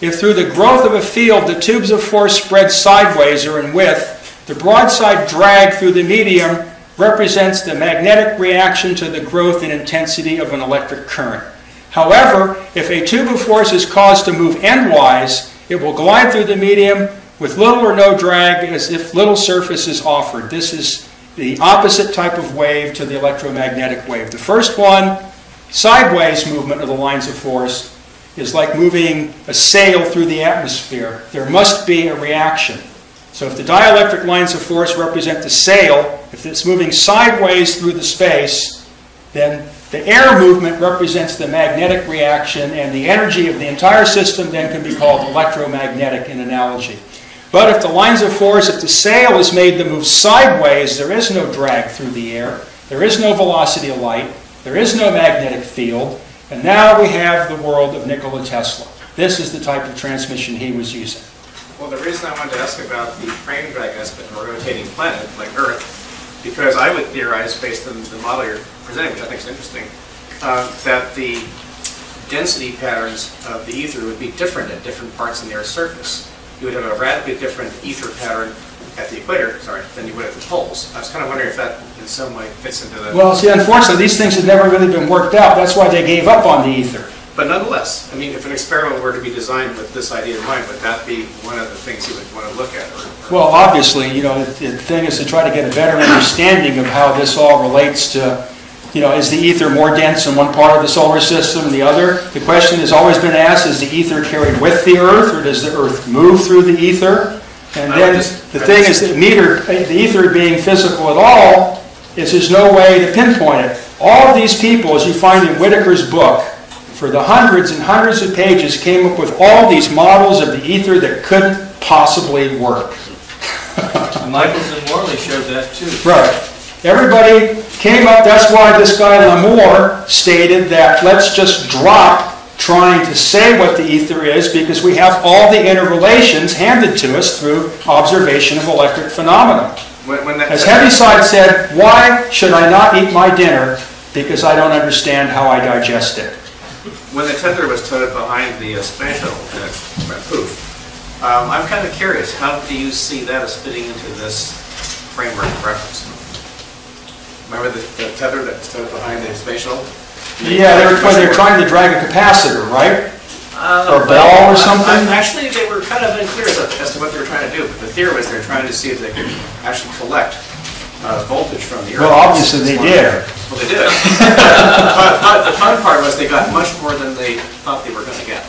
If through the growth of a field the tubes of force spread sideways or in width, the broadside drag through the medium represents the magnetic reaction to the growth and intensity of an electric current. However, if a tube of force is caused to move endwise, it will glide through the medium with little or no drag as if little surface is offered. This is the opposite type of wave to the electromagnetic wave. The first one, sideways movement of the lines of force, is like moving a sail through the atmosphere. There must be a reaction. So if the dielectric lines of force represent the sail, if it's moving sideways through the space, then the air movement represents the magnetic reaction, and the energy of the entire system then can be called electromagnetic in analogy. But if the lines of force, if the sail is made to move sideways, there is no drag through the air, there is no velocity of light, there is no magnetic field, and now we have the world of Nikola Tesla. This is the type of transmission he was using. Well, the reason I wanted to ask about the frame drag aspect of a rotating planet like Earth, because I would theorize, based on the model you're presenting, which I think is interesting, uh, that the density patterns of the ether would be different at different parts in the Earth's surface. You would have a radically different ether pattern at the equator, sorry, than you would at the poles. I was kind of wondering if that in some way fits into the... Well, see, unfortunately, these things had never really been worked out. That's why they gave up on the ether. But nonetheless, I mean, if an experiment were to be designed with this idea in mind, would that be one of the things you would want to look at? or- or- Well, obviously, you know, the the thing is to try to get a better understanding of how this all relates to, you know, is the ether more dense in one part of the solar system than the other? The question has always been asked, is the ether carried with the Earth, or does the Earth move through the ether? And I then, just- the I thing would is that meter, the ether being physical at all, is there's no way to pinpoint it. All of these people, as you find in Whittaker's book, for the hundreds and hundreds of pages, came up with all these models of the ether that couldn't possibly work. Michelson and Morley showed that too. Right. Everybody came up, that's why this guy Larmor stated that let's just drop trying to say what the ether is because we have all the interrelations handed to us through observation of electric phenomena. When when that... As Heaviside said, why should I not eat my dinner because I don't understand how I digest it? When the tether was towed behind the uh, space shuttle and poof, um, I'm kind of curious, how do you see that as fitting into this framework of reference? Remember the the tether that was towed behind the space shuttle? Yeah, they were, well, they're trying to drag a capacitor, right? Uh, Or a ball or something? I- I- Actually, they were kind of unclear as as to what they were trying to do, but the theory was they were trying to see if they could actually collect uh, voltage from the earth. Well, obviously they did. Well, they did. But but the fun part was they got much more than they thought they were going to get.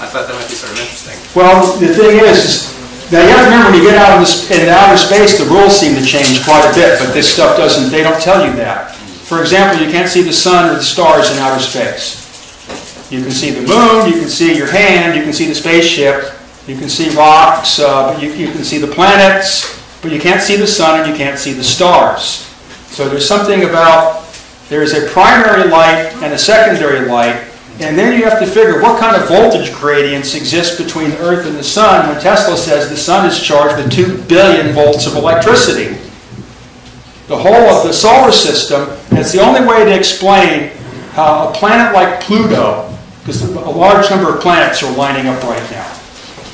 I thought that might be sort of interesting. Well, the thing is, is now you have to remember when you get out in, this, in outer space, the rules seem to change quite a bit, but this stuff doesn't, they don't tell you that. For example, you can't see the sun or the stars in outer space. You can see the moon, you can see your hand, you can see the spaceship, you can see rocks, uh, but you, you can see the planets, but you can't see the sun and you can't see the stars. So there's something about, there is a primary light and a secondary light, and then you have to figure what kind of voltage gradients exist between the Earth and the Sun when Tesla says the Sun is charged with 2 billion volts of electricity. The whole of the solar system, it's the only way to explain how a planet like Pluto, because a large number of planets are lining up right now.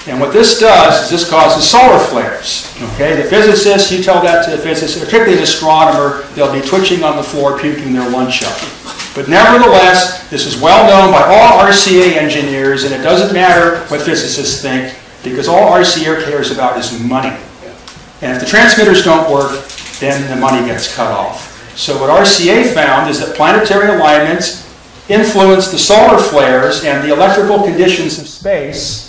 And what this does is this causes solar flares. Okay, the physicists, you tell that to the physicist, particularly the astronomer, they'll be twitching on the floor, puking their lunch up. But nevertheless, this is well known by all RCA engineers, and it doesn't matter what physicists think, because all RCA cares about is money. And if the transmitters don't work, then the money gets cut off. So what RCA found is that planetary alignments influence the solar flares and the electrical conditions of space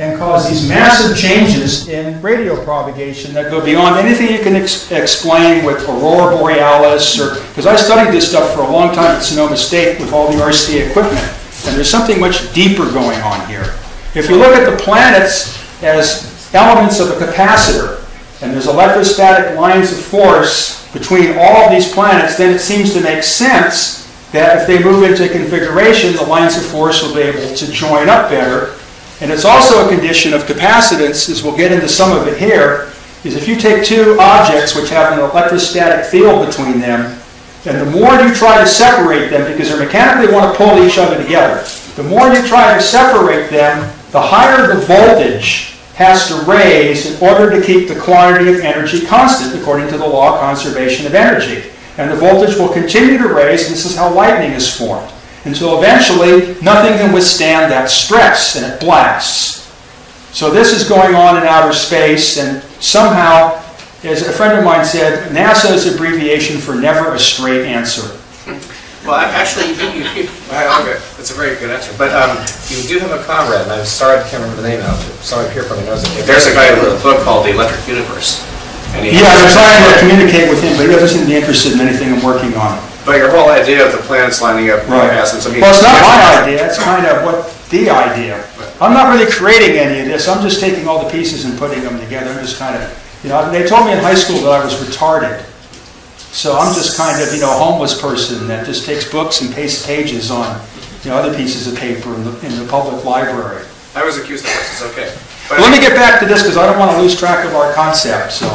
and cause these massive changes in radio propagation that go beyond anything you can ex- explain with aurora borealis or because I studied this stuff for a long time at Sonoma State with all the RCA equipment and there's something much deeper going on here. If you look at the planets as elements of a capacitor, and there's electrostatic lines of force between all of these planets, then it seems to make sense that if they move into configuration, the lines of force will be able to join up better. And it's also a condition of capacitance, as we'll get into some of it here, is if you take two objects which have an electrostatic field between them, and the more you try to separate them, because they're mechanically want to pull each other together, the more you try to separate them, the higher the voltage has to raise in order to keep the quantity of energy constant, according to the law of conservation of energy. And the voltage will continue to raise, and this is how lightning is formed, until eventually nothing can withstand that stress, and it blasts. So this is going on in outer space, and somehow, as a friend of mine said, NASA is abbreviation for never a straight answer. Well, actually, you, you, you, okay, that's a very good answer, but, um, you do have a comrade, and I'm sorry, I can't remember the name now, sorry, Pierre probably knows it. There's a guy who wrote a book called The Electric Universe. and he- Yeah, I'm trying to communicate with him, but he doesn't seem to be interested in anything I'm working on. But your whole idea of the planets lining up, Right. has some. Well, it's not my idea, it's kind of what the idea. I'm not really creating any of this, I'm just taking all the pieces and putting them together, I'm just kind of, you know, they told me in high school that I was retarded. So I'm just kind of, you know, a homeless person that just takes books and pastes pages on, you know, other pieces of paper in the, in the public library. I was accused of this, it's okay. But- Let me get back to this because I don't want to lose track of our concept. So,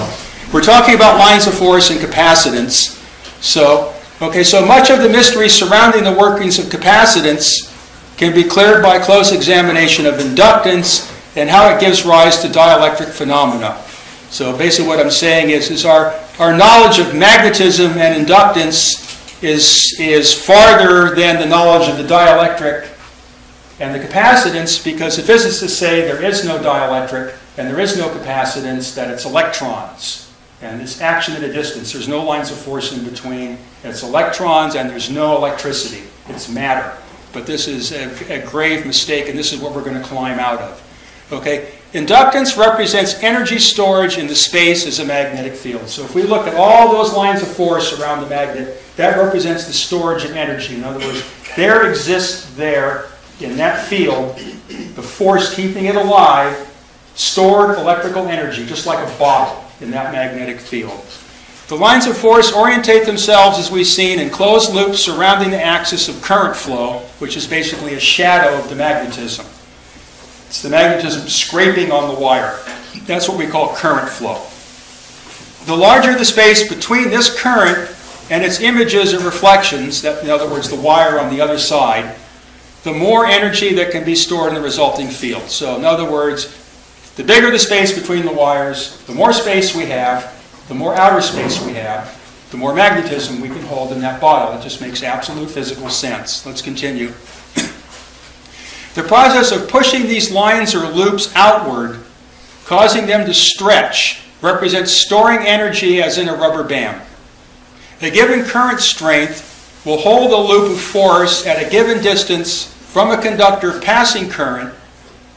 we're talking about lines of force and capacitance. So, okay, so much of the mystery surrounding the workings of capacitance can be cleared by close examination of inductance and how it gives rise to dielectric phenomena. So basically what I'm saying is, is our, our knowledge of magnetism and inductance is, is farther than the knowledge of the dielectric and the capacitance, because the physicists say there is no dielectric and there is no capacitance, that it's electrons. And it's action at a distance. There's no lines of force in between. It's electrons and there's no electricity. It's matter. But this is a, a grave mistake, and this is what we're going to climb out of. Okay? Inductance represents energy storage in the space as a magnetic field. So if we look at all those lines of force around the magnet, that represents the storage of energy. In other words, there exists there in that field the force keeping it alive, stored electrical energy, just like a bottle in that magnetic field. The lines of force orientate themselves, as we've seen, in closed loops surrounding the axis of current flow, which is basically a shadow of the magnetism. It's the magnetism scraping on the wire. That's what we call current flow. The larger the space between this current and its images and reflections, that, in other words, the wire on the other side, the more energy that can be stored in the resulting field. So, in other words, the bigger the space between the wires, the more space we have, the more outer space we have, the more magnetism we can hold in that bottle. It just makes absolute physical sense. Let's continue. The process of pushing these lines or loops outward, causing them to stretch, represents storing energy as in a rubber band. A given current strength will hold a loop of force at a given distance from a conductor passing current,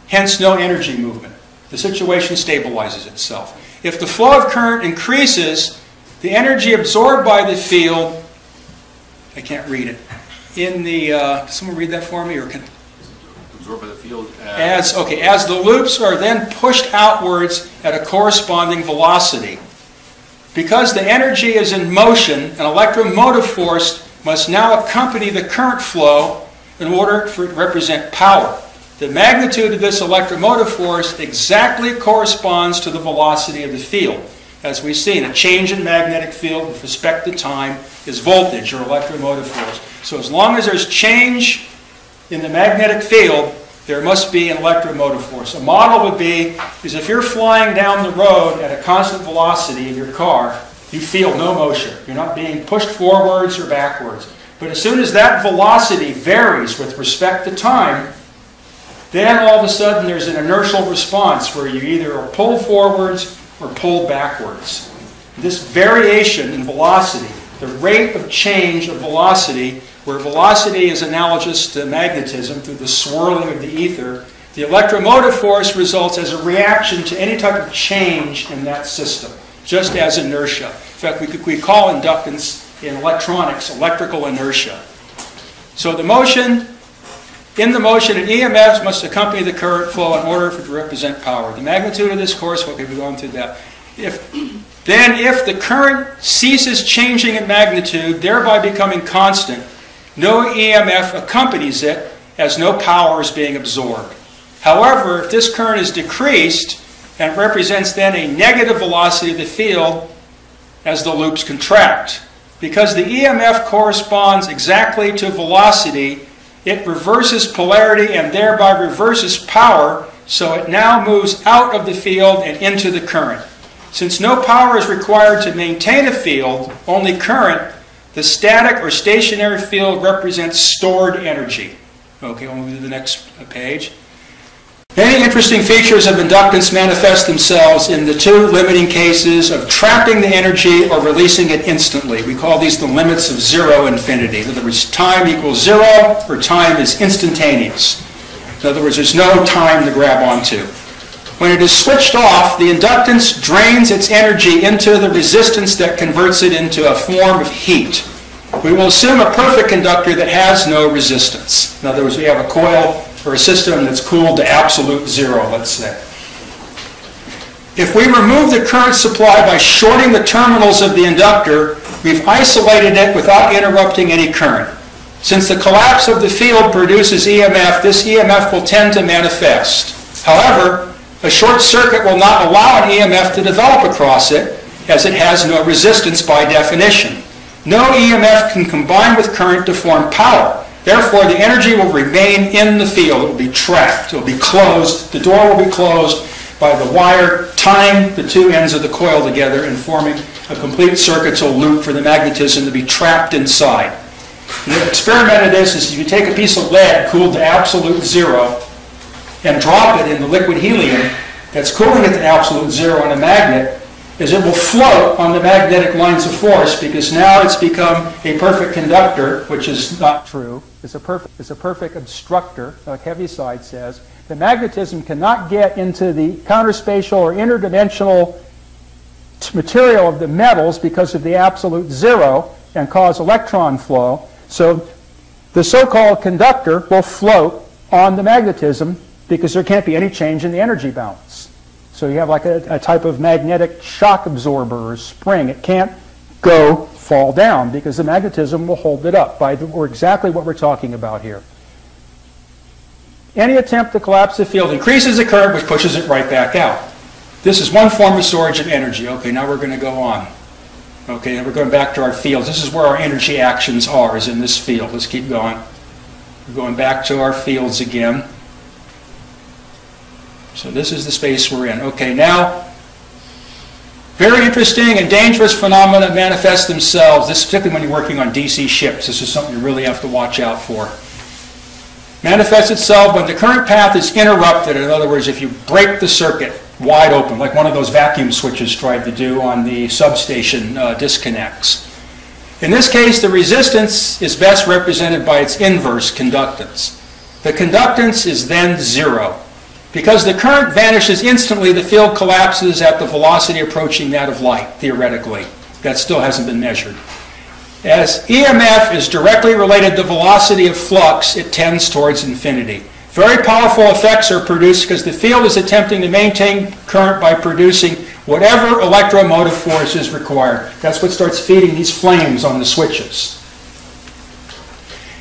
hence no energy movement. The situation stabilizes itself. If the flow of current increases, the energy absorbed by the field, I can't read it, in the, uh, someone read that for me, or can, Absorbed by the field as, okay, as the loops are then pushed outwards at a corresponding velocity. Because the energy is in motion, an electromotive force must now accompany the current flow in order for it to represent power. The magnitude of this electromotive force exactly corresponds to the velocity of the field. As we've seen, a change in magnetic field with respect to time is voltage or electromotive force. So as long as there's change in the magnetic field, there must be an electromotive force. A model would be is if you're flying down the road at a constant velocity in your car, you feel no motion. You're not being pushed forwards or backwards. But as soon as that velocity varies with respect to time, then all of a sudden there's an inertial response where you either pulled forwards or pulled backwards. This variation in velocity, the rate of change of velocity, where velocity is analogous to magnetism through the swirling of the ether, the electromotive force results as a reaction to any type of change in that system, just as inertia. In fact, we, could, we call inductance in electronics electrical inertia. So the motion, in the motion, an EMF must accompany the current flow in order for it to represent power. The magnitude of this course, okay, we've gone through that. If, then if the current ceases changing in magnitude, thereby becoming constant, no EMF accompanies it as no power is being absorbed. However, if this current is decreased and represents then a negative velocity of the field as the loops contract, because the EMF corresponds exactly to velocity, it reverses polarity and thereby reverses power, so it now moves out of the field and into the current. Since no power is required to maintain a field, only current, the static or stationary field represents stored energy. Okay, we'll move to the next uh, page. Many interesting features of inductance manifest themselves in the two limiting cases of trapping the energy or releasing it instantly. We call these the limits of zero infinity. In other words, time equals zero or time is instantaneous. In other words, there's no time to grab onto. When it is switched off, the inductance drains its energy into the resistance that converts it into a form of heat. We will assume a perfect conductor that has no resistance. In other words, we have a coil or a system that's cooled to absolute zero, let's say. If we remove the current supply by shorting the terminals of the inductor, we've isolated it without interrupting any current. Since the collapse of the field produces EMF, this EMF will tend to manifest. However, a short circuit will not allow an EMF to develop across it, as it has no resistance by definition. No EMF can combine with current to form power. Therefore, the energy will remain in the field. It will be trapped. It will be closed. The door will be closed by the wire tying the two ends of the coil together and forming a complete circuitous loop for the magnetism to be trapped inside. The experiment of this is if you take a piece of lead cooled to absolute zero and drop it in the liquid helium that's cooling it to absolute zero on a magnet, is it will float on the magnetic lines of force because now it's become a perfect conductor, which is not true. It's a perfect, it's a perfect obstructor, like Heaviside says. The magnetism cannot get into the counterspatial or interdimensional material of the metals because of the absolute zero and cause electron flow. So the so-called conductor will float on the magnetism because there can't be any change in the energy balance. So you have like a, a type of magnetic shock absorber or spring. It can't go fall down because the magnetism will hold it up by the, or exactly what we're talking about here. Any attempt to collapse the field increases the current, which pushes it right back out. This is one form of storage of energy. Okay, now we're going to go on. Okay, now we're going back to our fields. This is where our energy actions are, is in this field. Let's keep going. We're going back to our fields again. So this is the space we're in. Okay, now, very interesting and dangerous phenomena manifest themselves. This particularly when you're working on DC ships. This is something you really have to watch out for. Manifests itself when the current path is interrupted. In other words, if you break the circuit wide open, like one of those vacuum switches tried to do on the substation uh, disconnects. In this case, the resistance is best represented by its inverse conductance. The conductance is then zero. Because the current vanishes instantly, the field collapses at the velocity approaching that of light, theoretically. That still hasn't been measured. As EMF is directly related to velocity of flux, it tends towards infinity. Very powerful effects are produced because the field is attempting to maintain current by producing whatever electromotive force is required. That's what starts feeding these flames on the switches.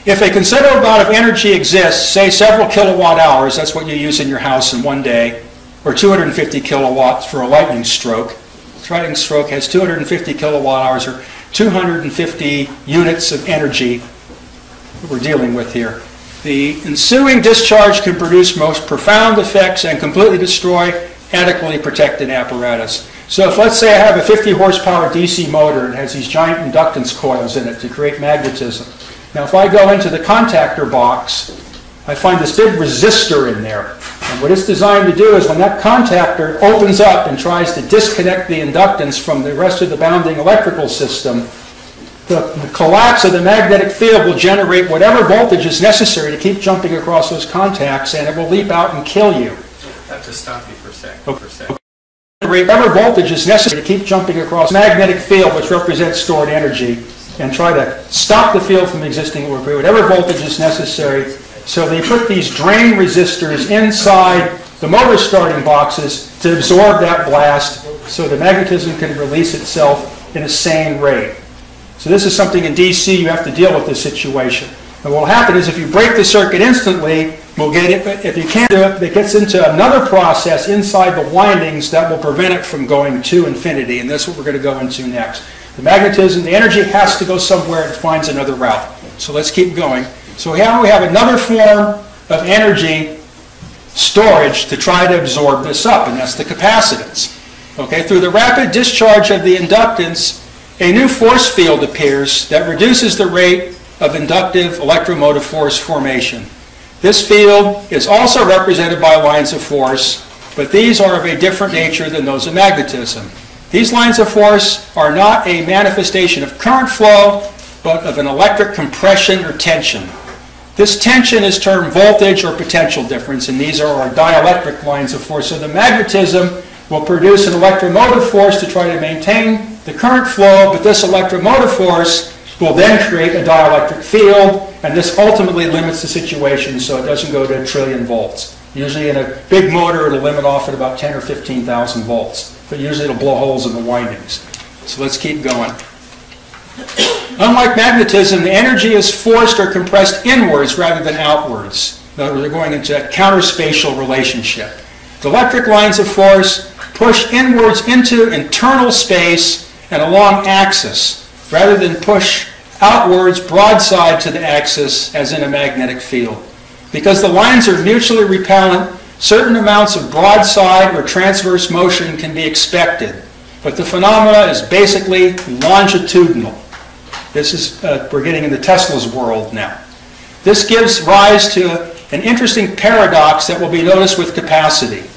If a considerable amount of energy exists, say several kilowatt hours, that's what you use in your house in one day, or 250 kilowatts for a lightning stroke. A lightning stroke has 250 kilowatt hours, or 250 units of energy that we're dealing with here. The ensuing discharge can produce most profound effects and completely destroy adequately protected apparatus. So if let's say I have a 50 horsepower DC motor, it has these giant inductance coils in it to create magnetism. Now if I go into the contactor box, I find this big resistor in there. And what it's designed to do is when that contactor opens up and tries to disconnect the inductance from the rest of the bounding electrical system, the, the, collapse of the magnetic field will generate whatever voltage is necessary to keep jumping across those contacts and it will leap out and kill you. I have to stop you for a sec. For a sec. Whatever voltage is necessary to keep jumping across magnetic field, which represents stored energy, and try to stop the field from existing or create whatever voltage is necessary. So they put these drain resistors inside the motor starting boxes to absorb that blast, so the magnetism can release itself in a sane rate. So this is something in DC you have to deal with this situation. And what will happen is if you break the circuit instantly, we'll get it, but if you can't do it, it gets into another process inside the windings that will prevent it from going to infinity, and that's what we're going to go into next. The magnetism, the energy has to go somewhere and finds another route. So let's keep going. So now we have another form of energy storage to try to absorb this up, and that's the capacitance. Okay, through the rapid discharge of the inductance, a new force field appears that reduces the rate of inductive electromotive force formation. This field is also represented by lines of force, but these are of a different nature than those of magnetism. These lines of force are not a manifestation of current flow, but of an electric compression or tension. This tension is termed voltage or potential difference, and these are our dielectric lines of force. So the magnetism will produce an electromotive force to try to maintain the current flow, but this electromotive force will then create a dielectric field, and this ultimately limits the situation so it doesn't go to a trillion volts. Usually in a big motor, it'll limit off at about 10 or 15,000 volts, but usually it'll blow holes in the windings. So let's keep going. Unlike magnetism, the energy is forced or compressed inwards rather than outwards. In other words, they're going into a counterspatial relationship. The electric lines of force push inwards into internal space and along axis, rather than push outwards broadside to the axis as in a magnetic field. Because the lines are mutually repellent, certain amounts of broadside or transverse motion can be expected, but the phenomena is basically longitudinal. This is, uh, we're getting into Tesla's world now. This gives rise to an interesting paradox that will be noticed with capacity.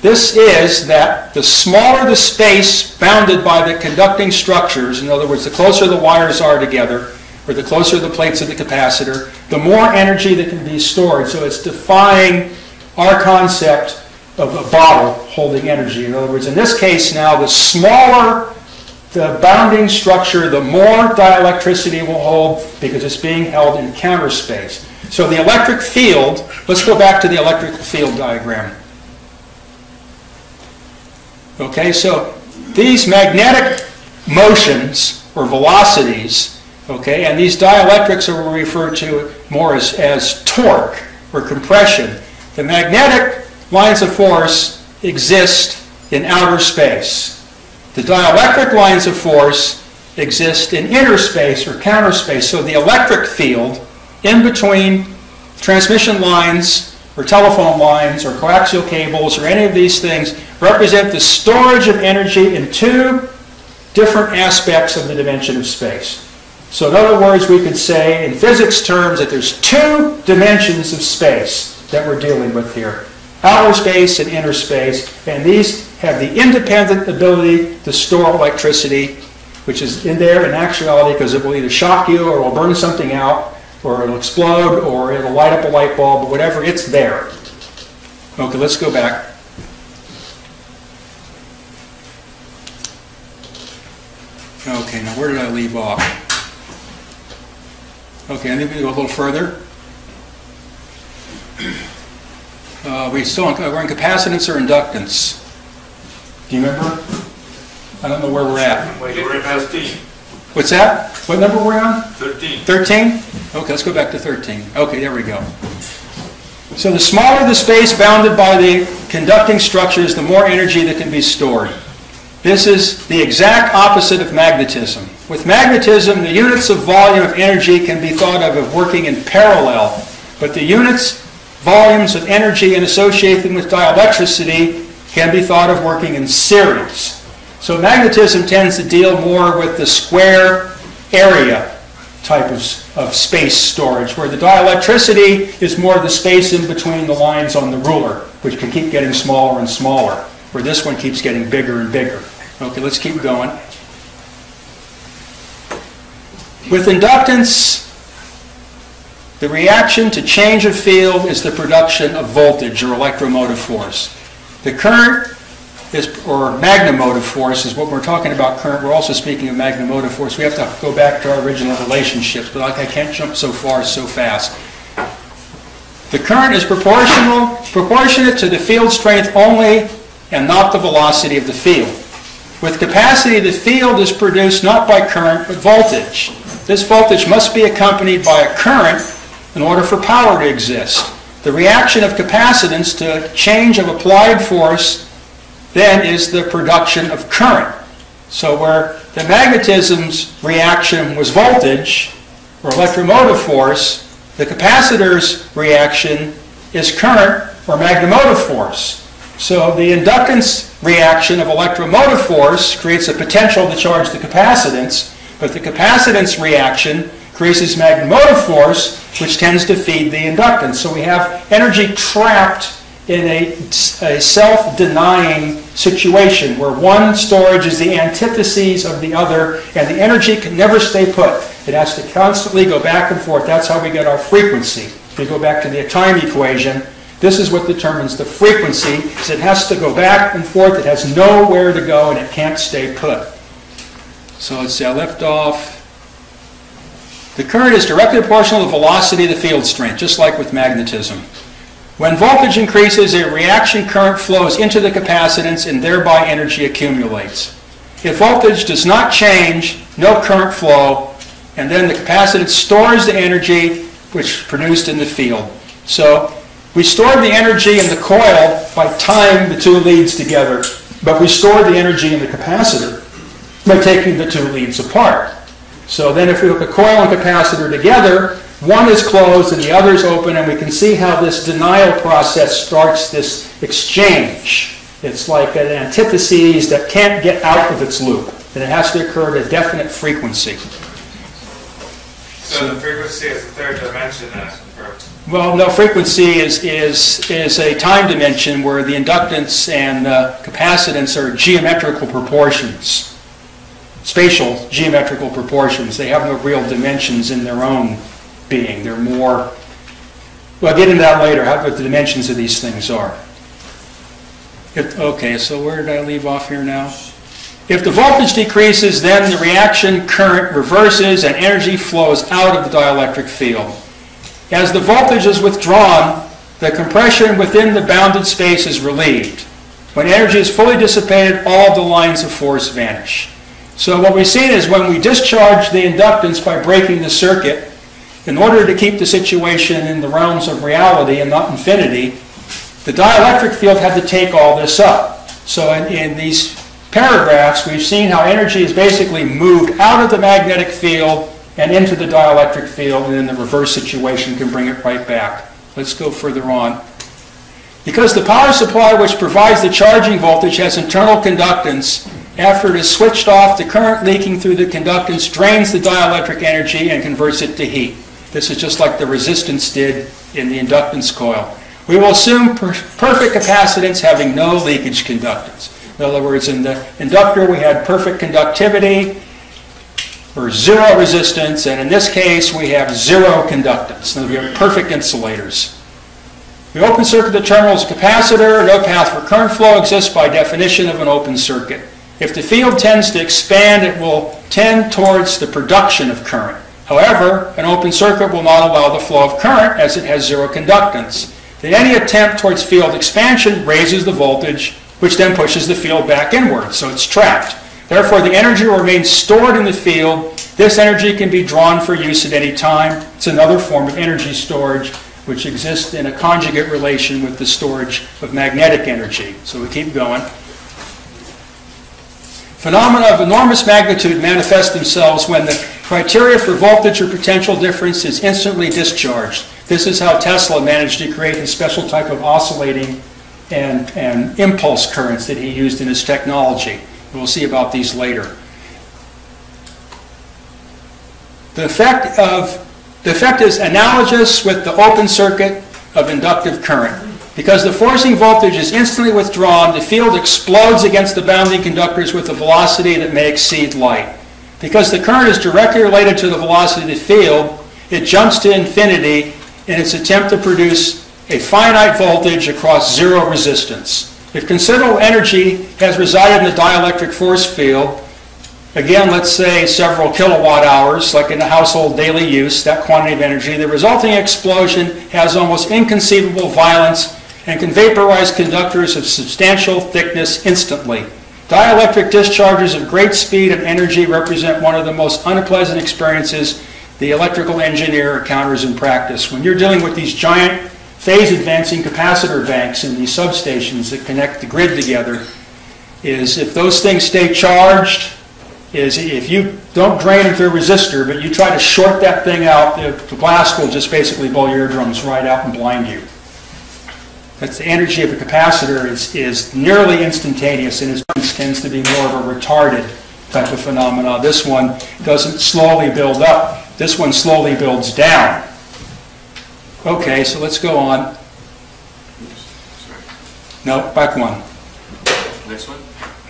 This is that the smaller the space bounded by the conducting structures, in other words, the closer the wires are together, or the closer the plates of the capacitor, the more energy that can be stored. So it's defying our concept of a bottle holding energy. In other words, in this case now, the smaller the bounding structure, the more dielectricity will hold because it's being held in counter space. So the electric field, let's go back to the electrical field diagram. Okay, so these magnetic motions or velocities, okay, and these dielectrics are referred to more as, as torque or compression. The magnetic lines of force exist in outer space. The dielectric lines of force exist in inner space or counter space. So the electric field in between transmission lines or telephone lines or coaxial cables or any of these things represent the storage of energy in two different aspects of the dimension of space. So in other words, we could say in physics terms that there's two dimensions of space that we're dealing with here. Outer space and inner space, and these have the independent ability to store electricity, which is in there in actuality because it will either shock you or it will burn something out or it'll explode or it'll light up a light bulb whatever, it's there. Okay, let's go back. Okay, now where did I leave off? Okay, I need to go a little further. Uh, we still, we're in capacitance or inductance. Do you remember? I don't know where we're at. Wait, we're at 13. What's that? What number we're on? 13. 13? Okay, let's go back to 13. Okay, there we go. So the smaller the space bounded by the conducting structures, the more energy that can be stored. This is the exact opposite of magnetism. With magnetism, the units of volume of energy can be thought of as working in parallel, but the units, volumes of energy and associated with dielectricity can be thought of working in series. So magnetism tends to deal more with the square area type of, of space storage, where the dielectricity is more the space in between the lines on the ruler, which can keep getting smaller and smaller, where this one keeps getting bigger and bigger. Okay, let's keep going. With inductance, the reaction to change of field is the production of voltage or electromotive force. The current is, or magnetomotive force is what we're talking about current. We're also speaking of magnetomotive force. We have to go back to our original relationships, but I can't jump so far so fast. The current is proportional, proportionate to the field strength only and not the velocity of the field. With capacity, the field is produced not by current, but voltage. This voltage must be accompanied by a current in order for power to exist. The reaction of capacitance to change of applied force then is the production of current. So where the magnetism's reaction was voltage, or electromotive force, the capacitor's reaction is current, or magnetomotive force. So the inductance reaction of electromotive force creates a potential to charge the capacitance, but the capacitance reaction creates magnetomotive force, which tends to feed the inductance. So we have energy trapped in a, a self-denying situation where one storage is the antitheses of the other, and the energy can never stay put. It has to constantly go back and forth. That's how we get our frequency. If we go back to the time equation, this is what determines the frequency, it has to go back and forth, it has nowhere to go, and it can't stay put. So let's see, I left off. The current is directly proportional to the velocity of the field strength, just like with magnetism. When voltage increases, a reaction current flows into the capacitance and thereby energy accumulates. If voltage does not change, no current flow, and then the capacitance stores the energy which is produced in the field. So we store the energy in the coil by tying the two leads together, but we store the energy in the capacitor by taking the two leads apart. So then if we look at coil and capacitor together, one is closed and the other is open, and we can see how this denial process starts this exchange. It's like an antithesis that can't get out of its loop, and it has to occur at a definite frequency. So the frequency is the third dimension then, Well, no, frequency is, is, is a time dimension where the inductance and uh, capacitance are geometrical proportions, spatial geometrical proportions. They have no real dimensions in their own being. They're more, well, I'll get into that later, how, what the dimensions of these things are. If, okay, so where did I leave off here now? If the voltage decreases, then the reaction current reverses and energy flows out of the dielectric field. As the voltage is withdrawn, the compression within the bounded space is relieved. When energy is fully dissipated, all the lines of force vanish. So what we've seen is when we discharge the inductance by breaking the circuit, in order to keep the situation in the realms of reality and not infinity, the dielectric field had to take all this up. So in, in these paragraphs, we've seen how energy is basically moved out of the magnetic field and into the dielectric field, and then the reverse situation can bring it right back. Let's go further on. Because the power supply which provides the charging voltage has internal conductance, after it is switched off, the current leaking through the conductance drains the dielectric energy and converts it to heat. This is just like the resistance did in the inductance coil. We will assume per perfect capacitance having no leakage conductance. In other words, in the inductor we had perfect conductivity or zero resistance, and in this case we have zero conductance. Now we have perfect insulators. We open circuit the terminal as a capacitor. No path for current flow exists by definition of an open circuit. If the field tends to expand, it will tend towards the production of current. However, an open circuit will not allow the flow of current as it has zero conductance. Then any attempt towards field expansion raises the voltage, which then pushes the field back inward, so it's trapped. Therefore, the energy remains stored in the field. This energy can be drawn for use at any time. It's another form of energy storage, which exists in a conjugate relation with the storage of magnetic energy. So we keep going. Phenomena of enormous magnitude manifest themselves when the criteria for voltage or potential difference is instantly discharged. This is how Tesla managed to create a special type of oscillating and, and impulse currents that he used in his technology. We'll see about these later. The effect of the effect is analogous with the open circuit of inductive current. Because the forcing voltage is instantly withdrawn, the field explodes against the bounding conductors with a velocity that may exceed light. Because the current is directly related to the velocity of the field, it jumps to infinity in its attempt to produce a finite voltage across zero resistance. If considerable energy has resided in the dielectric force field, again, let's say several kilowatt hours, like in a household daily use, that quantity of energy, the resulting explosion has almost inconceivable violence and can vaporize conductors of substantial thickness instantly. Dielectric discharges of great speed and energy represent one of the most unpleasant experiences the electrical engineer encounters in practice. When you're dealing with these giant phase-advancing capacitor banks in these substations that connect the grid together, is if those things stay charged, is if you don't drain it through a resistor, but you try to short that thing out, the the blast will just basically blow your eardrums right out and blind you. That's the energy of a capacitor is, is nearly instantaneous and it tends to be more of a retarded type of phenomena. This one doesn't slowly build up. This one slowly builds down. Okay, so let's go on. No, back one. Next one?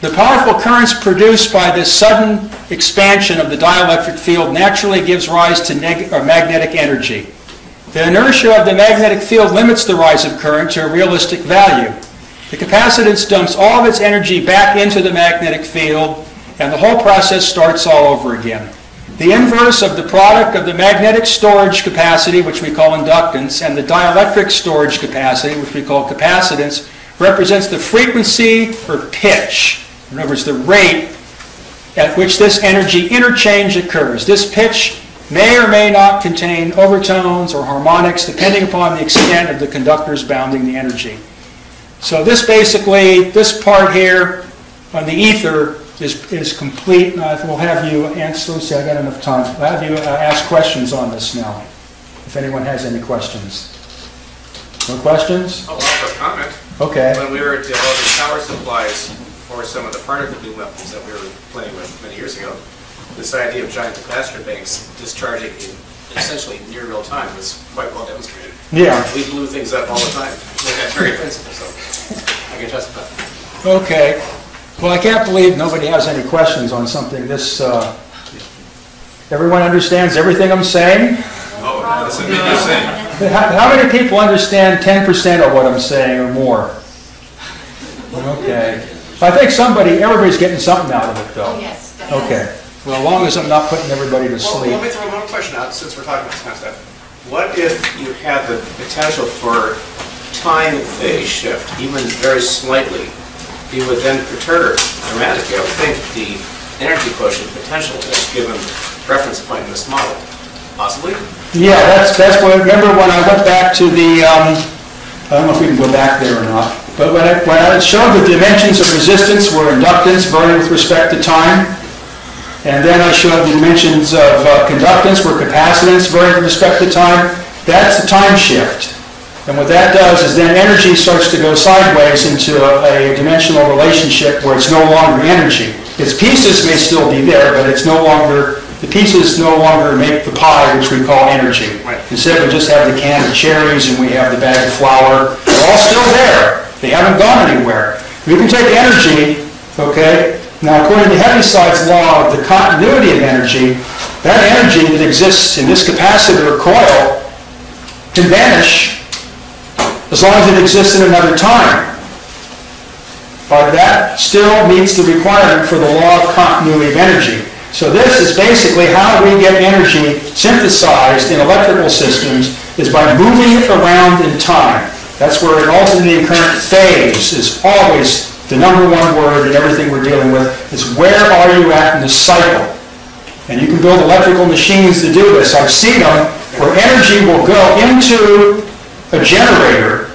The powerful currents produced by this sudden expansion of the dielectric field naturally gives rise to neg- or magnetic energy. The inertia of the magnetic field limits the rise of current to a realistic value. The capacitance dumps all of its energy back into the magnetic field, and the whole process starts all over again. The inverse of the product of the magnetic storage capacity, which we call inductance, and the dielectric storage capacity, which we call capacitance, represents the frequency or pitch. In other words, the rate at which this energy interchange occurs. This pitch may or may not contain overtones or harmonics, depending upon the extent of the conductors bounding the energy. So this basically, this part here on the ether is, is complete. And I will have you answer, Lucy, I've got enough time. I'll have you uh, ask questions on this now, if anyone has any questions. No questions? I'll offer a comment. Okay. When we were developing power supplies for some of the particle weapons that we were playing with many years ago, this idea of giant capacitor banks discharging in essentially near real time was quite well demonstrated. Yeah. We blew things up all the time. We got very principle, so I can testify. Okay. Well, I can't believe nobody has any questions on something this, uh, everyone understands everything I'm saying? Oh, that's a big thing. How how many people understand 10% of what I'm saying or more? Okay. I think somebody, everybody's getting something out of it, Oh, though. yes. Okay. Well, as long as I'm not putting everybody to Well, sleep. let me throw one question out, since we're talking about this kind of stuff. What if you had the potential for time phase shift, even very slightly? You would then perturb dramatically, I would think, the energy quotient potential that's given reference point in this model. Possibly? Yeah, that's, that's what, remember when I went back to the, um, I don't know if we can go back there or not, but when I, when I showed the dimensions of resistance were inductance varying with respect to time, and then I showed the dimensions of uh, conductance where capacitance varying with respect to time, that's the time shift. And what that does is then energy starts to go sideways into a, a dimensional relationship where it's no longer energy. Its pieces may still be there, but it's no longer, the pieces no longer make the pie, which we call energy. Right. Instead, we just have the can of cherries and we have the bag of flour. They're all still there. They haven't gone anywhere. We can take energy, okay? Now, according to Heaviside's law of the continuity of energy, that energy that exists in this capacitor coil can vanish as long as it exists in another time. But that still meets the requirement for the law of continuity of energy. So this is basically how we get energy synthesized in electrical systems is by moving it around in time. That's where an alternating current phase is always the number one word in everything we're dealing with, is where are you at in the cycle? And you can build electrical machines to do this. I've seen them where energy will go into a generator,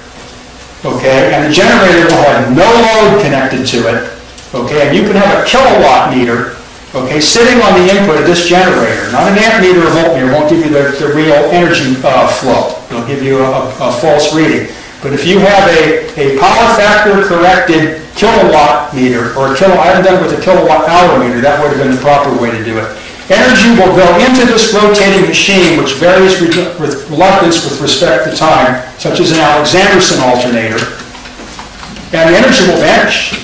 okay, and the generator will have no load connected to it, okay, and you can have a kilowatt meter, okay, sitting on the input of this generator, not an amp meter or voltmeter, won't give you the, the real energy uh, flow. It'll give you a, a false reading. But if you have a, a power factor corrected kilowatt meter, or a kilo, I haven't done it with a kilowatt hour meter, that would have been the proper way to do it. Energy will go into this rotating machine, which varies re- with reluctance with respect to time, such as an Alexanderson alternator, and the energy will vanish.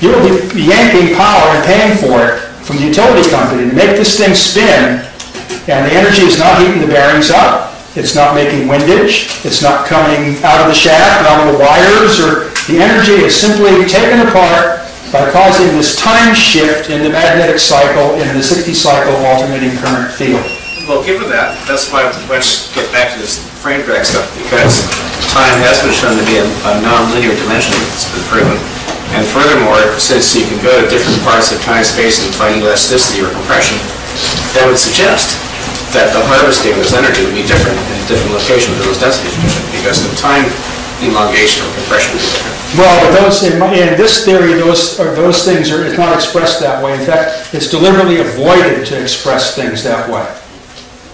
You'll be yanking power and paying for it from the utility company to make this thing spin, and the energy is not heating the bearings up, it's not making windage, it's not coming out of the shaft, out of the wires, or the energy is simply taken apart by causing this time shift in the magnetic cycle in the 60-cycle alternating current field. Well, given that, that's why I want to get back to this frame drag stuff, because time has been shown to be a a non-linear dimension, it's been proven. And furthermore, since you can go to different parts of time, space and find elasticity or compression, that would suggest that the harvesting of this energy would be different in different locations, or those densities different, because the time elongation or compression. Well, but those, in in this theory, those, or those things are, not expressed that way. In fact, it's deliberately avoided to express things that way.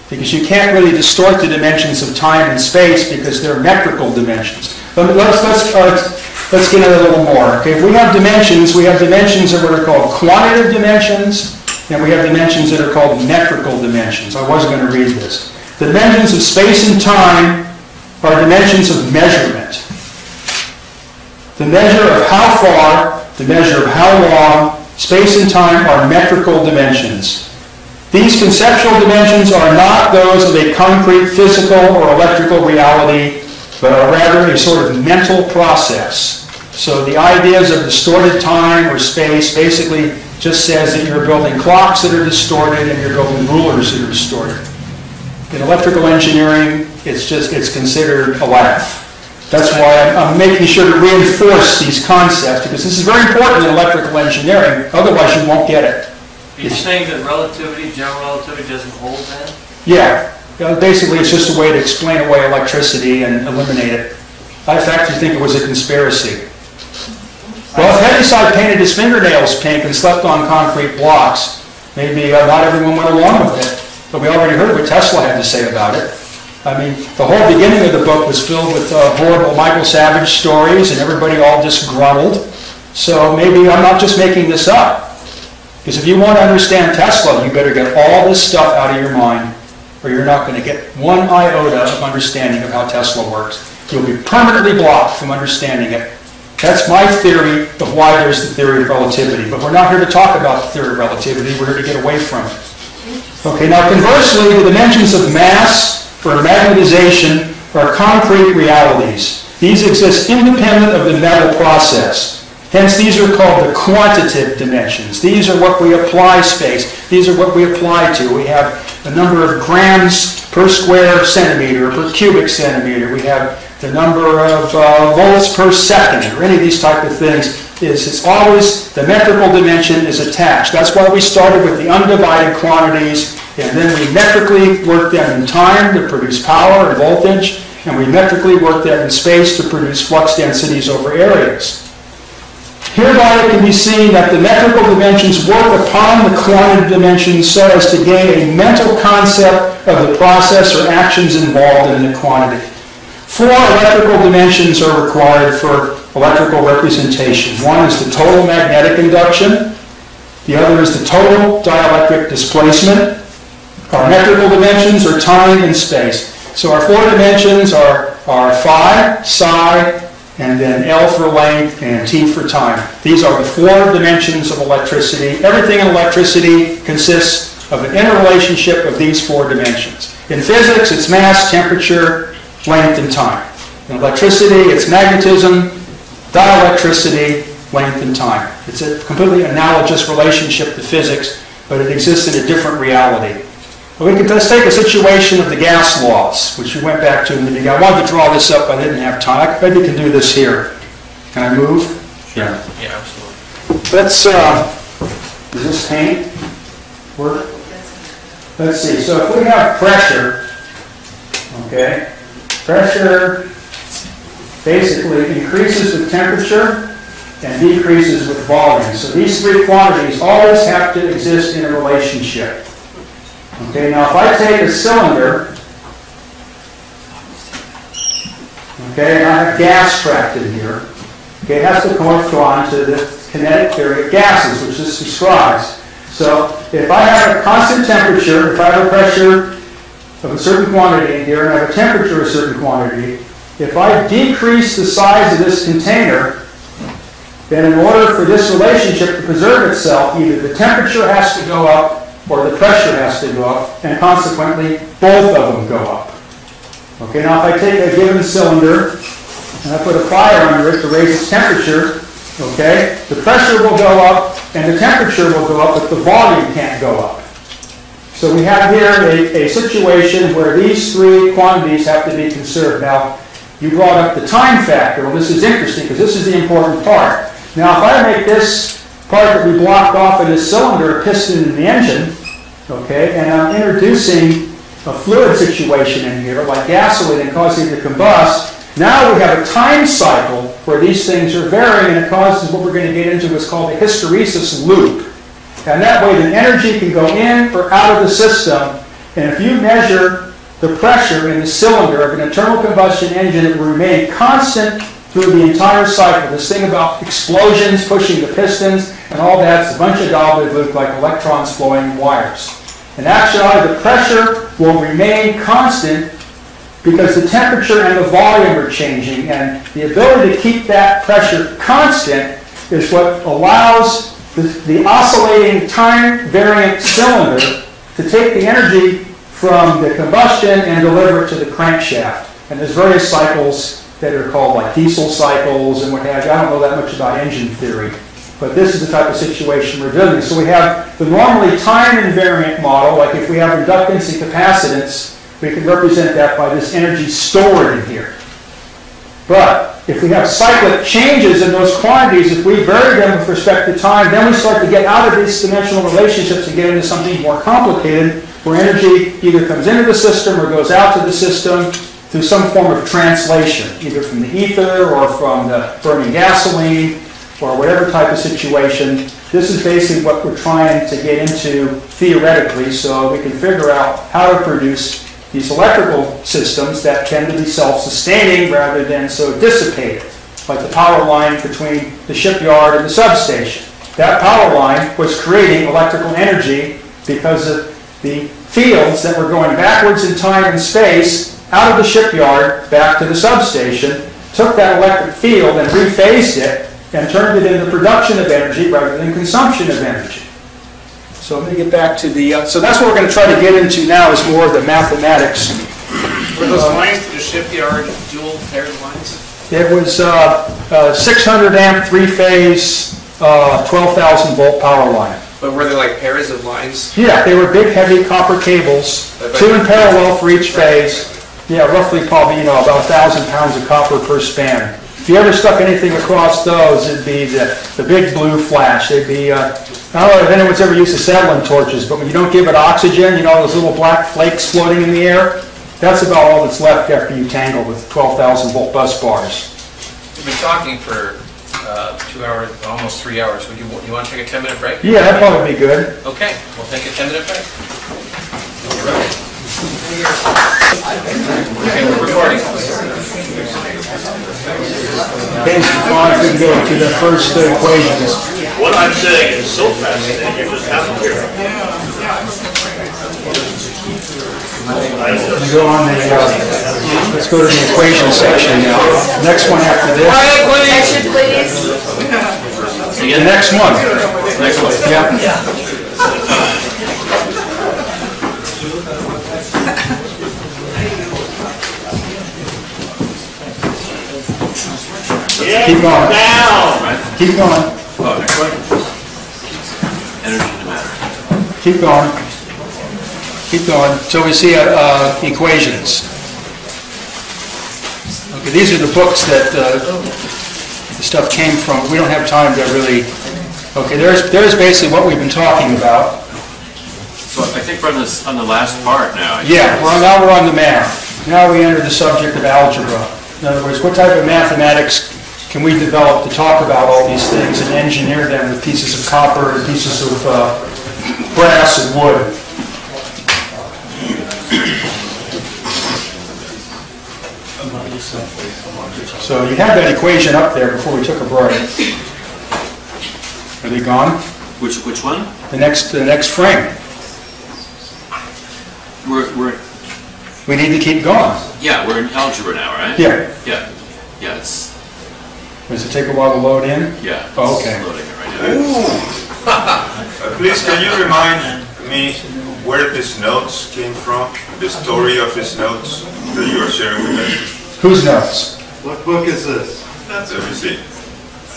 Because you can't really distort the dimensions of time and space because they're metrical dimensions. Me- Let's, let's, uh, let's get into a little more. Okay, if we have dimensions, we have dimensions that are called quantitative dimensions, and we have dimensions that are called metrical dimensions. I wasn't going to read this. The dimensions of space and time are dimensions of measurement. The measure of how far, the measure of how long, space and time are metrical dimensions. These conceptual dimensions are not those of a concrete physical or electrical reality, but are rather a sort of mental process. So the ideas of distorted time or space basically just says that you're building clocks that are distorted and you're building rulers that are distorted. In electrical engineering, it's just, it's considered a laugh. That's why I'm, I'm making sure to reinforce these concepts, because this is very important in electrical engineering, otherwise you won't get it. Are you saying that relativity, general relativity doesn't hold then? Yeah, Uh, basically, it's just a way to explain away electricity and eliminate it. I fact think it was a conspiracy. Well, if Heaviside painted his fingernails pink and slept on concrete blocks, maybe uh, not everyone went along with it. But we already heard what Tesla had to say about it. I mean, the whole beginning of the book was filled with uh, horrible Michael Savage stories, and everybody all disgruntled. So maybe I'm not just making this up. Because if you want to understand Tesla, you better get all this stuff out of your mind, or you're not going to get one iota of understanding of how Tesla works. You'll be permanently blocked from understanding it. That's my theory of why there's the theory of relativity. But we're not here to talk about the theory of relativity, we're here to get away from it. Okay, now conversely, the dimensions of mass or magnetization are concrete realities. These exist independent of the metal process. Hence, these are called the quantitative dimensions. These are what we apply space. These are what we apply to. We have the number of grams per square centimeter, per cubic centimeter. We have the number of uh, volts per second, or any of these type of things. Is it's always the metrical dimension is attached. That's why we started with the undivided quantities, and then we metrically work them in time to produce power and voltage, and we metrically work them in space to produce flux densities over areas. Hereby it can be seen that the metrical dimensions work upon the quantitative dimensions so as to gain a mental concept of the process or actions involved in the quantity. Four electrical dimensions are required for electrical representation. One is the total magnetic induction. The other is the total dielectric displacement. Our metrical dimensions are time and space. So our four dimensions are, are phi, psi, and then L for length and T for time. These are the four dimensions of electricity. Everything in electricity consists of an interrelationship of these four dimensions. In physics, it's mass, temperature, length, and time. In electricity, it's magnetism, dielectricity, length, and time. It's a completely analogous relationship to physics, but it exists in a different reality. We can, let's take a situation of the gas laws, which we went back to in the beginning. I wanted to draw this up, but I didn't have time. Maybe we can do this here. Can I move? Yeah. Yeah, absolutely. Let's, uh, does this paint work? Let's see, so if we have pressure, okay, pressure basically increases with temperature and decreases with volume. So these three quantities always have to exist in a relationship. Okay, now if I take a cylinder, okay, and I have gas trapped in here, okay, it has to correspond to the kinetic theory of gases, which this describes. So if I have a constant temperature, if I have a pressure of a certain quantity in here and I have a temperature of a certain quantity, if I decrease the size of this container, then in order for this relationship to preserve itself, either the temperature has to go up or the pressure has to go up, and consequently, both of them go up. Okay, now if I take a given cylinder and I put a fire under it to raise its temperature, okay, the pressure will go up and the temperature will go up, but the volume can't go up. So we have here a, a situation where these three quantities have to be conserved. Now, you brought up the time factor. Well, this is interesting because this is the important part. Now, if I make this part that we blocked off in this cylinder a piston in the engine, okay, and I'm introducing a fluid situation in here, like gasoline and causing it to combust, now we have a time cycle where these things are varying and it causes what we're going to get into what's called a hysteresis loop. And that way the energy can go in or out of the system. And if you measure the pressure in the cylinder of an internal combustion engine, it will remain constant through the entire cycle. This thing about explosions pushing the pistons and all that's a bunch of gobbledygook like electrons flowing wires. In actuality, the pressure will remain constant because the temperature and the volume are changing, and the ability to keep that pressure constant is what allows the, the oscillating time variant cylinder to take the energy from the combustion and deliver it to the crankshaft. And there's various cycles that are called like diesel cycles and what have you. I don't know that much about engine theory, but this is the type of situation we're dealing with. So we have the normally time invariant model, like if we have inductance and capacitance, we can represent that by this energy stored in here. But if we have cyclic changes in those quantities, if we vary them with respect to time, then we start to get out of these dimensional relationships and get into something more complicated, where energy either comes into the system or goes out to the system through some form of translation, either from the ether or from the burning gasoline or whatever type of situation. This is basically what we're trying to get into theoretically so we can figure out how to produce these electrical systems that tend to be self-sustaining rather than so dissipative, like the power line between the shipyard and the substation. That power line was creating electrical energy because of the fields that were going backwards in time and space out of the shipyard back to the substation, took that electric field and rephased it and turned it into production of energy rather than consumption of energy. So I'm going to get back to the, uh, so that's what we're going to try to get into now is more of the mathematics. Were those lines to the shipyard dual paired lines? It was uh, uh, 600 amp, three-phase, uh, 12,000 volt power line. But were they like pairs of lines? Yeah, they were big, heavy copper cables, two in parallel for each phase. Yeah, roughly probably, you know, about a thousand pounds of copper per span. If you ever stuck anything across those, it'd be the, the big blue flash. They'd be, uh, I don't know if anyone's ever used acetylene torches, but when you don't give it oxygen, you know, those little black flakes floating in the air? That's about all that's left after you tangle with 12,000 volt bus bars. We've been talking for uh, two hours, almost three hours. Would you, you want to take a 10-minute break? Yeah, that'd probably be good. Okay, we'll take a 10-minute break. Okay, we're recording. If we can go to the first equation. What I'm saying is so fascinating, you just have to hear it. Go on the, uh, let's go to the equation section now. Next one after this. Attention, please. The next one. Next one. Yeah. Keep going. Down! Keep going. Oh, next one. Energy to. Keep going. Keep going. So we see uh, uh, equations. Okay, these are the books that uh, the stuff came from. We don't have time to really, okay, there's, there's basically what we've been talking about. So I think we're on this, on the last part now. Yeah, well, now we're on the math. Now we enter the subject of algebra. In other words, what type of mathematics can we develop to talk about all these things and engineer them with pieces of copper and pieces of uh, brass and wood? So you had that equation up there before we took a break. Are they gone? Which, which one? The next, the next frame. We're, we're, We need to keep going. yeah, we're in algebra now, right? Yeah. Yeah, yeah, it's, Does it take a while to load in? yeah. Oh, okay. Loading it right now. Please, can you remind me where these notes came from? The story of these notes that you are sharing with us? Whose notes? What book is this? Let me see.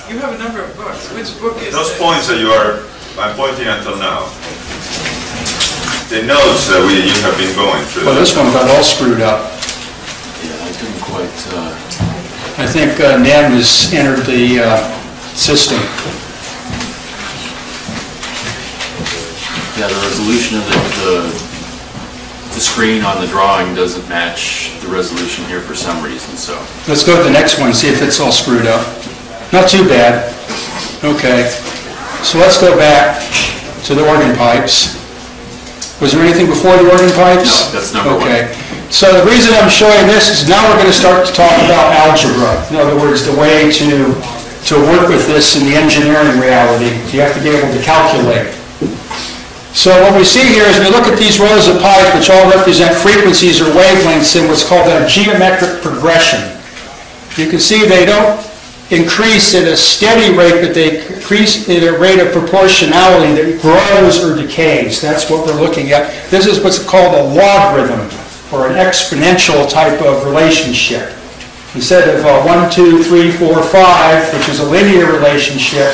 You have a number of books. Which book is Those points that you are, I'm pointing until now. The notes that we, you have been going through. Well, this one got all screwed up. Yeah, I didn't quite, uh, I think uh, has entered the uh, system. Yeah, the resolution of the, the, the screen on the drawing doesn't match the resolution here for some reason, so. Let's go to the next one, see if it's all screwed up. Not too bad. Okay. So let's go back to the organ pipes. Was there anything before the organ pipes? No, that's number one. Okay. So the reason I'm showing this is now we're going to start to talk about algebra. In other words, the way to, to work with this in the engineering reality. You have to be able to calculate. So what we see here is we look at these rows of pipes, which all represent frequencies or wavelengths in what's called a geometric progression. You can see they don't increase at a steady rate, but they increase at a rate of proportionality that grows or decays. That's what we're looking at. This is what's called a logarithm, or an exponential type of relationship. Instead of uh, 1, 2, 3, 4, 5, which is a linear relationship,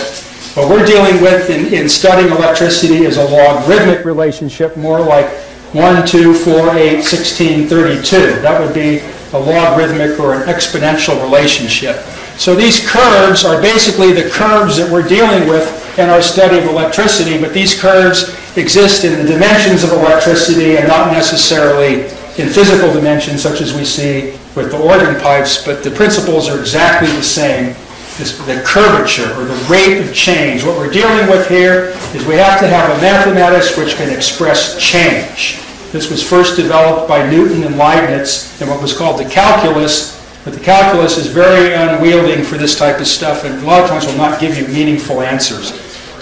what we're dealing with in, in studying electricity is a logarithmic relationship, more like 1, 2, 4, 8, 16, 32. That would be a logarithmic or an exponential relationship. So these curves are basically the curves that we're dealing with in our study of electricity, but these curves exist in the dimensions of electricity and not necessarily in physical dimensions such as we see with the organ pipes, but the principles are exactly the same. This, the curvature or the rate of change. What we're dealing with here is we have to have a mathematics which can express change. This was first developed by Newton and Leibniz in what was called the calculus, but the calculus is very unwielding for this type of stuff and a lot of times will not give you meaningful answers.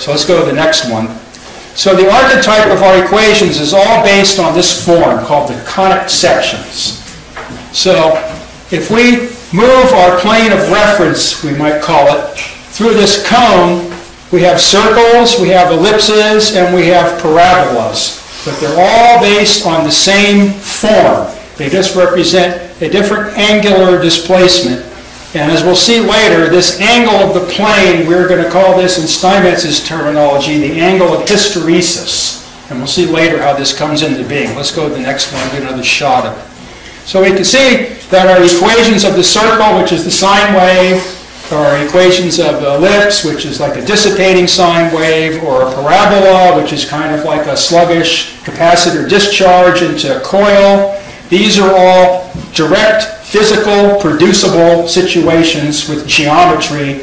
So let's go to the next one. So the archetype of our equations is all based on this form called the conic sections. So if we move our plane of reference, we might call it, through this cone, we have circles, we have ellipses, and we have parabolas. But they're all based on the same form. They just represent a different angular displacement. And as we'll see later, this angle of the plane, we're going to call this in Steinmetz's terminology, the angle of hysteresis. And we'll see later how this comes into being. Let's go to the next one, get another shot of it. So we can see that our equations of the circle, which is the sine wave, our equations of the ellipse, which is like a dissipating sine wave, or a parabola, which is kind of like a sluggish capacitor discharge into a coil. These are all direct, physical, producible situations with geometry,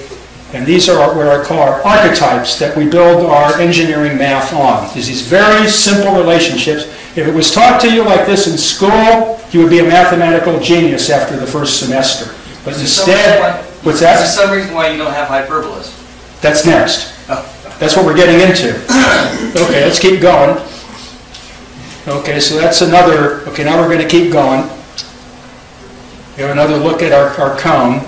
and these are what I call our archetypes that we build our engineering math on. There's these very simple relationships. If it was taught to you like this in school, you would be a mathematical genius after the first semester. But instead, what's Is that? there some reason why you don't have hyperbolas? That's next. Oh. That's what we're getting into. Okay, let's keep going. Okay, so that's another, okay, now we're going to keep going. Have another look at our, our cone.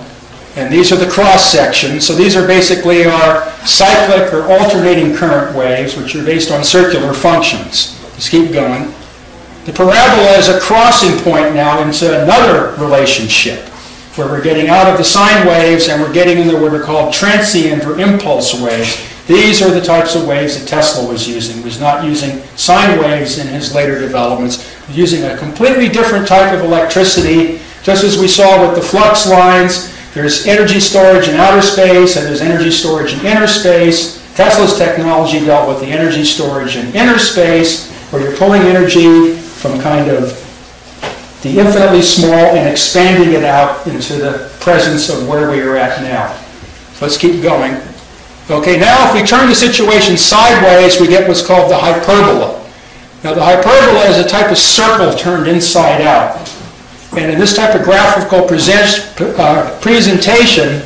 And these are the cross sections. So these are basically our cyclic or alternating current waves, which are based on circular functions. Let's keep going. The parabola is a crossing point now into another relationship where we're getting out of the sine waves and we're getting into what are called transient or impulse waves. These are the types of waves that Tesla was using. He was not using sine waves in his later developments, using a completely different type of electricity, just as we saw with the flux lines. There's energy storage in outer space and there's energy storage in inner space. Tesla's technology dealt with the energy storage in inner space, where you're pulling energy from kind of the infinitely small and expanding it out into the presence of where we are at now. Let's keep going. Okay, now if we turn the situation sideways, we get what's called the hyperbola. Now the hyperbola is a type of circle turned inside out. And in this type of graphical uh, presentation,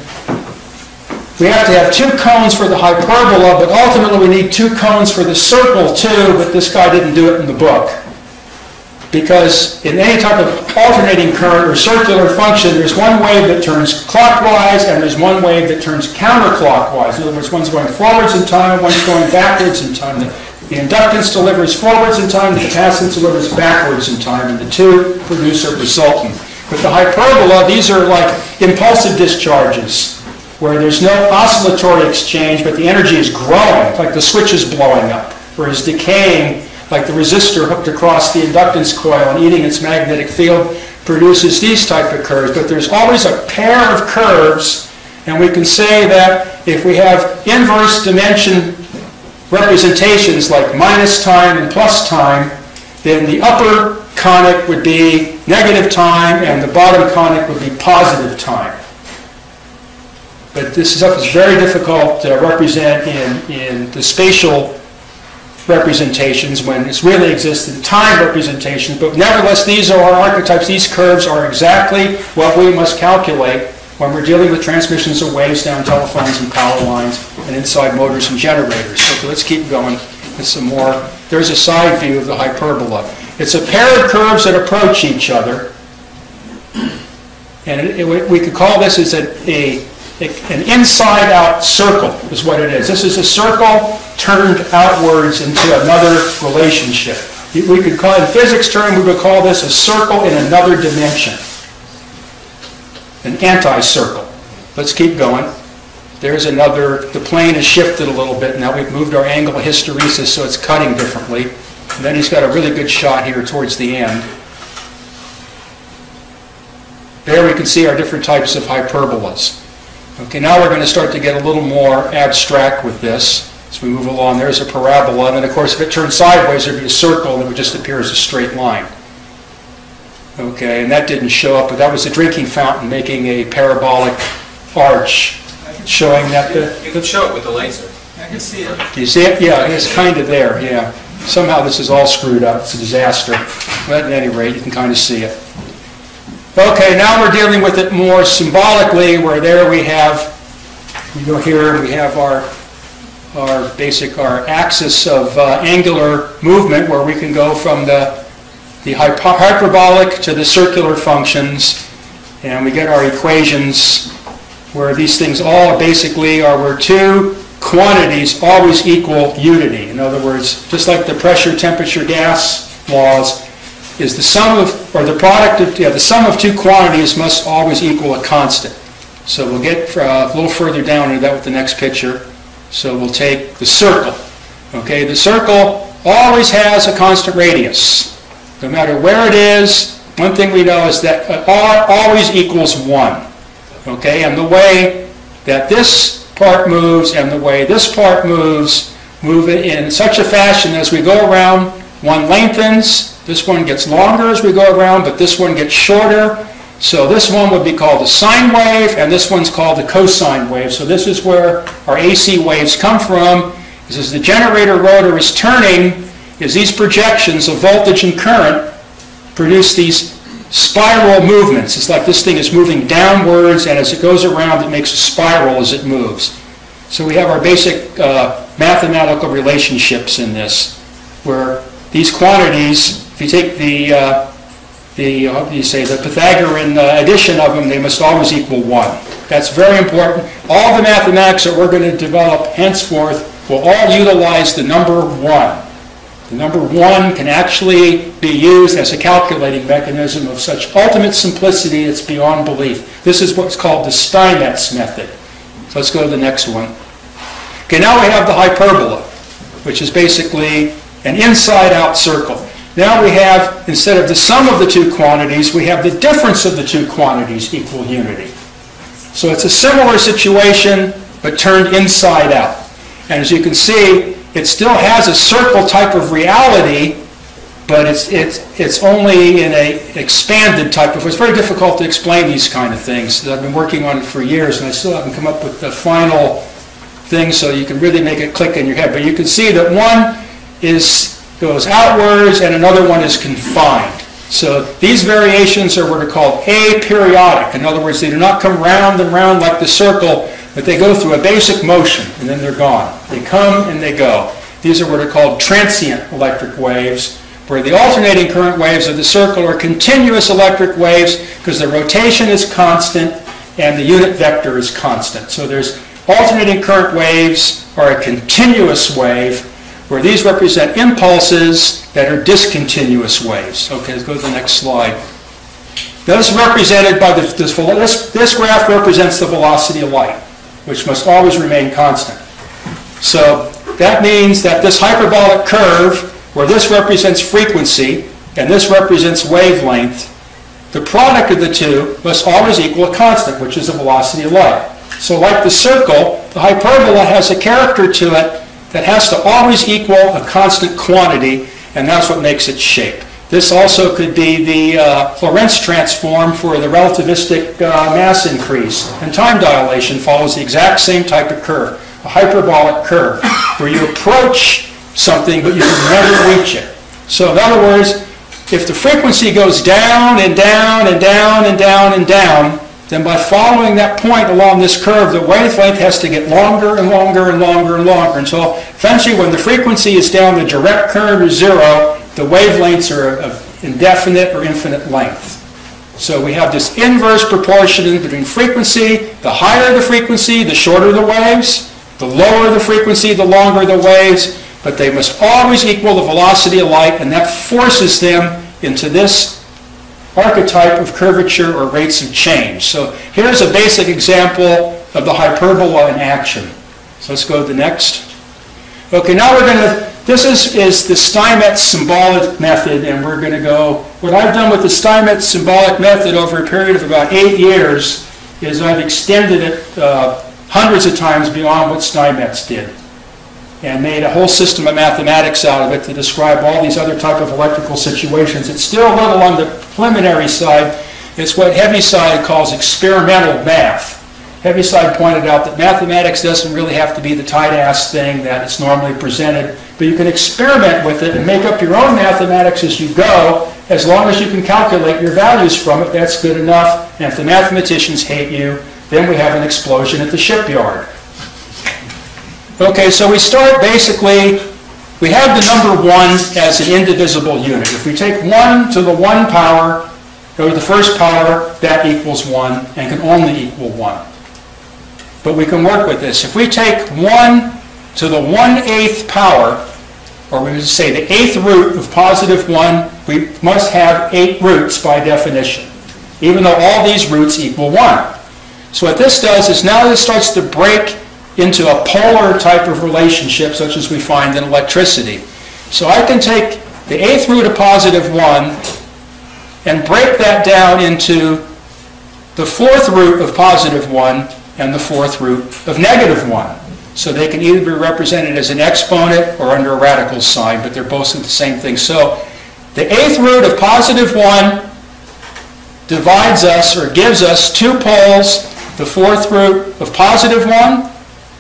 we have to have two cones for the hyperbola, but ultimately we need two cones for the circle too, but this guy didn't do it in the book. Because in any type of alternating current or circular function, there's one wave that turns clockwise and there's one wave that turns counterclockwise. In other words, one's going forwards in time, one's going backwards in time. The, inductance delivers forwards in time, the capacitance delivers backwards in time, and the two produce a resultant. With the hyperbola, these are like impulsive discharges, where there's no oscillatory exchange, but the energy is growing, like the switch is blowing up, whereas decaying like the resistor hooked across the inductance coil and eating its magnetic field produces these type of curves. But there's always a pair of curves And we can say that if we have inverse dimension representations like minus time and plus time, then the upper conic would be negative time and the bottom conic would be positive time. But this stuff is very difficult to represent in, in the spatial representations when it's really exists in time representations, but nevertheless, these are our archetypes, these curves are exactly what we must calculate when we're dealing with transmissions of waves down telephones and power lines and inside motors and generators. So let's keep going with some more. There's a side view of the hyperbola. It's a pair of curves that approach each other. And it, it, we could call this as a, a, an inside-out circle is what it is. This is a circle turned outwards into another relationship. We could call, in physics term, we would call this a circle in another dimension. An anti-circle. Let's keep going. There's another, the plane has shifted a little bit. Now we've moved our angle of hysteresis so it's cutting differently. And then he's got a really good shot here towards the end. There we can see our different types of hyperbolas. Okay, now we're going to start to get a little more abstract with this as we move along. There's a parabola, and then of course if it turns sideways there'd be a circle and it would just appear as a straight line. Okay, and that didn't show up, but that was a drinking fountain making a parabolic arch, showing that the... You can show it with the laser. I can see it. Do you see it? Yeah, it's kind of there, yeah. Somehow this is all screwed up. It's a disaster. But at any rate, you can kind of see it. Okay, now we're dealing with it more symbolically, where there we have, we go here we have our, our basic, our axis of uh, angular movement, where we can go from the, the hyperbolic to the circular functions, and we get our equations where these things all basically are where two quantities always equal unity. In other words, just like the pressure, temperature, gas laws, is the sum of, or the product of, yeah, the sum of two quantities must always equal a constant. So we'll get uh, a little further down into that with the next picture. So we'll take the circle. Okay, the circle always has a constant radius. No matter where it is, one thing we know is that uh, R always equals 1. Okay, and the way that this part moves and the way this part moves, move it in such a fashion as we go around, one lengthens, this one gets longer as we go around, but this one gets shorter. So this one would be called a sine wave, and this one's called the cosine wave. So this is where our AC waves come from. Is as the generator rotor is turning, is these projections of voltage and current produce these spiral movements. It's like this thing is moving downwards, and as it goes around, it makes a spiral as it moves. So we have our basic uh, mathematical relationships in this, where these quantities if you take the, uh, the how do you say, the Pythagorean uh, addition of them, they must always equal 1. That's very important. All the mathematics that we're going to develop henceforth will all utilize the number 1. The number 1 can actually be used as a calculating mechanism of such ultimate simplicity it's beyond belief. This is what's called the Steinmetz method. So let's go to the next one. Okay, now we have the hyperbola, which is basically an inside-out circle. Now we have, instead of the sum of the two quantities, we have the difference of the two quantities equal unity. So it's a similar situation, but turned inside out. And as you can see, it still has a circle type of reality, but it's, it's, it's only in a expanded type of, it's very difficult to explain these kind of things. That I've been working on for years, and I still haven't come up with the final thing so you can really make it click in your head. But you can see that one is goes outwards and another one is confined. So these variations are what are called aperiodic. In other words, they do not come round and round like the circle, but they go through a basic motion and then they're gone. They come and they go. These are what are called transient electric waves, where the alternating current waves of the circle are continuous electric waves because the rotation is constant and the unit vector is constant. So there's alternating current waves are a continuous wave where these represent impulses that are discontinuous waves. Okay, let's go to the next slide. This represented by the, this, this, this graph represents the velocity of light, which must always remain constant. So that means that this hyperbolic curve, where this represents frequency and this represents wavelength, the product of the two must always equal a constant, which is the velocity of light. So like the circle, the hyperbola has a character to it that has to always equal a constant quantity, and that's what makes its shape. This also could be the uh, Lorentz transform for the relativistic uh, mass increase, and time dilation follows the exact same type of curve, a hyperbolic curve, where you approach something but you can never reach it. So in other words, if the frequency goes down and down and down and down and down, then by following that point along this curve, the wavelength has to get longer and longer and longer and longer And until eventually when the frequency is down the direct curve is zero, the wavelengths are of indefinite or infinite length. So we have this inverse proportion between frequency. The higher the frequency, the shorter the waves. The lower the frequency, the longer the waves. But they must always equal the velocity of light, and that forces them into this archetype of curvature or rates of change. So here's a basic example of the hyperbola in action. So let's go to the next. Okay, now we're going to, this is, is the Steinmetz symbolic method, and we're going to go, what I've done with the Steinmetz symbolic method over a period of about eight years is I've extended it uh, hundreds of times beyond what Steinmetz did and made a whole system of mathematics out of it to describe all these other type of electrical situations. It's still a little on the preliminary side. It's what Heaviside calls experimental math. Heaviside pointed out that mathematics doesn't really have to be the tight-ass thing that it's normally presented, but you can experiment with it and make up your own mathematics as you go, as long as you can calculate your values from it, that's good enough. And if the mathematicians hate you, then we have an explosion at the shipyard. Okay, so we start basically, we have the number 1 as an indivisible unit. If we take 1 to the 1 power, go to the first power, that equals 1 and can only equal 1. But we can work with this. If we take 1 to the 1 8th power, or we would say the 8th root of positive 1, we must have 8 roots by definition, even though all these roots equal 1. So what this does is now this starts to break into a polar type of relationship such as we find in electricity. So I can take the eighth root of positive 1 and break that down into the fourth root of positive 1 and the fourth root of negative 1. So they can either be represented as an exponent or under a radical sign, but they're both the same thing. So the eighth root of positive 1 divides us or gives us two poles, the fourth root of positive 1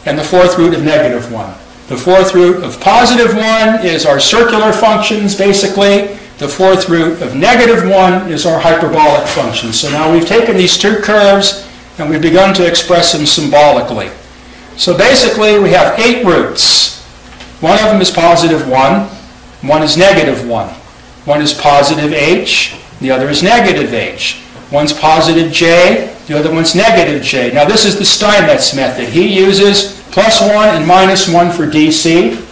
and the fourth root of negative 1. The fourth root of positive 1 is our circular functions, basically. The fourth root of negative 1 is our hyperbolic functions. So now we've taken these two curves and we've begun to express them symbolically. So basically we have eight roots. One of them is positive 1, one is negative 1. One is positive h, the other is negative h. One's positive j, the other one's negative j. Now this is the Steinmetz method. He uses plus 1 and minus 1 for DC,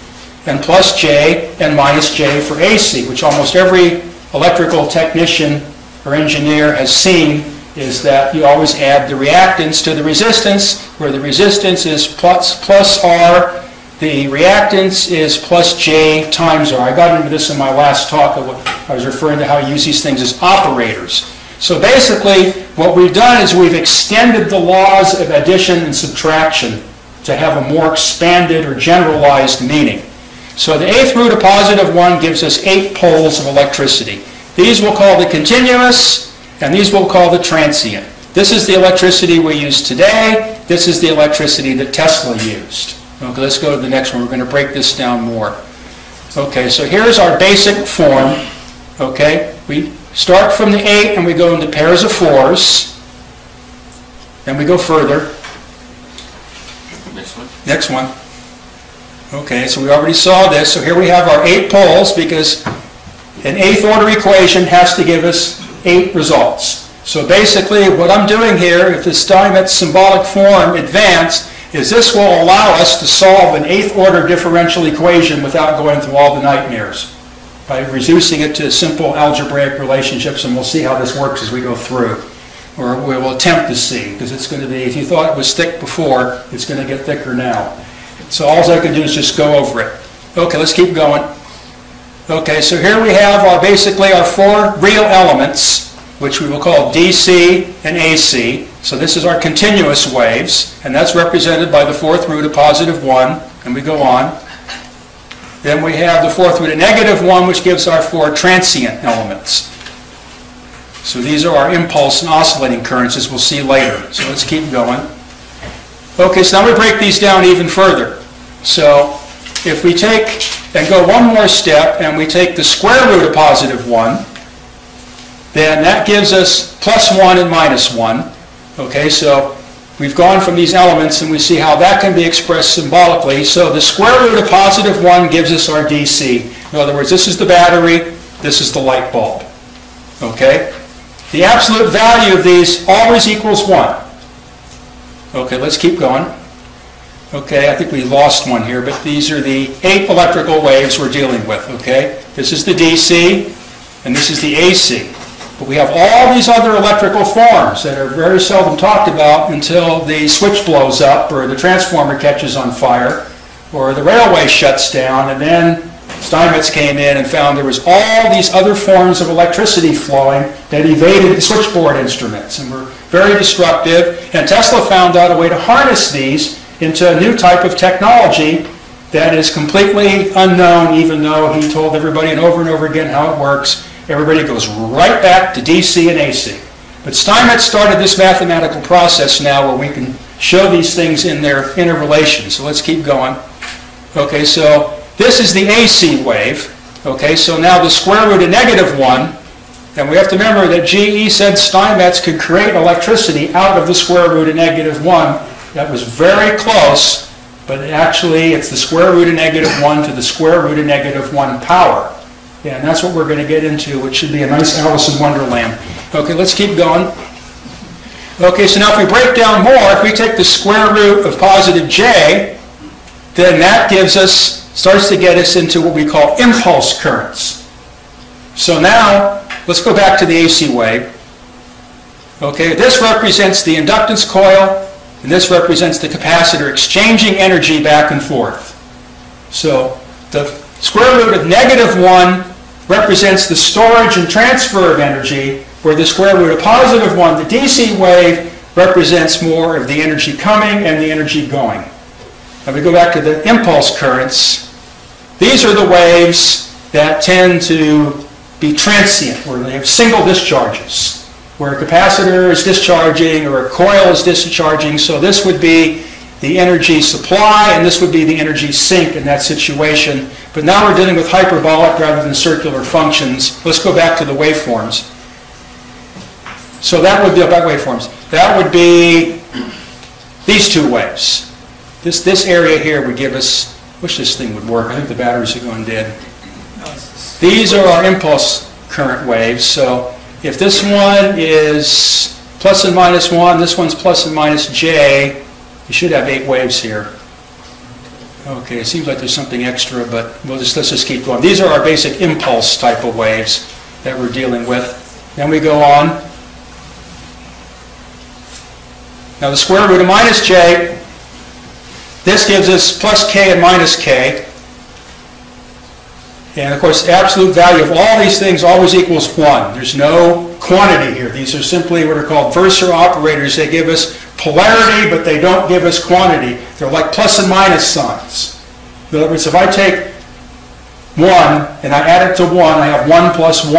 and plus j and minus j for AC, which almost every electrical technician or engineer has seen is that you always add the reactance to the resistance, where the resistance is plus, plus R, the reactance is plus J times R. I got into this in my last talk. I was referring to how you use these things as operators. So basically, what we've done is we've extended the laws of addition and subtraction to have a more expanded or generalized meaning. So the eighth root of positive 1 gives us eight poles of electricity. These we'll call the continuous, and these we'll call the transient. This is the electricity we use today. This is the electricity that Tesla used. Okay, let's go to the next one. We're going to break this down more. Okay, so here's our basic form. Okay, we start from the 8 and we go into pairs of 4s. Then we go further. Next one. Next one. Okay, so we already saw this. So here we have our eight poles because an eighth order equation has to give us eight results. So basically what I'm doing here, if this Steinmetz symbolic form advanced, is this will allow us to solve an eighth order differential equation without going through all the nightmares by reducing it to simple algebraic relationships, and we'll see how this works as we go through or we will attempt to see, because it's going to be, if you thought it was thick before, it's going to get thicker now. So all I can do is just go over it. Okay, let's keep going. Okay, so here we have our, basically our four real elements, which we will call DC and AC. So this is our continuous waves, and that's represented by the fourth root of positive 1, and we go on. Then we have the fourth root of negative 1, which gives our four transient elements. So these are our impulse and oscillating currents, as we'll see later. So let's keep going. Okay, so now we break these down even further. So if we take and go one more step, and we take the square root of positive 1, then that gives us plus 1 and minus 1. Okay, so we've gone from these elements and we see how that can be expressed symbolically. So the square root of positive 1 gives us our DC. In other words, this is the battery, this is the light bulb. Okay? The absolute value of these always equals 1. Okay, let's keep going. Okay, I think we lost one here, but these are the eight electrical waves we're dealing with, okay? This is the DC, and this is the AC. But we have all these other electrical forms that are very seldom talked about until the switch blows up, or the transformer catches on fire, or the railway shuts down, and then Steinmetz came in and found there was all these other forms of electricity flowing that evaded the switchboard instruments and were very destructive. And Tesla found out a way to harness these into a new type of technology that is completely unknown, even though he told everybody and over and over again how it works. Everybody goes right back to DC and AC. But Steinmetz started this mathematical process now where we can show these things in their interrelation. So let's keep going. Okay, so this is the AC wave. Okay, so now the square root of negative 1, and we have to remember that GE said Steinmetz could create electricity out of the square root of negative 1. That was very close, but actually it's the square root of negative 1 to the square root of negative 1 power. Yeah, and that's what we're going to get into, which should be a nice Alice in Wonderland. Okay, let's keep going. Okay, so now if we break down more, if we take the square root of positive j, then that gives us, starts to get us into what we call impulse currents. So now, let's go back to the AC wave. Okay, this represents the inductance coil, and this represents the capacitor exchanging energy back and forth. So the square root of negative 1 represents the storage and transfer of energy, where the square root of positive 1, the DC wave, represents more of the energy coming and the energy going. Now we go back to the impulse currents. These are the waves that tend to be transient, where they have single discharges, where a capacitor is discharging or a coil is discharging. So this would be the energy supply, and this would be the energy sink in that situation. But now we're dealing with hyperbolic rather than circular functions. Let's go back to the waveforms. So that would be about waveforms. That would be these two waves. This, this area here would give us, wish this thing would work. I think the batteries are going dead. These are our impulse current waves. So if this one is plus and minus 1, this one's plus and minus j, you should have eight waves here. Okay, it seems like there's something extra, but we'll just, let's just keep going. These are our basic impulse type of waves that we're dealing with. Then we go on. Now the square root of minus j, this gives us plus k and minus k. And of course, absolute value of all these things always equals 1. There's no quantity here. These are simply what are called versor operators. They give us polarity, but they don't give us quantity. They're like plus and minus signs. In other words, if I take 1 and I add it to 1, I have 1 plus 1.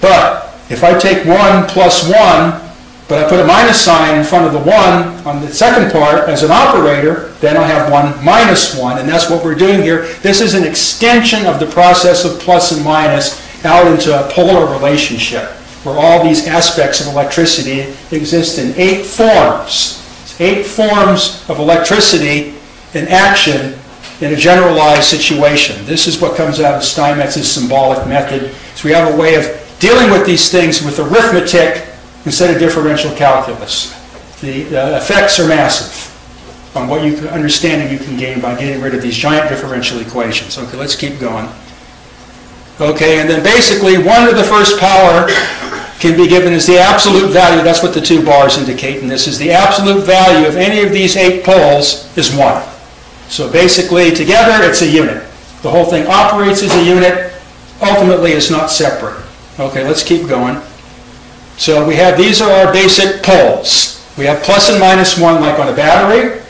But if I take 1 plus 1, but I put a minus sign in front of the 1 on the second part as an operator, then I'll have 1 minus 1, and that's what we're doing here. This is an extension of the process of plus and minus out into a polar relationship where all these aspects of electricity exist in eight forms. Eight forms of electricity in action in a generalized situation. This is what comes out of Steinmetz's symbolic method. So we have a way of dealing with these things with arithmetic instead of differential calculus. The, effects are massive on what you can, understanding you can gain by getting rid of these giant differential equations. Okay, let's keep going. Okay, and then basically one to the first power can be given as the absolute value, that's what the two bars indicate, and this is the absolute value of any of these eight poles is 1. So basically, together, it's a unit. The whole thing operates as a unit, ultimately is not separate. Okay, let's keep going. So we have, these are our basic poles. We have plus and minus 1 like on a battery.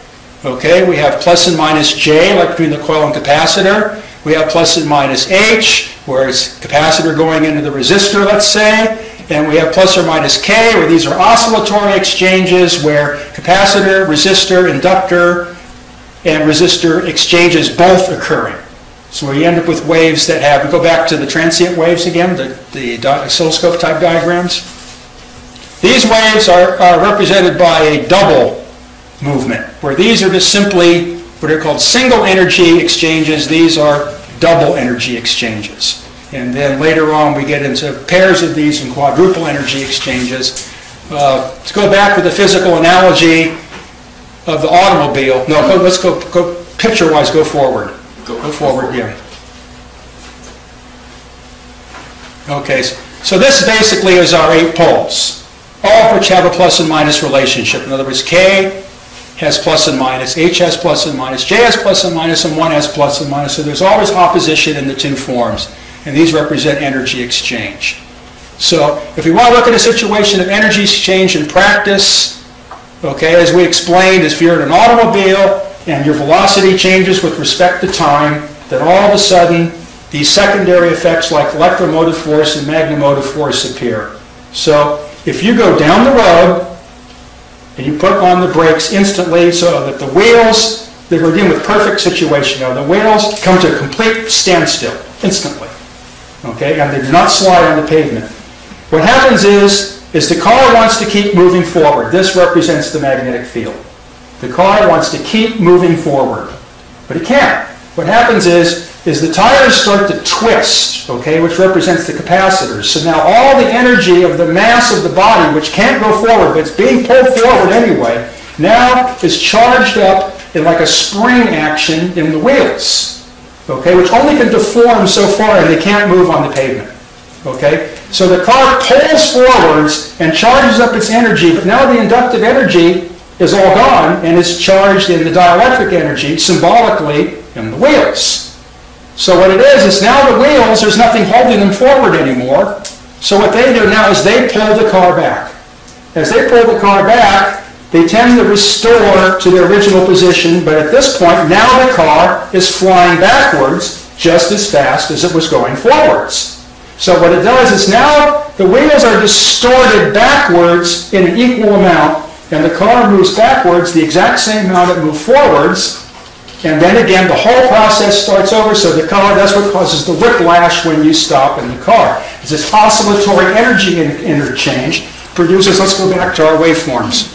Okay, we have plus and minus J like between the coil and capacitor. We have plus and minus H, where it's capacitor going into the resistor, let's say. And we have plus or minus K, where these are oscillatory exchanges where capacitor, resistor, inductor, and resistor exchanges both occurring. So we end up with waves that have, we go back to the transient waves again, the, the oscilloscope type diagrams. These waves are, are represented by a double movement, where these are just simply what are called single energy exchanges. These are double energy exchanges. And then later on, we get into pairs of these and quadruple energy exchanges. Uh, to go back to the physical analogy of the automobile, no, go, let's go, go picture-wise, go forward. Go forward, yeah. Okay, so this basically is our eight poles, all of which have a plus and minus relationship. In other words, K has plus and minus, H has plus and minus, J has plus and minus, and 1 has plus and minus. So there's always opposition in the two forms, and these represent energy exchange. So if we want to look at a situation of energy exchange in practice, okay, as we explained, if you're in an automobile and your velocity changes with respect to time, then all of a sudden, these secondary effects like electromotive force and magnetomotive force appear. So if you go down the road and you put on the brakes instantly so that the wheels, that we're dealing with perfect situation now, the wheels come to a complete standstill instantly, okay, and they do not slide on the pavement. What happens is, is the car wants to keep moving forward. This represents the magnetic field. The car wants to keep moving forward, but it can't. What happens is, is the tires start to twist, okay, which represents the capacitors. So now all the energy of the mass of the body, which can't go forward, but it's being pulled forward anyway, now is charged up in like a spring action in the wheels, okay, which only can deform so far and they can't move on the pavement. Okay? So the car pulls forwards and charges up its energy, but now the inductive energy is all gone and is charged in the dielectric energy, symbolically, in the wheels. So what it is, is now the wheels, there's nothing holding them forward anymore. So what they do now is they pull the car back. As they pull the car back, they tend to restore to their original position, but at this point, now the car is flying backwards just as fast as it was going forwards. So what it does is now the wheels are distorted backwards in an equal amount, and the car moves backwards the exact same amount it moved forwards, and then again, the whole process starts over, so the car, that's what causes the whiplash when you stop in the car. It's this oscillatory energy interchange produces, let's go back to our waveforms,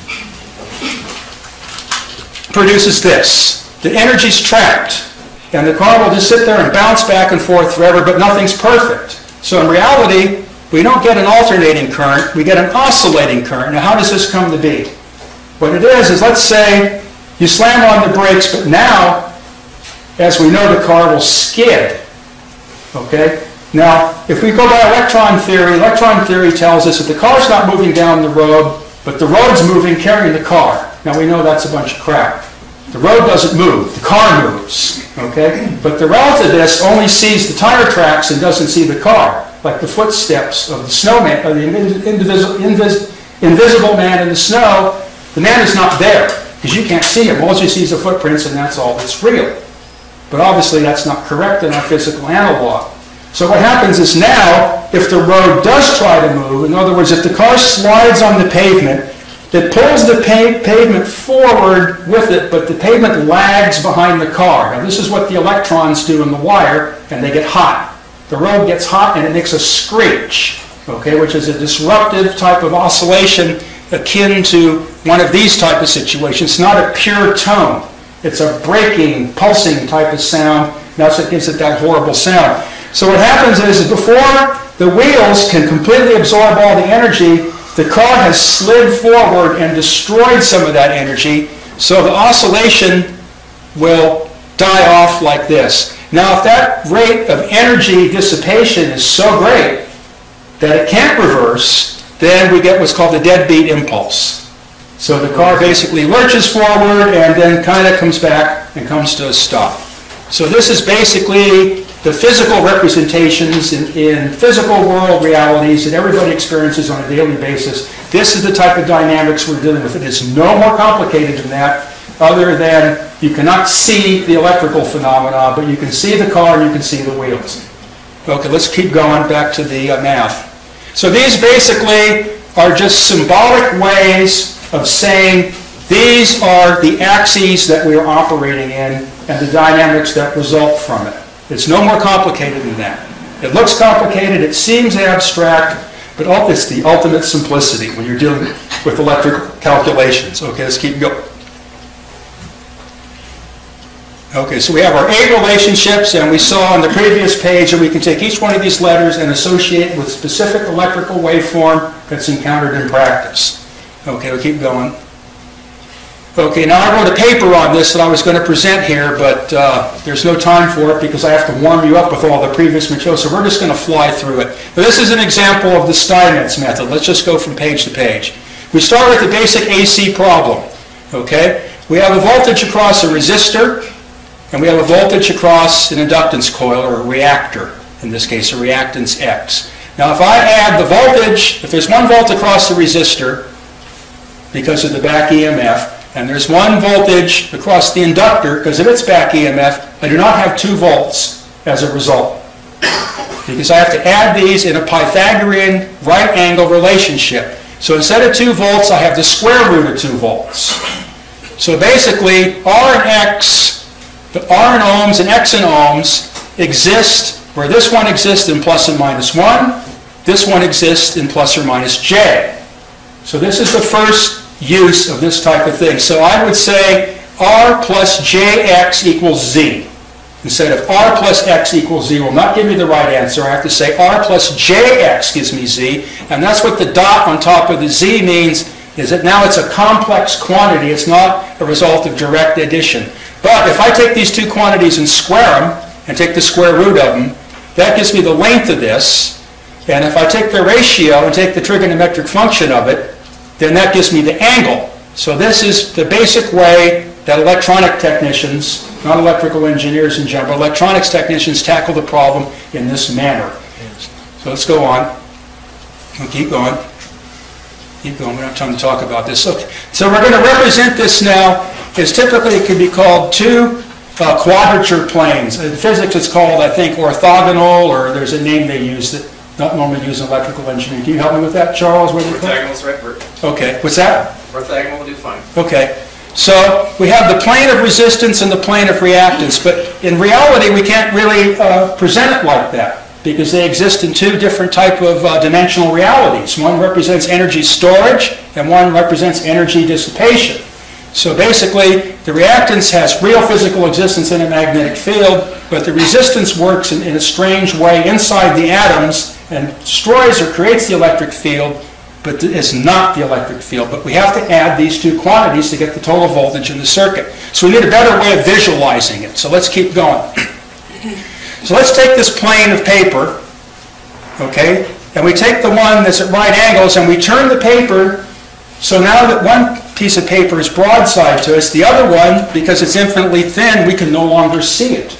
produces this. The energy's trapped, and the car will just sit there and bounce back and forth forever, but nothing's perfect. So in reality, we don't get an alternating current, we get an oscillating current. Now how does this come to be? What it is, is let's say you slam on the brakes, but now, as we know, the car will skid. Okay? Now, if we go by electron theory, electron theory tells us that the car's not moving down the road, but the road's moving, carrying the car. Now, we know that's a bunch of crap. The road doesn't move, the car moves. Okay? But the relativist only sees the tire tracks and doesn't see the car, like the footsteps of the snowman, of the invisible, invis, invisible man in the snow. The man is not there because you can't see him. All you see is the footprints, and that's all that's real. But obviously, that's not correct in our physical analog. So what happens is now, if the road does try to move, in other words, if the car slides on the pavement, it pulls the pa- pavement forward with it, but the pavement lags behind the car. Now, this is what the electrons do in the wire, and they get hot. The road gets hot, and it makes a screech, okay, which is a disruptive type of oscillation akin to one of these type of situations. It's not a pure tone. It's a breaking, pulsing type of sound. That's what gives it that horrible sound. So what happens is before the wheels can completely absorb all the energy, the car has slid forward and destroyed some of that energy. So the oscillation will die off like this. Now if that rate of energy dissipation is so great that it can't reverse, then we get what's called the deadbeat impulse. So the car basically lurches forward and then kind of comes back and comes to a stop. So this is basically the physical representations in, in physical world realities that everybody experiences on a daily basis This is the type of dynamics we're dealing with. It is no more complicated than that, other than you cannot see the electrical phenomena, but you can see the car and you can see the wheels. Okay, let's keep going back to the uh, math. So these basically are just symbolic ways of saying these are the axes that we are operating in and the dynamics that result from it. It's no more complicated than that. It looks complicated, it seems abstract, but it's the ultimate simplicity when you're dealing with electrical calculations. Okay, let's keep going. Okay, so we have our eight relationships, and we saw on the previous page that we can take each one of these letters and associate it with specific electrical waveform that's encountered in practice. Okay, we'll keep going. Okay, now I wrote a paper on this that I was going to present here, but uh, there's no time for it because I have to warm you up with all the previous material, so we're just going to fly through it. But this is an example of the Steinmetz method. Let's just go from page to page. We start with the basic AC problem. Okay, we have a voltage across a resistor, and we have a voltage across an inductance coil or a reactor, in this case a reactance X. Now if I add the voltage, if there's one volt across the resistor because of the back EMF, and there's one voltage across the inductor because of its back EMF, I do not have two volts as a result. Because I have to add these in a Pythagorean right angle relationship. So instead of 2 volts, I have the square root of 2 volts. So basically, R and X the R in ohms and X in ohms exist where this one exists in plus and minus 1, this one exists in plus or minus j. So this is the first use of this type of thing. So I would say R plus jx equals z. Instead of R plus x equals z will not give me the right answer. I have to say R plus jx gives me z. And that's what the dot on top of the z means, is that now it's a complex quantity. It's not a result of direct addition. But if I take these two quantities and square them, and take the square root of them, that gives me the length of this. And if I take the ratio and take the trigonometric function of it, then that gives me the angle. So this is the basic way that electronic technicians, not electrical engineers in general, electronics technicians tackle the problem in this manner. So let's go on. We'll keep going. Keep going. We don't have time to talk about this. Okay. So we're going to represent this now as typically it can be called two uh, quadrature planes. In physics it's called, I think, orthogonal, or there's a name they use that not normally used in electrical engineering. Can you help me with that, Charles? What is? Orthogonal's right, we're- Okay, what's that? orthogonal will do fine. Okay, so we have the plane of resistance and the plane of reactance, but in reality, we can't really uh, present it like that because they exist in two different type of uh, dimensional realities. One represents energy storage and one represents energy dissipation. So basically, the reactance has real physical existence in a magnetic field, but the resistance works in, in a strange way inside the atoms and destroys or creates the electric field, but it's not the electric field. But we have to add these two quantities to get the total voltage in the circuit. So we need a better way of visualizing it. So let's keep going. So let's take this plane of paper, okay, and we take the one that's at right angles and we turn the paper so now that one piece of paper is broadside to us, the other one, because it's infinitely thin, we can no longer see it.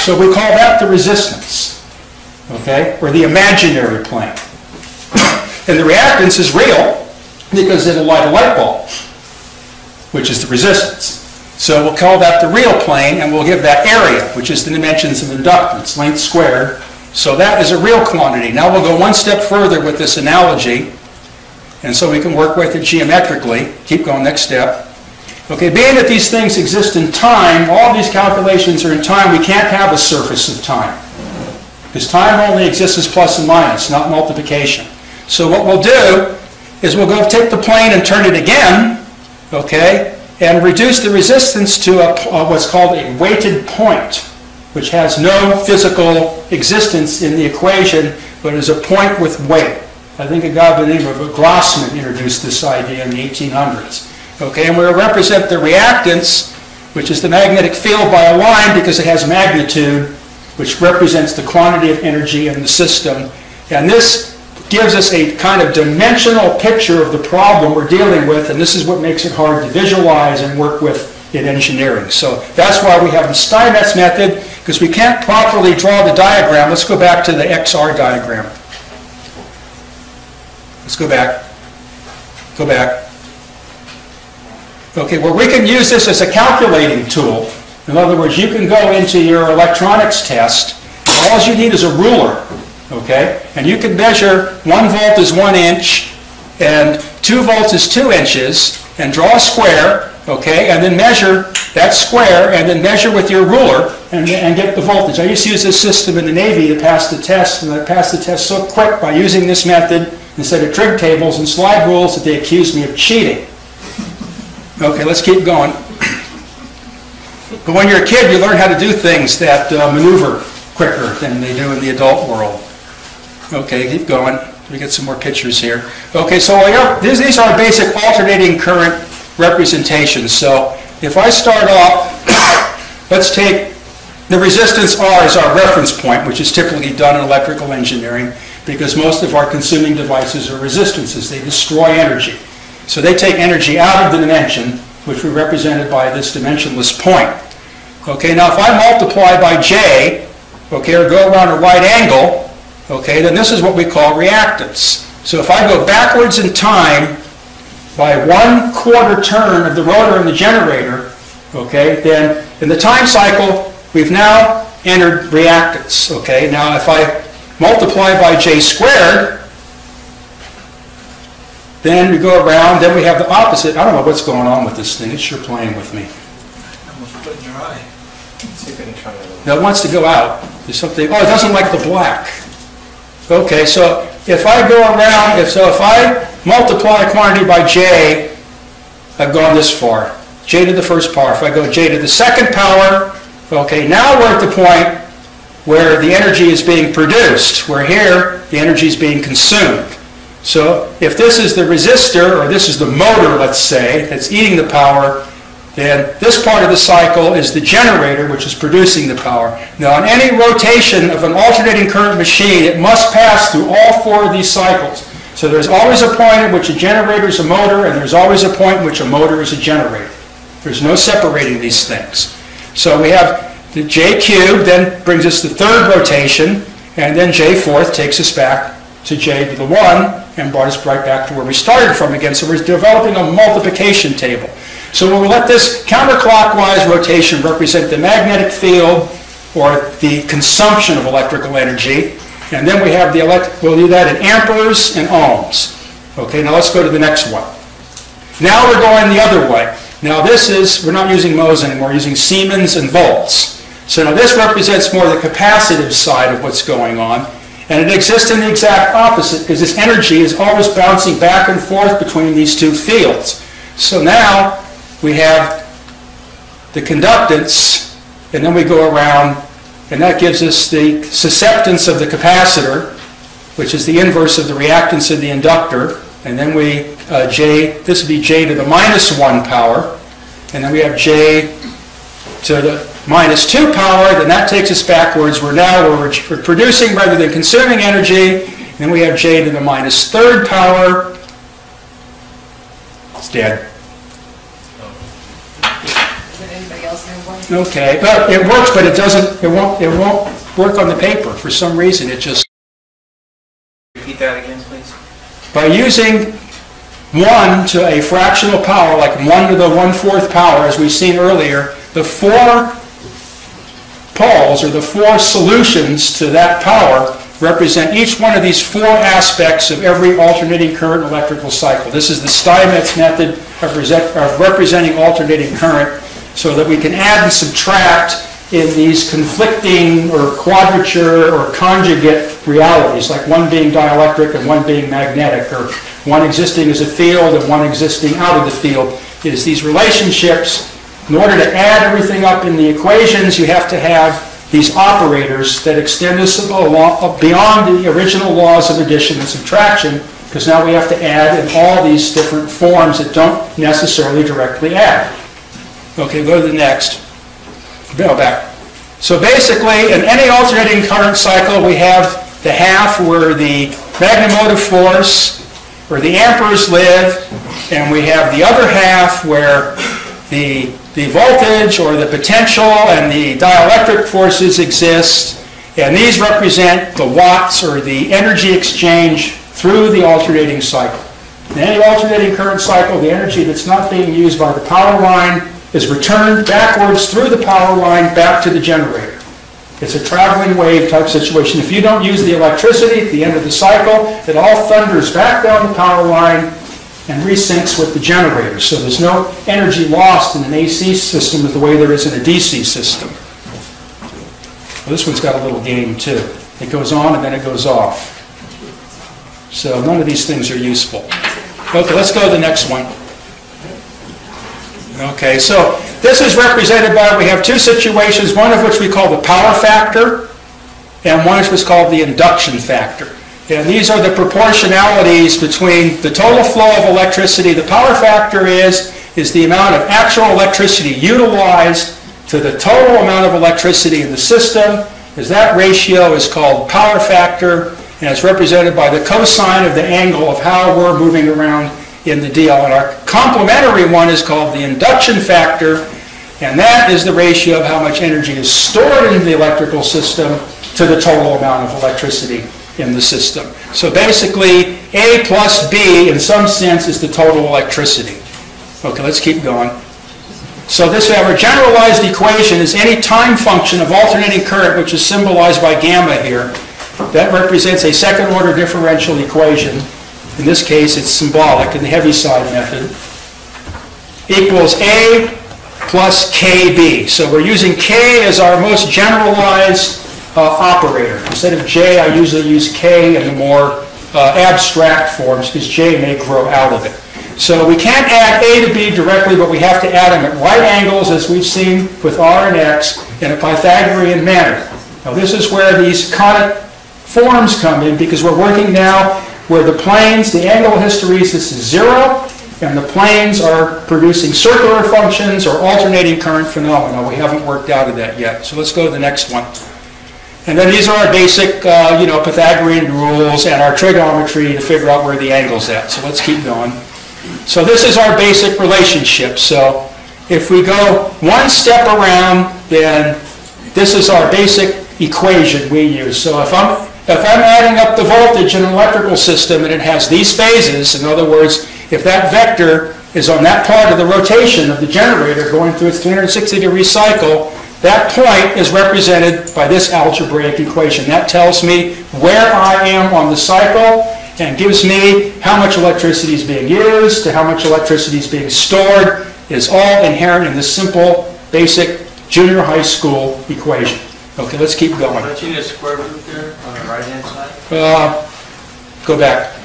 So we call that the resistance, okay, or the imaginary plane. And the reactance is real because it'll light a light bulb, which is the resistance. So we'll call that the real plane, and we'll give that area, which is the dimensions of inductance, length squared. So that is a real quantity. Now we'll go one step further with this analogy, and so we can work with it geometrically. Keep going, next step. Okay, being that these things exist in time, all these calculations are in time, we can't have a surface of time. Because time only exists as plus and minus, not multiplication. So what we'll do is we'll go take the plane and turn it again, okay, and reduce the resistance to a, what's called a weighted point, which has no physical existence in the equation, but is a point with weight. I think a guy by the name of Grassmann introduced this idea in the 1800s. Okay, and we'll represent the reactance, which is the magnetic field by a line because it has magnitude, which represents the quantity of energy in the system. And this gives us a kind of dimensional picture of the problem we're dealing with, and this is what makes it hard to visualize and work with in engineering. So that's why we have the Steinmetz method, because we can't properly draw the diagram. Let's go back to the XR diagram. Let's go back. Go back. Okay, well, we can use this as a calculating tool. In other words, you can go into your electronics test, all you need is a ruler, okay? And you can measure one volt is one inch, and two volts is two inches, and draw a square, okay? And then measure that square, and then measure with your ruler, and, and get the voltage. I used to use this system in the Navy to pass the test, and I passed the test so quick by using this method instead of trig tables and slide rules that they accused me of cheating. Okay, let's keep going. But when you're a kid, you learn how to do things that uh, maneuver quicker than they do in the adult world. Okay, keep going. We get some more pictures here. Okay, so are- these, these are basic alternating current representations. So if I start off, let's take the resistance R as our reference point, which is typically done in electrical engineering because most of our consuming devices are resistances. They destroy energy. So they take energy out of the dimension, which we represented by this dimensionless point. Okay, now if I multiply by J, okay, or go around a right angle, okay, then this is what we call reactance. So if I go backwards in time by one quarter turn of the rotor and the generator, okay, then in the time cycle, we've now entered reactance, okay? Now if I multiply by J squared, then we go around, then we have the opposite. I don't know what's going on with this thing. It's sure playing with me. Now, it wants to go out. There's something, oh, it doesn't like the black. Okay, so if I go around, if, so if I multiply a quantity by j, I've gone this far. j to the first power. If I go j to the second power, okay, now we're at the point where the energy is being produced, where here, the energy is being consumed. So if this is the resistor, or this is the motor, let's say, that's eating the power, then this part of the cycle is the generator, which is producing the power. Now, in any rotation of an alternating current machine, it must pass through all four of these cycles. So there's always a point at which a generator is a motor, and there's always a point in which a motor is a generator. There's no separating these things. So we have the J cubed, then brings us the third rotation, and then J fourth takes us back to J to the 1, and brought us right back to where we started from again. So we're developing a multiplication table. So we'll let this counterclockwise rotation represent the magnetic field or the consumption of electrical energy. And then we have the elect, we'll do that in amperes and ohms. Okay, now let's go to the next one. Now we're going the other way. Now this is, we're not using mhos anymore, we're using Siemens and volts. So now this represents more the capacitive side of what's going on. And it exists in the exact opposite because this energy is always bouncing back and forth between these two fields. So now we have the conductance, and then we go around, and that gives us the susceptance of the capacitor, which is the inverse of the reactance of the inductor. And then we, uh, J, this would be J to the minus 1 power. And then we have J to the minus 2 power, then that takes us backwards. We're now we're, we're producing rather than consuming energy. Then we have J to the minus third power. It's dead. Does anybody else have one? Okay, but it works, but it doesn't, it won't, it won't work on the paper. For some reason, it just, Repeat that again, please. by using 1 to a fractional power, like 1 to the 1/4 power, as we've seen earlier, the four poles, or the four solutions to that power, represent each one of these four aspects of every alternating current electrical cycle. This is the Steinmetz method of of representing alternating current, so that we can add and subtract in these conflicting or quadrature or conjugate realities, like one being dielectric and one being magnetic, or one existing as a field and one existing out of the field. It is these relationships in order to add everything up in the equations, you have to have these operators that extend us beyond the original laws of addition and subtraction, because now we have to add in all these different forms that don't necessarily directly add. Okay, go to the next. Go back. So basically, in any alternating current cycle, we have the half where the magnetomotive force, where the amperes live, and we have the other half where the, the voltage or the potential and the dielectric forces exist, and these represent the watts or the energy exchange through the alternating cycle. In any alternating current cycle, the energy that's not being used by the power line is returned backwards through the power line back to the generator. It's a traveling wave type situation. If you don't use the electricity at the end of the cycle, it all thunders back down the power line and resyncs with the generator. So there's no energy lost in an AC system the way there is in a DC system. Well, this one's got a little game too. It goes on and then it goes off. So none of these things are useful. Okay, let's go to the next one. Okay, so this is represented by, we have two situations, one of which we call the power factor, and one which is called the induction factor. And these are the proportionalities between the total flow of electricity. The power factor is, is the amount of actual electricity utilized to the total amount of electricity in the system. Is that ratio is called power factor, and it's represented by the cosine of the angle of how we're moving around in the deal. And our complementary one is called the induction factor, and that is the ratio of how much energy is stored in the electrical system to the total amount of electricity in the system. So basically, A plus B, in some sense, is the total electricity. Okay, let's keep going. So this, our generalized equation is any time function of alternating current, which is symbolized by gamma here. That represents a second order differential equation. In this case, it's symbolic in the Heaviside method. Equals A plus KB. So we're using K as our most generalized operator. Instead of J, I usually use K in the more uh, abstract forms because J may grow out of it. So we can't add A to B directly, but we have to add them at right angles, as we've seen with R and X, in a Pythagorean manner. Now this is where these conic forms come in, because we're working now where the planes, the angle hysteresis is zero, and the planes are producing circular functions or alternating current phenomena. We haven't worked out of that yet. So let's go to the next one. And then these are our basic, uh, you know, Pythagorean rules and our trigonometry to figure out where the angle's at. So let's keep going. So this is our basic relationship. So if we go one step around, then this is our basic equation we use. So if I'm, if I'm adding up the voltage in an electrical system and it has these phases, in other words, if that vector is on that part of the rotation of the generator going through its 360 degree cycle, that point is represented by this algebraic equation. That tells me where I am on the cycle and gives me how much electricity is being used to how much electricity is being stored is all inherent in this simple, basic junior high school equation. Okay, let's keep going. Don't you need a square root there on the right-hand side? Uh, Go back.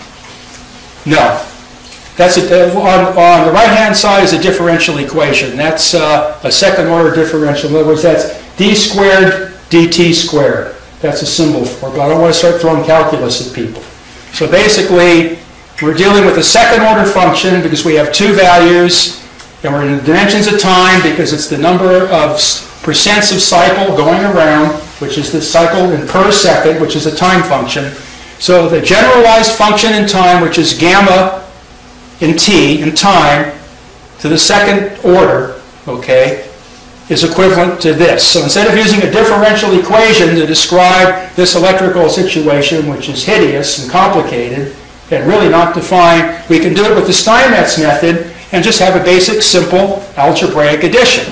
No. That's, a- on, on the right-hand side is a differential equation. That's uh, a second-order differential. In other words, that's d squared dt squared. That's a symbol for it, but I don't want to start throwing calculus at people. So basically, we're dealing with a second-order function because we have two values, and we're in the dimensions of time because it's the number of percents of cycle going around, which is the cycle in per second, which is a time function. So the generalized function in time, which is gamma in t, in time, to the second order, okay, is equivalent to this. So instead of using a differential equation to describe this electrical situation, which is hideous and complicated, and really not defined, we can do it with the Steinmetz method and just have a basic, simple algebraic addition.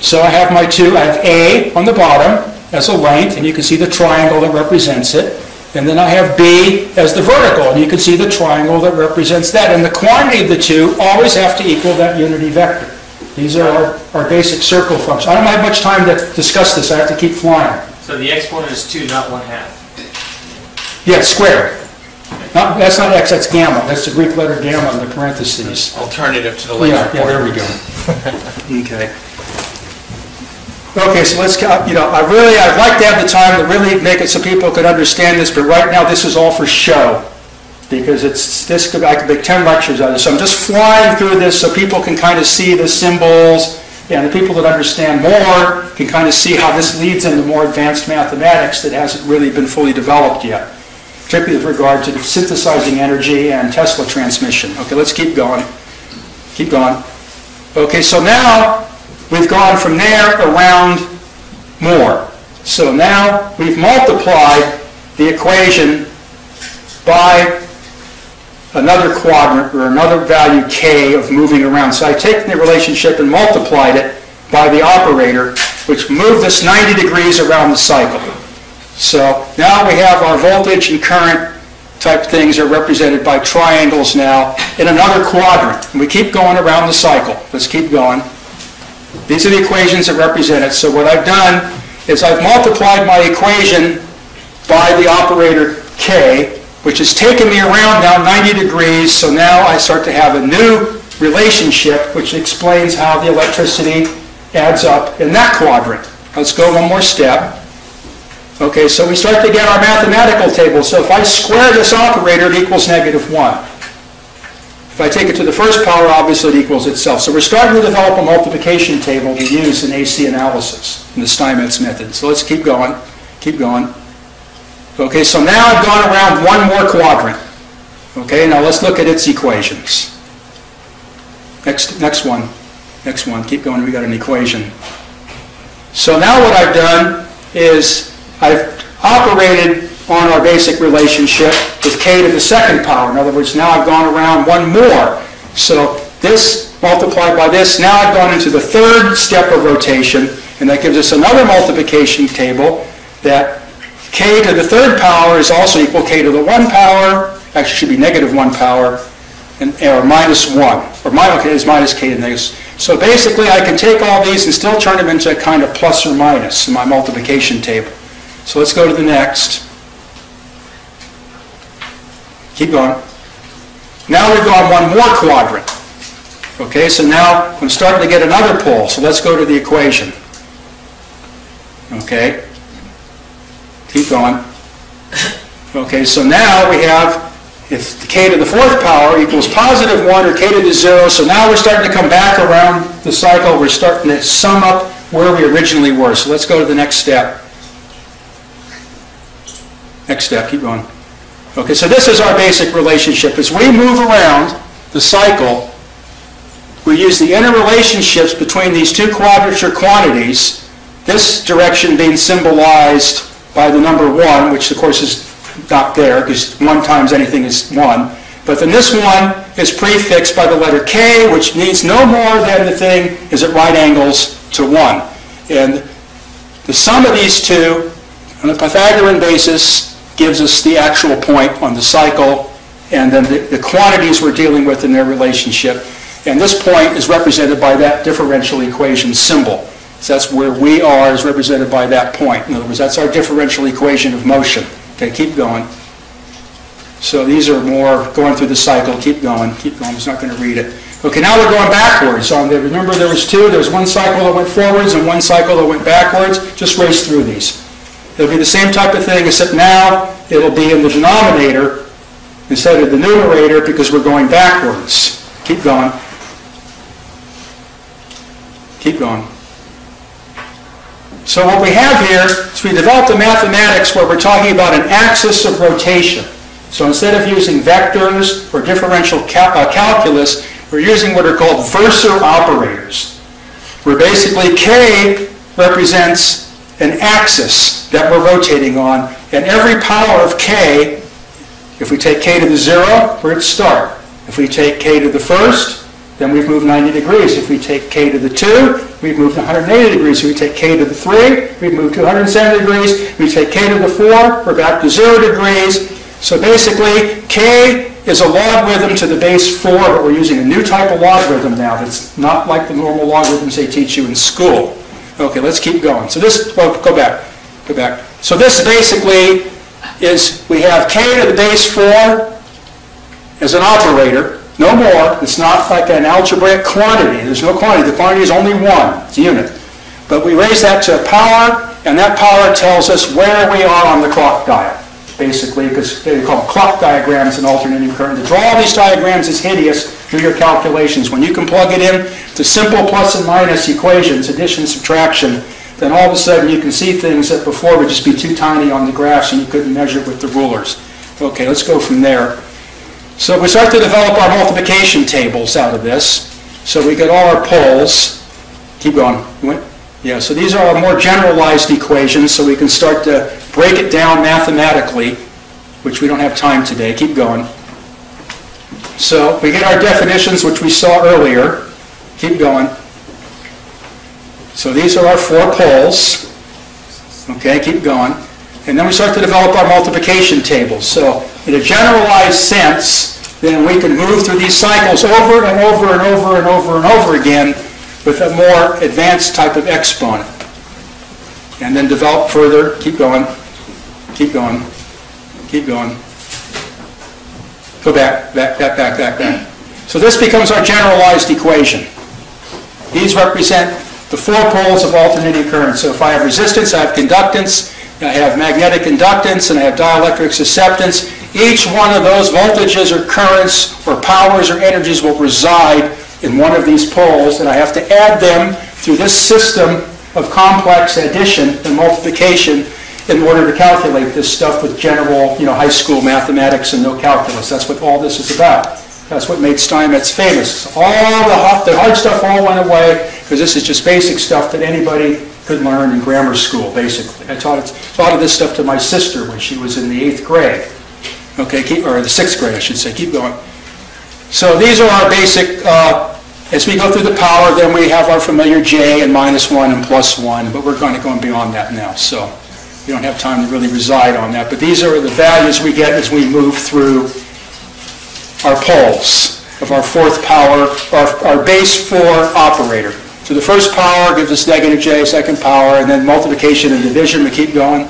So I have my two, I have A on the bottom as a length, and you can see the triangle that represents it. And then I have B as the vertical, and you can see the triangle that represents that. And the quantity of the two always have to equal that unity vector. These are our, our basic circle functions. I don't have much time to discuss this, I have to keep flying. So the exponent is two, not one half. Yeah, squared. Not, that's not x, that's gamma. That's the Greek letter gamma in the parentheses. Alternative to the Yeah, laser yeah, there we go. Okay. Okay, so let's, uh, you know, I really, I'd like to have the time to really make it so people could understand this, but right now, this is all for show. Because it's, this could, I could make 10 lectures on this. So I'm just flying through this so people can kind of see the symbols, and the people that understand more can kind of see how this leads into more advanced mathematics that hasn't really been fully developed yet, particularly with regard to synthesizing energy and Tesla transmission. Okay, let's keep going. Keep going. Okay, so now we've gone from there around more. So now we've multiplied the equation by another quadrant or another value k of moving around. So I take the relationship and multiplied it by the operator, which moved us 90 degrees around the cycle. So now we have our voltage and current type things are represented by triangles now in another quadrant. And we keep going around the cycle. Let's keep going. These are the equations that represent it. So what I've done is I've multiplied my equation by the operator k, which has taken me around now 90 degrees. So now I start to have a new relationship, which explains how the electricity adds up in that quadrant. Let's go one more step. Okay, so we start to get our mathematical table. So if I square this operator, it equals negative 1. If I take it to the first power, obviously it equals itself. So we're starting to develop a multiplication table to use in AC analysis in the Steinmetz method. So let's keep going, keep going. Okay, so now I've gone around one more quadrant. Okay, now let's look at its equations. Next, next one, next one, keep going, we got an equation. So now what I've done is I've operated on our basic relationship with k to the second power. In other words, now I've gone around one more. So this multiplied by this, now I've gone into the third step of rotation, and that gives us another multiplication table that k to the third power is also equal k to the 1 power, actually should be negative 1 power, and, or minus 1, or minus, is minus k to the negative. So basically I can take all these and still turn them into a kind of plus or minus in my multiplication table. So let's go to the next. Keep going. Now we've gone one more quadrant. Okay, so now I'm starting to get another pole. So let's go to the equation. Okay. Keep going. Okay, so now we have if k to the fourth power equals positive 1 or k to the 0, so now we're starting to come back around the cycle. We're starting to sum up where we originally were. So let's go to the next step. Next step, keep going. Okay, so this is our basic relationship. As we move around the cycle, we use the interrelationships between these two quadrature quantities, this direction being symbolized by the number 1, which of course is not there because 1 times anything is 1. But then this one is prefixed by the letter k, which means no more than the thing is at right angles to 1. And the sum of these two on a Pythagorean basis gives us the actual point on the cycle and then the, the quantities we're dealing with in their relationship. And this point is represented by that differential equation symbol. So that's where we are is represented by that point. In other words, that's our differential equation of motion. Okay, keep going. So these are more going through the cycle. Keep going, keep going. I'm not going to read it. Okay, now we're going backwards. On the, remember there was two. There was one cycle that went forwards and one cycle that went backwards. Just race through these. It'll be the same type of thing, except now it'll be in the denominator instead of the numerator because we're going backwards. Keep going. Keep going. So what we have here is we developed a mathematics where we're talking about an axis of rotation. So instead of using vectors or differential cal uh, calculus, we're using what are called versor operators, where basically k represents an axis that we're rotating on, and every power of k, if we take k to the zero, we're at start. If we take k to the first, then we've moved 90 degrees. If we take k to the 2, we've moved 180 degrees. If we take k to the 3, we've moved 270 degrees. If we take k to the 4, we're back to 0 degrees. So basically, k is a logarithm to the base 4, but we're using a new type of logarithm now that's not like the normal logarithms they teach you in school. Okay, let's keep going. So this, well, go back, go back. So this basically is, we have k to the base 4 as an operator, no more. It's not like an algebraic quantity. There's no quantity. The quantity is only one. It's a unit. But we raise that to a power, and that power tells us where we are on the clock dial, basically, because they call them clock diagrams in alternating current. To draw all these diagrams is hideous. Do your calculations. When you can plug it in to simple plus and minus equations, addition, subtraction, then all of a sudden you can see things that before would just be too tiny on the graphs and you couldn't measure with the rulers. Okay, let's go from there. So we start to develop our multiplication tables out of this. So we get all our poles. Keep going. Yeah, so these are our more generalized equations, so we can start to break it down mathematically, which we don't have time today. Keep going. So we get our definitions, which we saw earlier. Keep going. So these are our four poles. Okay, keep going. And then we start to develop our multiplication tables. So in a generalized sense, then we can move through these cycles over and over and over and over and over again with a more advanced type of exponent. And then develop further, keep going, keep going, keep going. Go back, back, back, back, back, back. So this becomes our generalized equation. These represent the four poles of alternating current. So if I have resistance, I have conductance, I have magnetic inductance, and I have dielectric susceptance. Each one of those voltages or currents or powers or energies will reside in one of these poles, and I have to add them through this system of complex addition and multiplication in order to calculate this stuff with general, you know, high school mathematics and no calculus. That's what all this is about. That's what made Steinmetz famous. All the hard, the hard stuff all went away because this is just basic stuff that anybody could learn in grammar school, basically. I taught, it, taught of this stuff to my sister when she was in the eighth grade. Okay, keep, or the sixth grade, I should say. Keep going. So these are our basic, uh, as we go through the power, then we have our familiar J and minus 1 and plus 1, but we're going to go beyond that now. So we don't have time to really reside on that. But these are the values we get as we move through our poles of our fourth power, our, our base 4 operator. So the first power gives us negative j, second power, and then multiplication and division, we keep going.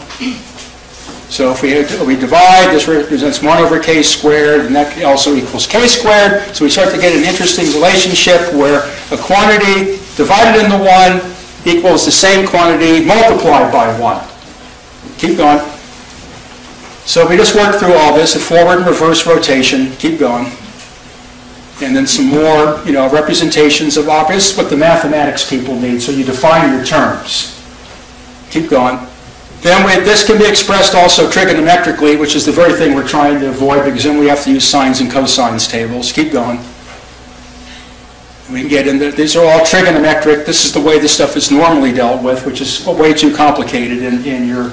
So if we, we divide, this represents 1 over k squared, and that also equals k squared. So we start to get an interesting relationship where a quantity divided into 1 equals the same quantity multiplied by 1. Keep going. So we just worked through all this, a forward and reverse rotation. Keep going and then some more, you know, representations of obvious what the mathematics people need. So you define your terms. Keep going. Then we, this can be expressed also trigonometrically, which is the very thing we're trying to avoid because then we have to use sines and cosines tables. Keep going. We can get into, these are all trigonometric. This is the way this stuff is normally dealt with, which is way too complicated in, in your,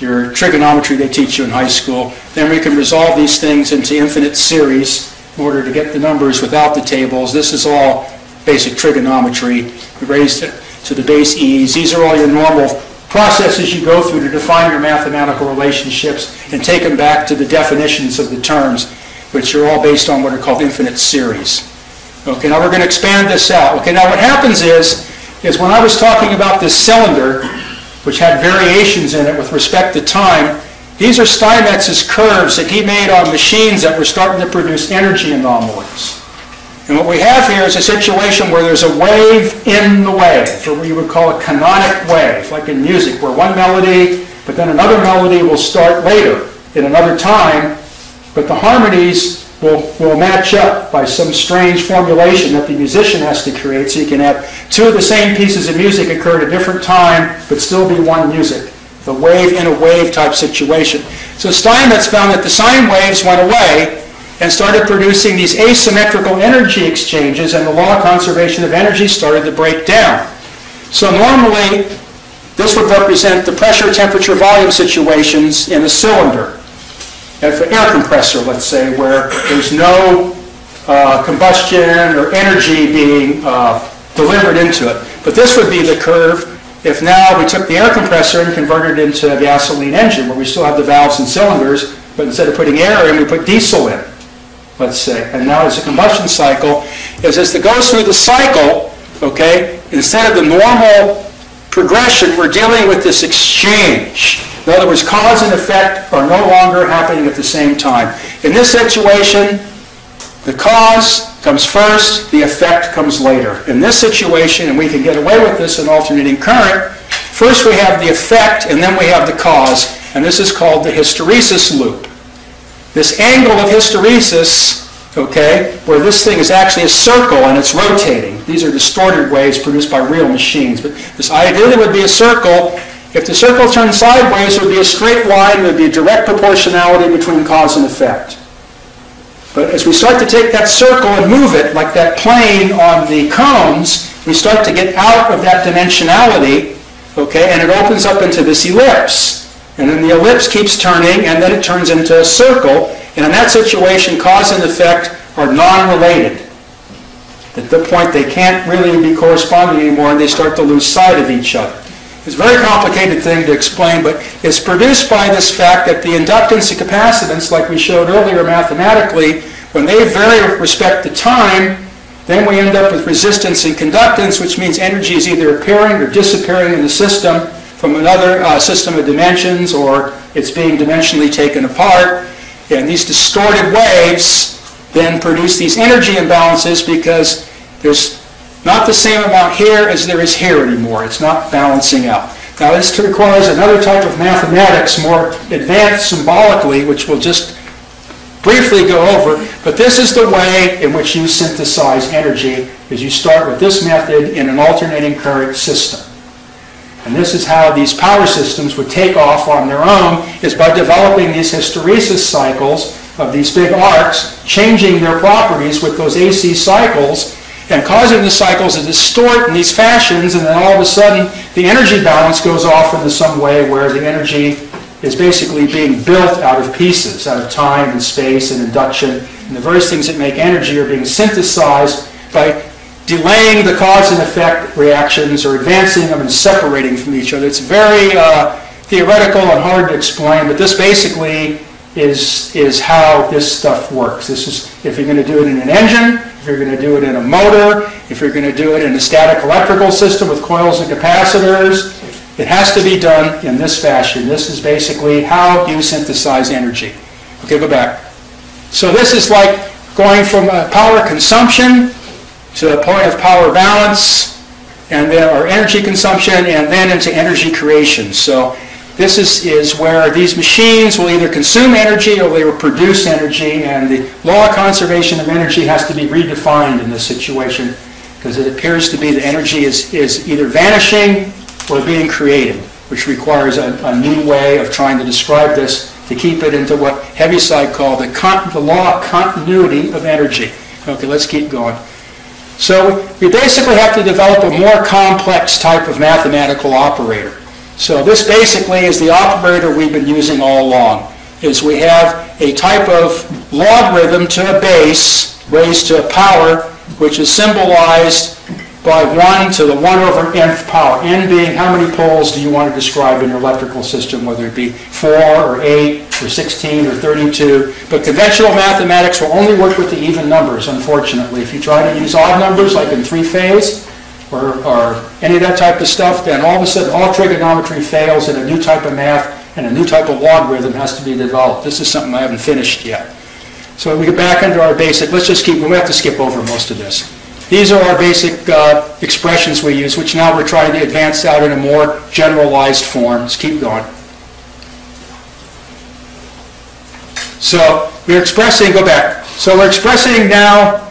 your trigonometry they teach you in high school. Then we can resolve these things into infinite series in order to get the numbers without the tables. This is all basic trigonometry We raised it to the base e's. These are all your normal processes you go through to define your mathematical relationships and take them back to the definitions of the terms, which are all based on what are called infinite series. Okay, now we're going to expand this out. Okay, now what happens is, is when I was talking about this cylinder, which had variations in it with respect to time, these are Steinmetz's curves that he made on machines that were starting to produce energy anomalies. And what we have here is a situation where there's a wave in the wave, or what you would call a canonic wave, like in music, where one melody, but then another melody will start later in another time, but the harmonies will, will match up by some strange formulation that the musician has to create, so you can have two of the same pieces of music occur at a different time, but still be one music the wave in a wave type situation. So Steinmetz found that the sine waves went away and started producing these asymmetrical energy exchanges and the law of conservation of energy started to break down. So normally this would represent the pressure, temperature, volume situations in a cylinder. And for air compressor, let's say, where there's no uh, combustion or energy being uh, delivered into it. But this would be the curve if now we took the air compressor and converted it into a gasoline engine, where we still have the valves and cylinders, but instead of putting air in, we put diesel in, let's say. And now as a combustion cycle, is as it goes through the cycle, okay, instead of the normal progression, we're dealing with this exchange. In other words, cause and effect are no longer happening at the same time. In this situation, the cause comes first, the effect comes later. In this situation, and we can get away with this in alternating current, first we have the effect and then we have the cause, and this is called the hysteresis loop. This angle of hysteresis, okay, where this thing is actually a circle and it's rotating. These are distorted waves produced by real machines, but this ideally would be a circle. If the circle turned sideways, it would be a straight line, there would be a direct proportionality between cause and effect. But as we start to take that circle and move it, like that plane on the cones, we start to get out of that dimensionality, okay, and it opens up into this ellipse. And then the ellipse keeps turning, and then it turns into a circle. And in that situation, cause and effect are non-related. At the point they can't really be corresponding anymore and they start to lose sight of each other. It's a very complicated thing to explain, but it's produced by this fact that the inductance and capacitance, like we showed earlier mathematically, when they vary with respect to time, then we end up with resistance and conductance, which means energy is either appearing or disappearing in the system from another uh, system of dimensions, or it's being dimensionally taken apart. And these distorted waves then produce these energy imbalances because there's not the same amount here as there is here anymore. It's not balancing out. Now this requires another type of mathematics, more advanced symbolically, which we'll just briefly go over, but this is the way in which you synthesize energy, is you start with this method in an alternating current system. And this is how these power systems would take off on their own, is by developing these hysteresis cycles of these big arcs, changing their properties with those AC cycles, and causing the cycles to distort in these fashions, and then all of a sudden the energy balance goes off into some way where the energy is basically being built out of pieces, out of time and space and induction. And the various things that make energy are being synthesized by delaying the cause and effect reactions or advancing them and separating from each other. It's very uh, theoretical and hard to explain, but this basically is, is how this stuff works. This is, if you're going to do it in an engine, if you're going to do it in a motor, if you're going to do it in a static electrical system with coils and capacitors, it has to be done in this fashion. This is basically how you synthesize energy. Okay, go back. So this is like going from power consumption to a point of power balance, and then our energy consumption, and then into energy creation. So this is, is where these machines will either consume energy or they will produce energy, and the law of conservation of energy has to be redefined in this situation because it appears to be that energy is, is either vanishing or being created, which requires a, a new way of trying to describe this to keep it into what Heaviside called the, the law of continuity of energy. Okay, let's keep going. So we basically have to develop a more complex type of mathematical operator. So this basically is the operator we've been using all along, is we have a type of logarithm to a base raised to a power, which is symbolized by 1 to the 1 over nth power. n being how many poles do you want to describe in your electrical system, whether it be 4 or 8 or 16 or 32. But conventional mathematics will only work with the even numbers, unfortunately. If you try to use odd numbers, like in three-phase, or, or any of that type of stuff, then all of a sudden all trigonometry fails and a new type of math and a new type of logarithm has to be developed. This is something I haven't finished yet. So we get back into our basic, let's just keep, we have to skip over most of this. These are our basic uh, expressions we use, which now we're trying to advance out in a more generalized form. Let's keep going. So we're expressing, go back. So we're expressing now,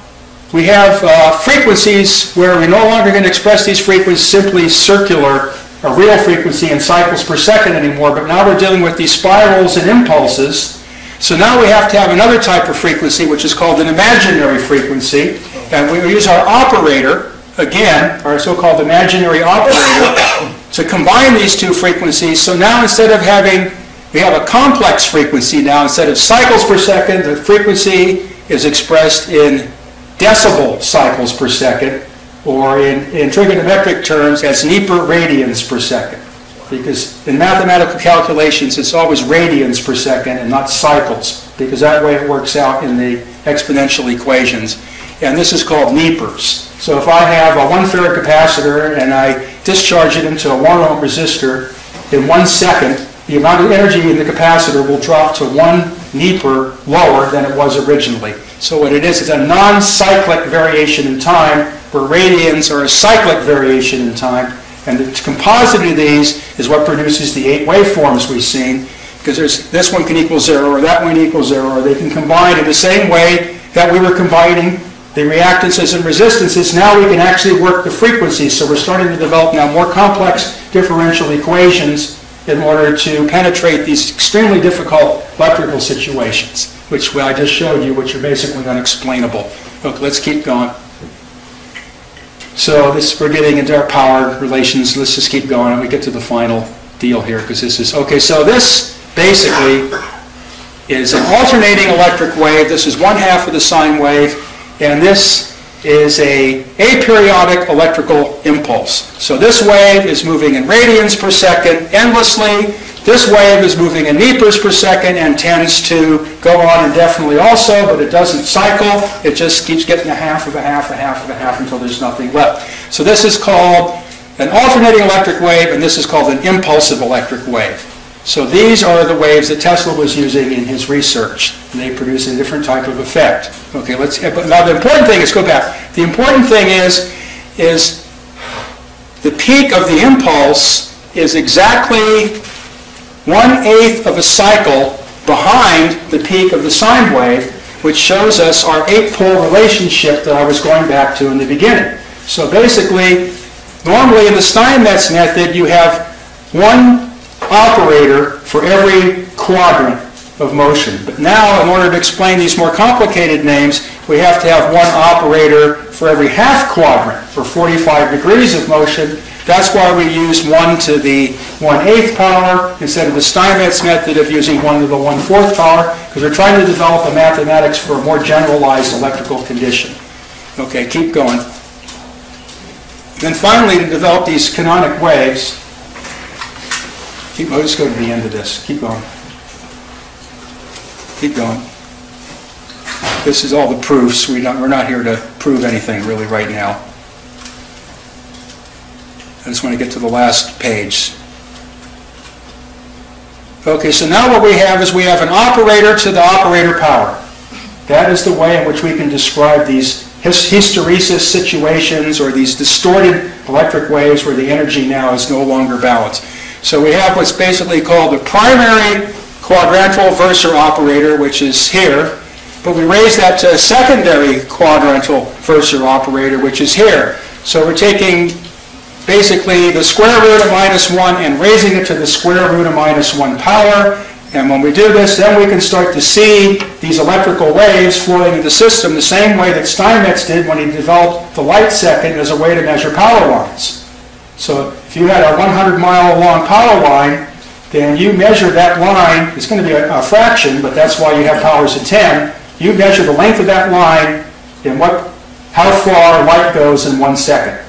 we have uh, frequencies where we're no longer going to express these frequencies simply circular, a real frequency in cycles per second anymore, but now we're dealing with these spirals and impulses. So now we have to have another type of frequency, which is called an imaginary frequency. And we use our operator, again, our so-called imaginary operator, to combine these two frequencies. So now instead of having, we have a complex frequency now. Instead of cycles per second, the frequency is expressed in decibel cycles per second, or in, in trigonometric terms as neper radians per second. Because in mathematical calculations, it's always radians per second and not cycles, because that way it works out in the exponential equations and this is called nepers. So if I have a one farad capacitor and I discharge it into a one ohm resistor, in one second, the amount of energy in the capacitor will drop to one neper lower than it was originally. So what it is, is a non-cyclic variation in time, where radians are a cyclic variation in time, and the composite of these is what produces the eight waveforms we've seen, because there's, this one can equal zero, or that one equals zero, or they can combine in the same way that we were combining the reactances and resistances, now we can actually work the frequencies. So we're starting to develop now more complex differential equations in order to penetrate these extremely difficult electrical situations, which I just showed you, which are basically unexplainable. Okay, let's keep going. So this, we're getting into our power relations. Let's just keep going and we get to the final deal here because this is, okay, so this basically is an alternating electric wave. This is one half of the sine wave, and this is a aperiodic electrical impulse. So this wave is moving in radians per second endlessly. This wave is moving in meters per second and tends to go on indefinitely also, but it doesn't cycle. It just keeps getting a half of a half, a half of a half until there's nothing left. So this is called an alternating electric wave, and this is called an impulsive electric wave. So these are the waves that Tesla was using in his research, and they produce a different type of effect. Okay, let's, now the important thing is, go back. The important thing is, is the peak of the impulse is exactly one-eighth of a cycle behind the peak of the sine wave, which shows us our eight-pole relationship that I was going back to in the beginning. So basically, normally in the Steinmetz method, you have one operator for every quadrant of motion. But now, in order to explain these more complicated names, we have to have one operator for every half quadrant, for 45 degrees of motion. That's why we use 1 to the 1 8th power instead of the Steinmetz method of using 1 to the 1 4th power, because we're trying to develop a mathematics for a more generalized electrical condition. Okay, keep going. Then finally, to develop these canonic waves, keep, I'll just go to the end of this. Keep going. Keep going. This is all the proofs. We don't, we're not here to prove anything really right now. I just want to get to the last page. Okay, so now what we have is we have an operator to the operator power. That is the way in which we can describe these hysteresis situations or these distorted electric waves where the energy now is no longer balanced. So we have what's basically called the primary quadrantal versor operator, which is here, but we raise that to a secondary quadrantal versor operator, which is here. So we're taking basically the square root of minus 1 and raising it to the square root of minus 1 power. And when we do this, then we can start to see these electrical waves flowing in the system the same way that Steinmetz did when he developed the light second as a way to measure power lines. So if you had a 100 mile long power line, then you measure that line, it's going to be a, a fraction, but that's why you have powers of 10. You measure the length of that line and what, how far light goes in one second.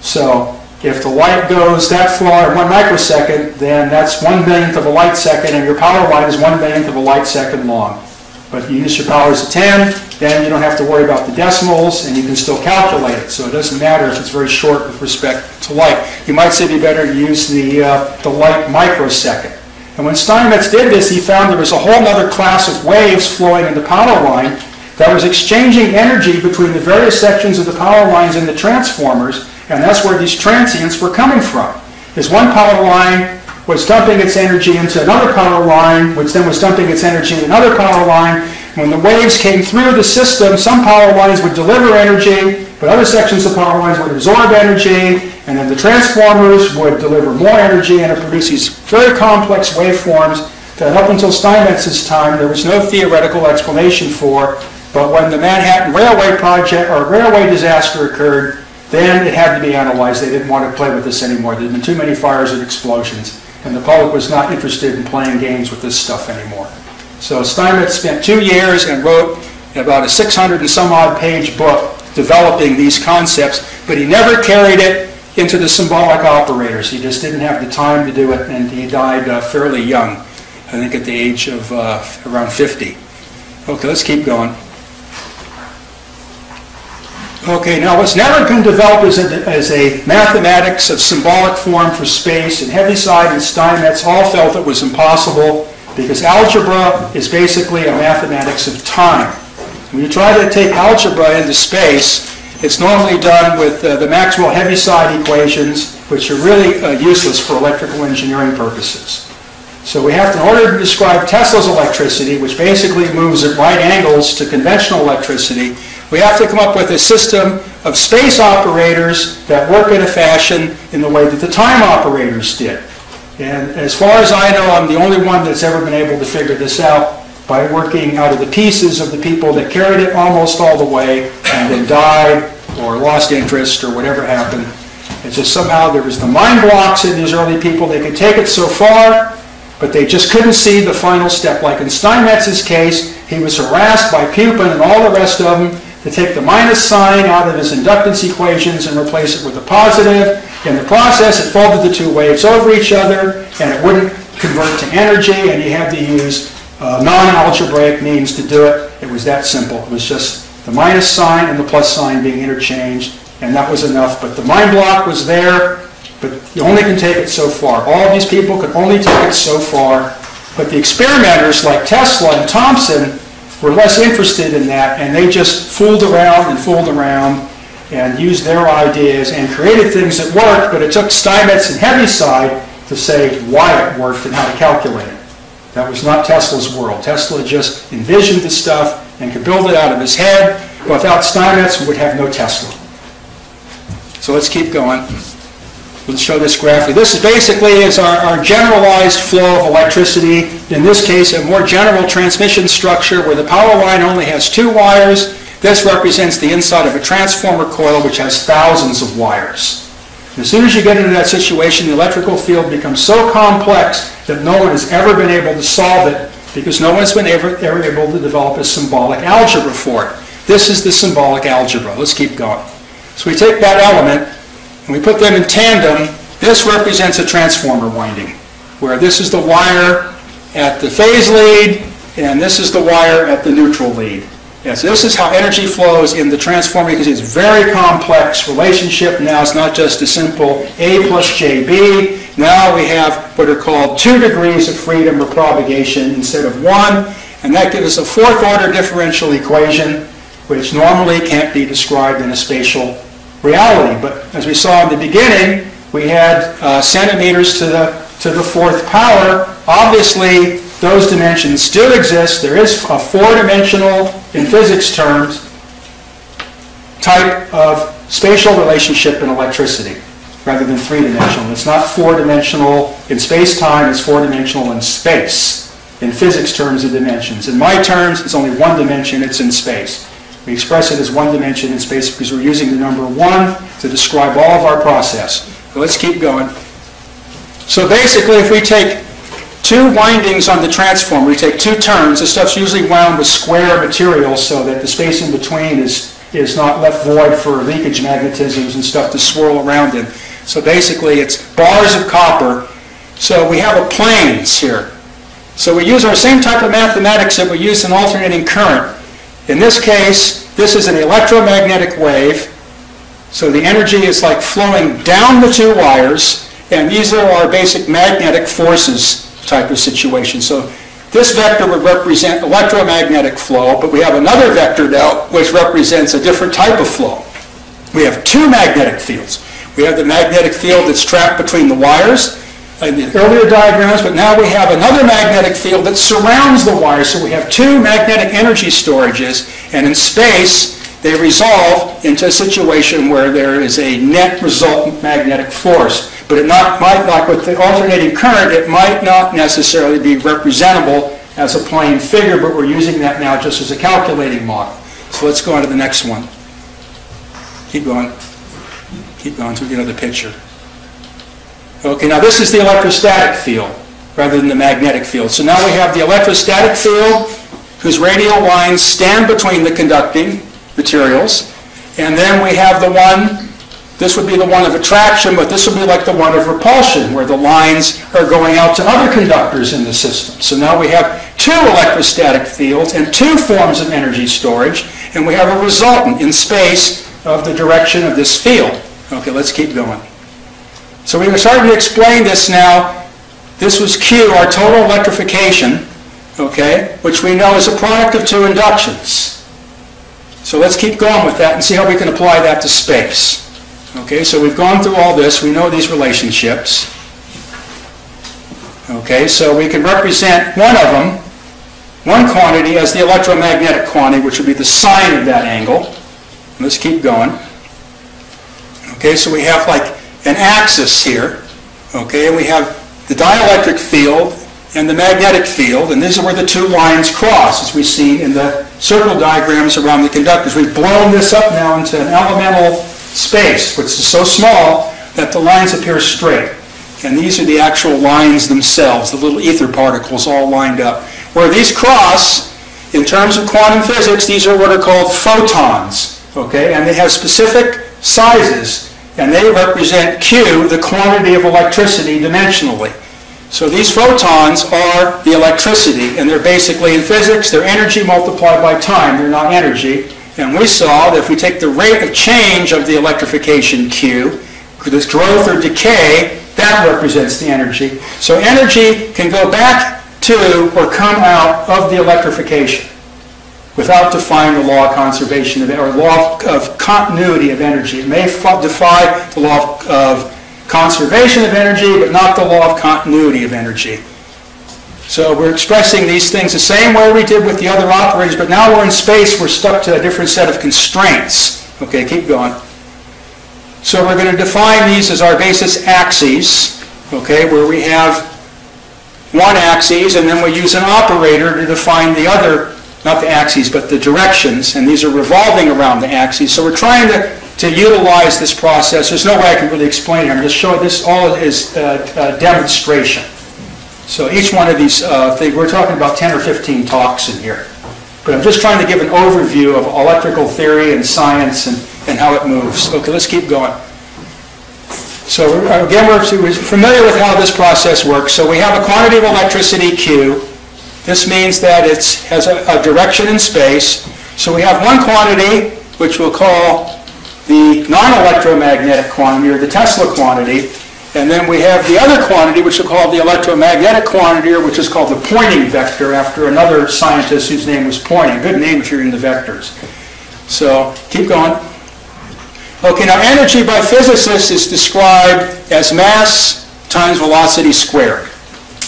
So if the light goes that far in one microsecond, then that's one millionth of a light second, and your power line is one millionth of a light second long. But you use your powers of 10, then you don't have to worry about the decimals, and you can still calculate it. So it doesn't matter if it's very short with respect to light. You might say it'd be better to use the, uh, the light microsecond. And when Steinmetz did this, he found there was a whole other class of waves flowing in the power line that was exchanging energy between the various sections of the power lines and the transformers, and that's where these transients were coming from. Is one power line was dumping its energy into another power line, which then was dumping its energy in another power line. When the waves came through the system, some power lines would deliver energy, but other sections of power lines would absorb energy, and then the transformers would deliver more energy, and it produced these very complex waveforms that up until Steinmetz's time there was no theoretical explanation for. But when the Manhattan Railway project or railway disaster occurred, then it had to be analyzed. They didn't want to play with this anymore. There had been too many fires and explosions, and the public was not interested in playing games with this stuff anymore. So Steinmetz spent two years and wrote about a 600 and some odd page book developing these concepts, but he never carried it into the symbolic operators. He just didn't have the time to do it, and he died uh, fairly young, I think at the age of uh, around 50. Okay, let's keep going. Okay, now what's never been developed as a, a mathematics of symbolic form for space, and Heaviside and Steinmetz all felt it was impossible because algebra is basically a mathematics of time. When you try to take algebra into space, it's normally done with uh, the Maxwell Heaviside equations, which are really uh, useless for electrical engineering purposes. So we have to, in order to describe Tesla's electricity, which basically moves at right angles to conventional electricity, we have to come up with a system of space operators that work in a fashion in the way that the time operators did. And as far as I know, I'm the only one that's ever been able to figure this out by working out of the pieces of the people that carried it almost all the way and then died or lost interest or whatever happened. It's just somehow there was the mind blocks in these early people. They could take it so far, but they just couldn't see the final step. Like in Steinmetz's case, he was harassed by Pupin and all the rest of them to take the minus sign out of his inductance equations and replace it with a positive. In the process, it folded the two waves over each other, and it wouldn't convert to energy, and you had to use uh, non-algebraic means to do it. It was that simple. It was just the minus sign and the plus sign being interchanged, and that was enough. But the mind block was there, but you only can take it so far. All these people could only take it so far, but the experimenters like Tesla and Thomson were less interested in that, and they just fooled around and fooled around and used their ideas and created things that worked, but it took Steinmetz and Heaviside to say why it worked and how to calculate it. That was not Tesla's world. Tesla just envisioned the stuff and could build it out of his head. Without Steinmetz, we would have no Tesla. So let's keep going. Let's show this graphically. This is basically is our, our generalized flow of electricity. In this case, a more general transmission structure where the power line only has two wires. This represents the inside of a transformer coil which has thousands of wires. As soon as you get into that situation, the electrical field becomes so complex that no one has ever been able to solve it because no one's been ever, ever able to develop a symbolic algebra for it. This is the symbolic algebra. Let's keep going. So we take that element and we put them in tandem. This represents a transformer winding, where this is the wire at the phase lead, and this is the wire at the neutral lead. Yes, this is how energy flows in the transformer because it's a very complex relationship. Now it's not just a simple A plus JB. Now we have what are called two degrees of freedom or propagation instead of one. And that gives us a fourth order differential equation, which normally can't be described in a spatial reality. But as we saw in the beginning, we had uh, centimeters to the, to the fourth power. Obviously, those dimensions still exist. There is a four-dimensional, in physics terms, type of spatial relationship in electricity rather than three-dimensional. It's not four-dimensional in space-time, it's four-dimensional in space. In physics terms of dimensions. In my terms, it's only one dimension, it's in space. We express it as one dimension in space because we're using the number one to describe all of our process. So let's keep going. So basically, if we take two windings on the transformer, we take two turns, the stuff's usually wound with square material so that the space in between is, is not left void for leakage magnetisms and stuff to swirl around in. So basically, it's bars of copper. So we have a planes here. So we use our same type of mathematics that we use in alternating current. In this case, this is an electromagnetic wave. So the energy is like flowing down the two wires, and these are our basic magnetic forces type of situation. So this vector would represent electromagnetic flow, but we have another vector now which represents a different type of flow. We have two magnetic fields. We have the magnetic field that's trapped between the wires, in the earlier diagrams, but now we have another magnetic field that surrounds the wire. So we have two magnetic energy storages, and in space, they resolve into a situation where there is a net resultant magnetic force. But it not, might, like with the alternating current, it might not necessarily be representable as a plane figure, but we're using that now just as a calculating model. So let's go on to the next one. Keep going. Keep going to get another picture. Okay, now this is the electrostatic field rather than the magnetic field. So now we have the electrostatic field whose radial lines stand between the conducting materials. And then we have the one, this would be the one of attraction, but this would be like the one of repulsion, where the lines are going out to other conductors in the system. So now we have two electrostatic fields and two forms of energy storage, and we have a resultant in space of the direction of this field. Okay, let's keep going. So we are starting to explain this now. This was Q, our total electrification, okay, which we know is a product of two inductions. So let's keep going with that and see how we can apply that to space. Okay, so we've gone through all this. We know these relationships. Okay, so we can represent one of them, one quantity, as the electromagnetic quantity, which would be the sine of that angle. Let's keep going. Okay, so we have like an axis here, okay, and we have the dielectric field and the magnetic field, and this is where the two lines cross, as we've seen in the circle diagrams around the conductors. We've blown this up now into an elemental space, which is so small that the lines appear straight. and these are the actual lines themselves, the little ether particles all lined up. Where these cross, in terms of quantum physics, these are what are called photons, okay? And they have specific sizes, and they represent Q, the quantity of electricity dimensionally. So these photons are the electricity, and they're basically, in physics, they're energy multiplied by time, they're not energy. And we saw that if we take the rate of change of the electrification Q, this growth or decay, that represents the energy. So energy can go back to or come out of the electrification without defying the law of conservation of, or law of- continuity of energy. It may defy the law of, of conservation of energy, but not the law of continuity of energy. So we're expressing these things the same way we did with the other operators, but now we're in space, we're stuck to a different set of constraints. Okay, keep going. So we're going to define these as our basis axes, okay, where we have one axis, and then we use an operator to define the other, not the axes, but the directions, and these are revolving around the axes. So we're trying to, to utilize this process. There's no way I can really explain it. I'm just showing this all is uh, uh, demonstration. So each one of these uh, things, we're talking about 10 or 15 talks in here. But I'm just trying to give an overview of electrical theory and science and, and how it moves. Okay, let's keep going. So again, we're we're familiar with how this process works. So we have a quantity of electricity Q. This means that it has a, a direction in space. So we have one quantity, which we'll call the non-electromagnetic quantity, or the Tesla quantity. And then we have the other quantity, which we'll call the electromagnetic quantity, or which is called the Poynting vector, after another scientist whose name was Poynting. Good name if you're into vectors. So keep going. Okay, now energy by physicists is described as mass times velocity squared.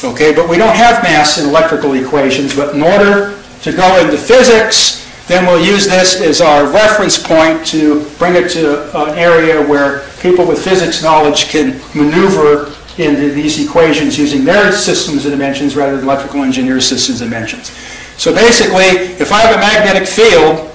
Okay, but we don't have mass in electrical equations, but in order to go into physics, then we'll use this as our reference point to bring it to an area where people with physics knowledge can maneuver into these equations using their systems of dimensions rather than electrical engineers' systems of dimensions. So basically, if I have a magnetic field,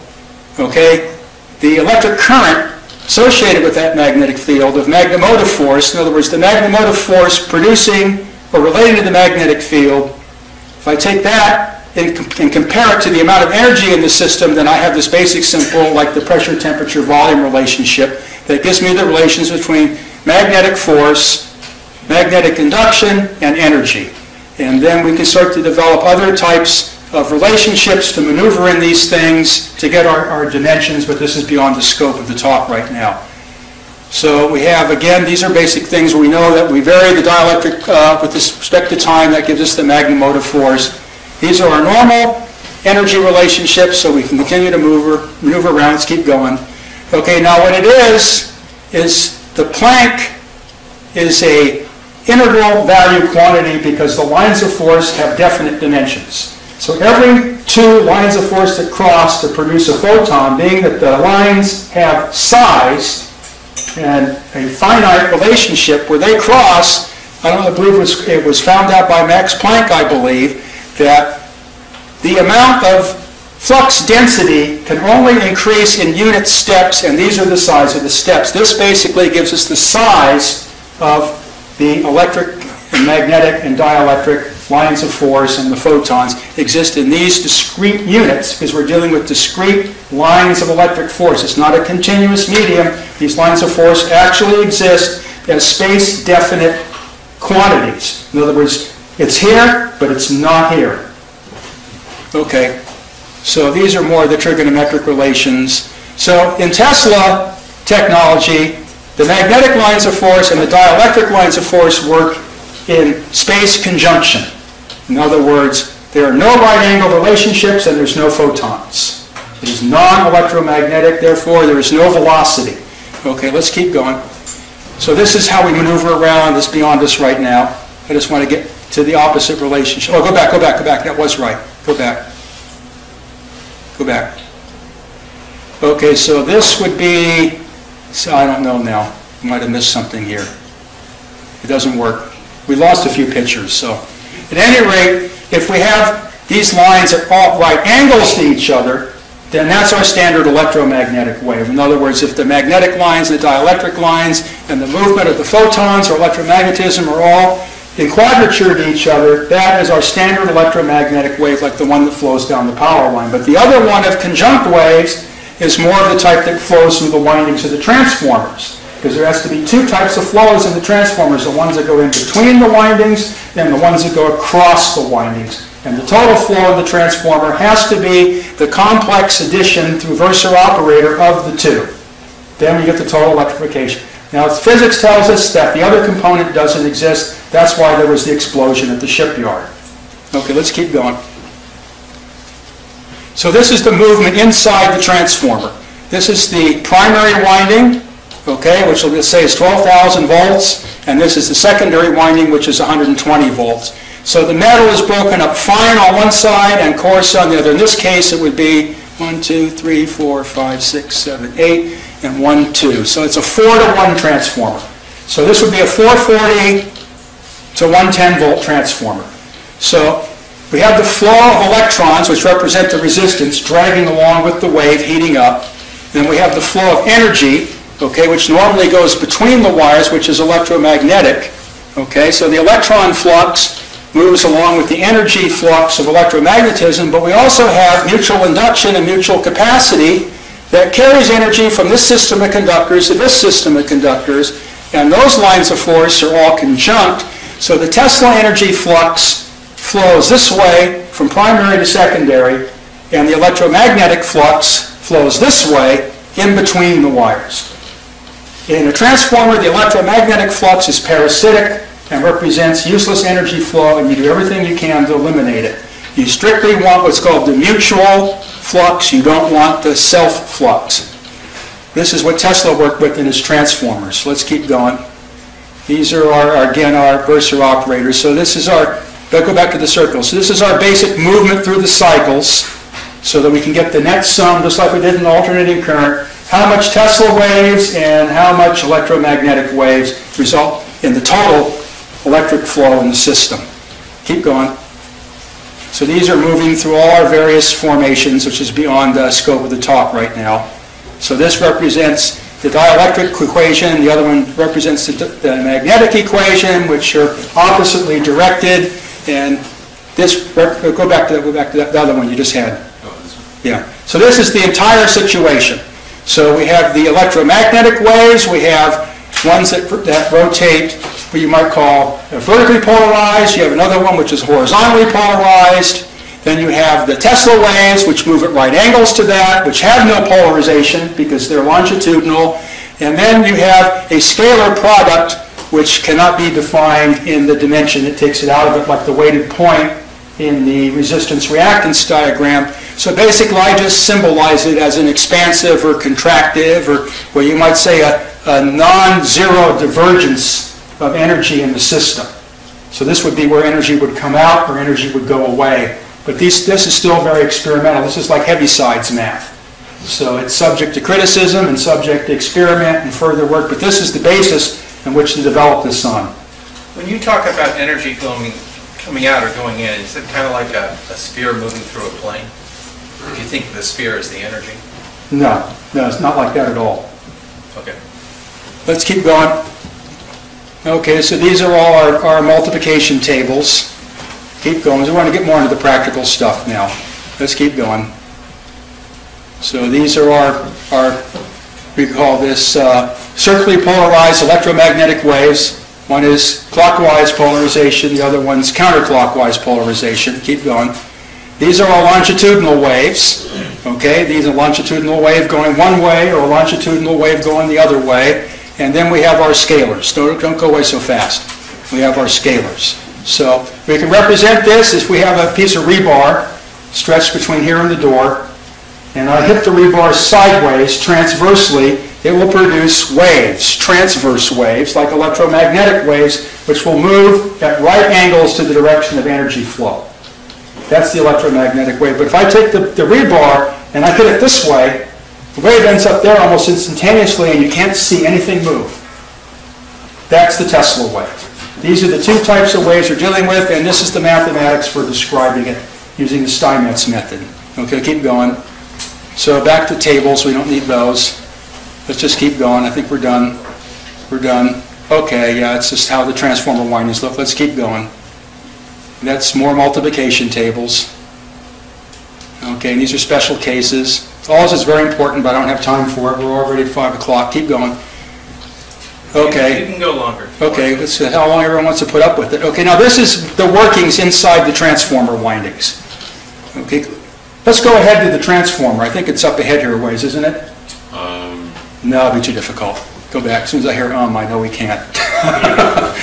okay, the electric current associated with that magnetic field of magnetomotive force, in other words, the magnetomotive force producing or related to the magnetic field, if I take that and, and compare it to the amount of energy in the system, then I have this basic simple, like the pressure, temperature, volume relationship that gives me the relations between magnetic force, magnetic induction, and energy. And then we can start to develop other types of relationships to maneuver in these things to get our, our dimensions, but this is beyond the scope of the talk right now. So we have, again, these are basic things. We know that we vary the dielectric uh, with respect to time. That gives us the magnetomotive force. These are our normal energy relationships, so we can continue to move, maneuver around. Let's keep going. Okay, now what it is, is the Planck is a integral value quantity because the lines of force have definite dimensions. So every two lines of force that cross to produce a photon, being that the lines have size and a finite relationship where they cross, I don't know, I believe it was, it was found out by Max Planck, I believe, that the amount of flux density can only increase in unit steps, and these are the size of the steps. This basically gives us the size of the electric and magnetic and dielectric lines of force and the photons exist in these discrete units because we're dealing with discrete lines of electric force. It's not a continuous medium. These lines of force actually exist as space-definite quantities. In other words, it's here, but it's not here. Okay, so these are more the trigonometric relations. So in Tesla technology, the magnetic lines of force and the dielectric lines of force work in space conjunction. In other words, there are no right angle relationships and there's no photons. It is non-electromagnetic, therefore there is no velocity. Okay, let's keep going. So this is how we maneuver around, it's beyond us right now. I just want to get to the opposite relationship. Oh, go back, go back, go back, that was right. Go back. Go back. Okay, so this would be, so I don't know now. I might have missed something here. It doesn't work. We lost a few pictures, so. At any rate, if we have these lines at all right angles to each other, then that's our standard electromagnetic wave. In other words, if the magnetic lines and the dielectric lines and the movement of the photons or electromagnetism are all in quadrature to each other, that is our standard electromagnetic wave like the one that flows down the power line. But the other one of conjunct waves is more of the type that flows through the windings of the transformers. Because there has to be two types of flows in the transformers, the ones that go in between the windings and the ones that go across the windings. And the total flow of the transformer has to be the complex addition through versor operator of the two. Then we get the total electrification. Now, physics tells us that the other component doesn't exist. That's why there was the explosion at the shipyard. Okay, let's keep going. So this is the movement inside the transformer. This is the primary winding, okay, which we'll say is 12,000 volts, and this is the secondary winding, which is 120 volts. So the metal is broken up fine on one side and coarse on the other. In this case, it would be 1, 2, 3, 4, 5, 6, 7, 8, and 1, 2. So it's a 4 to 1 transformer. So this would be a 440 to 110 volt transformer. So we have the flow of electrons, which represent the resistance, dragging along with the wave, heating up. Then we have the flow of energy, okay, which normally goes between the wires, which is electromagnetic. Okay, so the electron flux moves along with the energy flux of electromagnetism, but we also have mutual induction and mutual capacity that carries energy from this system of conductors to this system of conductors, and those lines of force are all conjunct. So the Tesla energy flux flows this way from primary to secondary, and the electromagnetic flux flows this way in between the wires. In a transformer, the electromagnetic flux is parasitic and represents useless energy flow, and you do everything you can to eliminate it. You strictly want what's called the mutual flux. You don't want the self-flux. This is what Tesla worked with in his transformers. Let's keep going. These are, our, again, our versor operators. So this is our, go back to the circle. So this is our basic movement through the cycles so that we can get the net sum, just like we did in alternating current, how much Tesla waves and how much electromagnetic waves result in the total electric flow in the system. Keep going. So these are moving through all our various formations, which is beyond the scope of the talk right now. So this represents the dielectric equation, the other one represents the, the magnetic equation, which are oppositely directed, and this, go back to, that, go back to that, the other one you just had. Oh, yeah. So this is the entire situation. So we have the electromagnetic waves, we have ones that, that rotate, what you might call vertically polarized, you have another one which is horizontally polarized, then you have the Tesla waves, which move at right angles to that, which have no polarization because they're longitudinal, and then you have a scalar product which cannot be defined in the dimension. It takes it out of it like the weighted point in the resistance reactance diagram. So basically I just symbolize it as an expansive or contractive or what you might say a, a non-zero divergence of energy in the system. So this would be where energy would come out or energy would go away. But these, this is still very experimental. This is like Heaviside's math. So it's subject to criticism and subject to experiment and further work, but this is the basis in which to develop this on. When you talk about energy going, coming out or going in, is it kind of like a, a sphere moving through a plane? If you think the sphere is the energy? No, no, it's not like that at all. Okay. Let's keep going. Okay, so these are all our, our multiplication tables. Keep going. We want to get more into the practical stuff now. Let's keep going. So these are our, our we call this uh, circularly polarized electromagnetic waves. One is clockwise polarization, the other one's counterclockwise polarization. Keep going. These are all longitudinal waves. Okay, these are longitudinal wave going one way or a longitudinal wave going the other way. And then we have our scalars. Don't, don't go away so fast. We have our scalars. So we can represent this if we have a piece of rebar stretched between here and the door, and I hit the rebar sideways, transversely, it will produce waves, transverse waves, like electromagnetic waves, which will move at right angles to the direction of energy flow. That's the electromagnetic wave. But if I take the, the rebar and I hit it this way, the wave ends up there almost instantaneously and you can't see anything move. That's the Tesla wave. These are the two types of waves we're dealing with, and this is the mathematics for describing it using the Steinmetz method. Okay, keep going. So back to tables, we don't need those. Let's just keep going, I think we're done. We're done. Okay, yeah, it's just how the transformer windings look, let's keep going. That's more multiplication tables. Okay, and these are special cases. All this is very important, but I don't have time for it, we're already at 5 o'clock, keep going. Okay. You can go longer. Okay, let's see how long everyone wants to put up with it. Okay, now this is the workings inside the transformer windings. Okay, let's go ahead to the transformer. I think it's up ahead here a ways, isn't it? Um, No, it'll be too difficult. Go back. As soon as I hear um, I know we can't.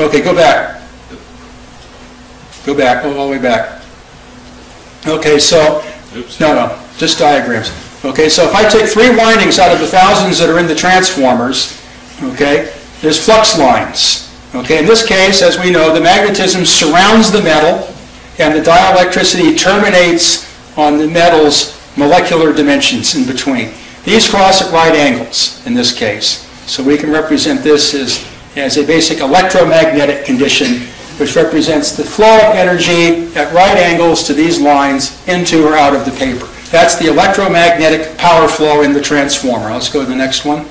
Okay, go back. Go back, all the way back. Okay, so, Oops. no, no, just diagrams. Okay, so if I take three windings out of the thousands that are in the transformers, okay, there's flux lines. Okay, in this case, as we know, the magnetism surrounds the metal and the dielectricity terminates on the metal's molecular dimensions in between. These cross at right angles in this case. So we can represent this as, as a basic electromagnetic condition which represents the flow of energy at right angles to these lines into or out of the paper. That's the electromagnetic power flow in the transformer. Let's go to the next one.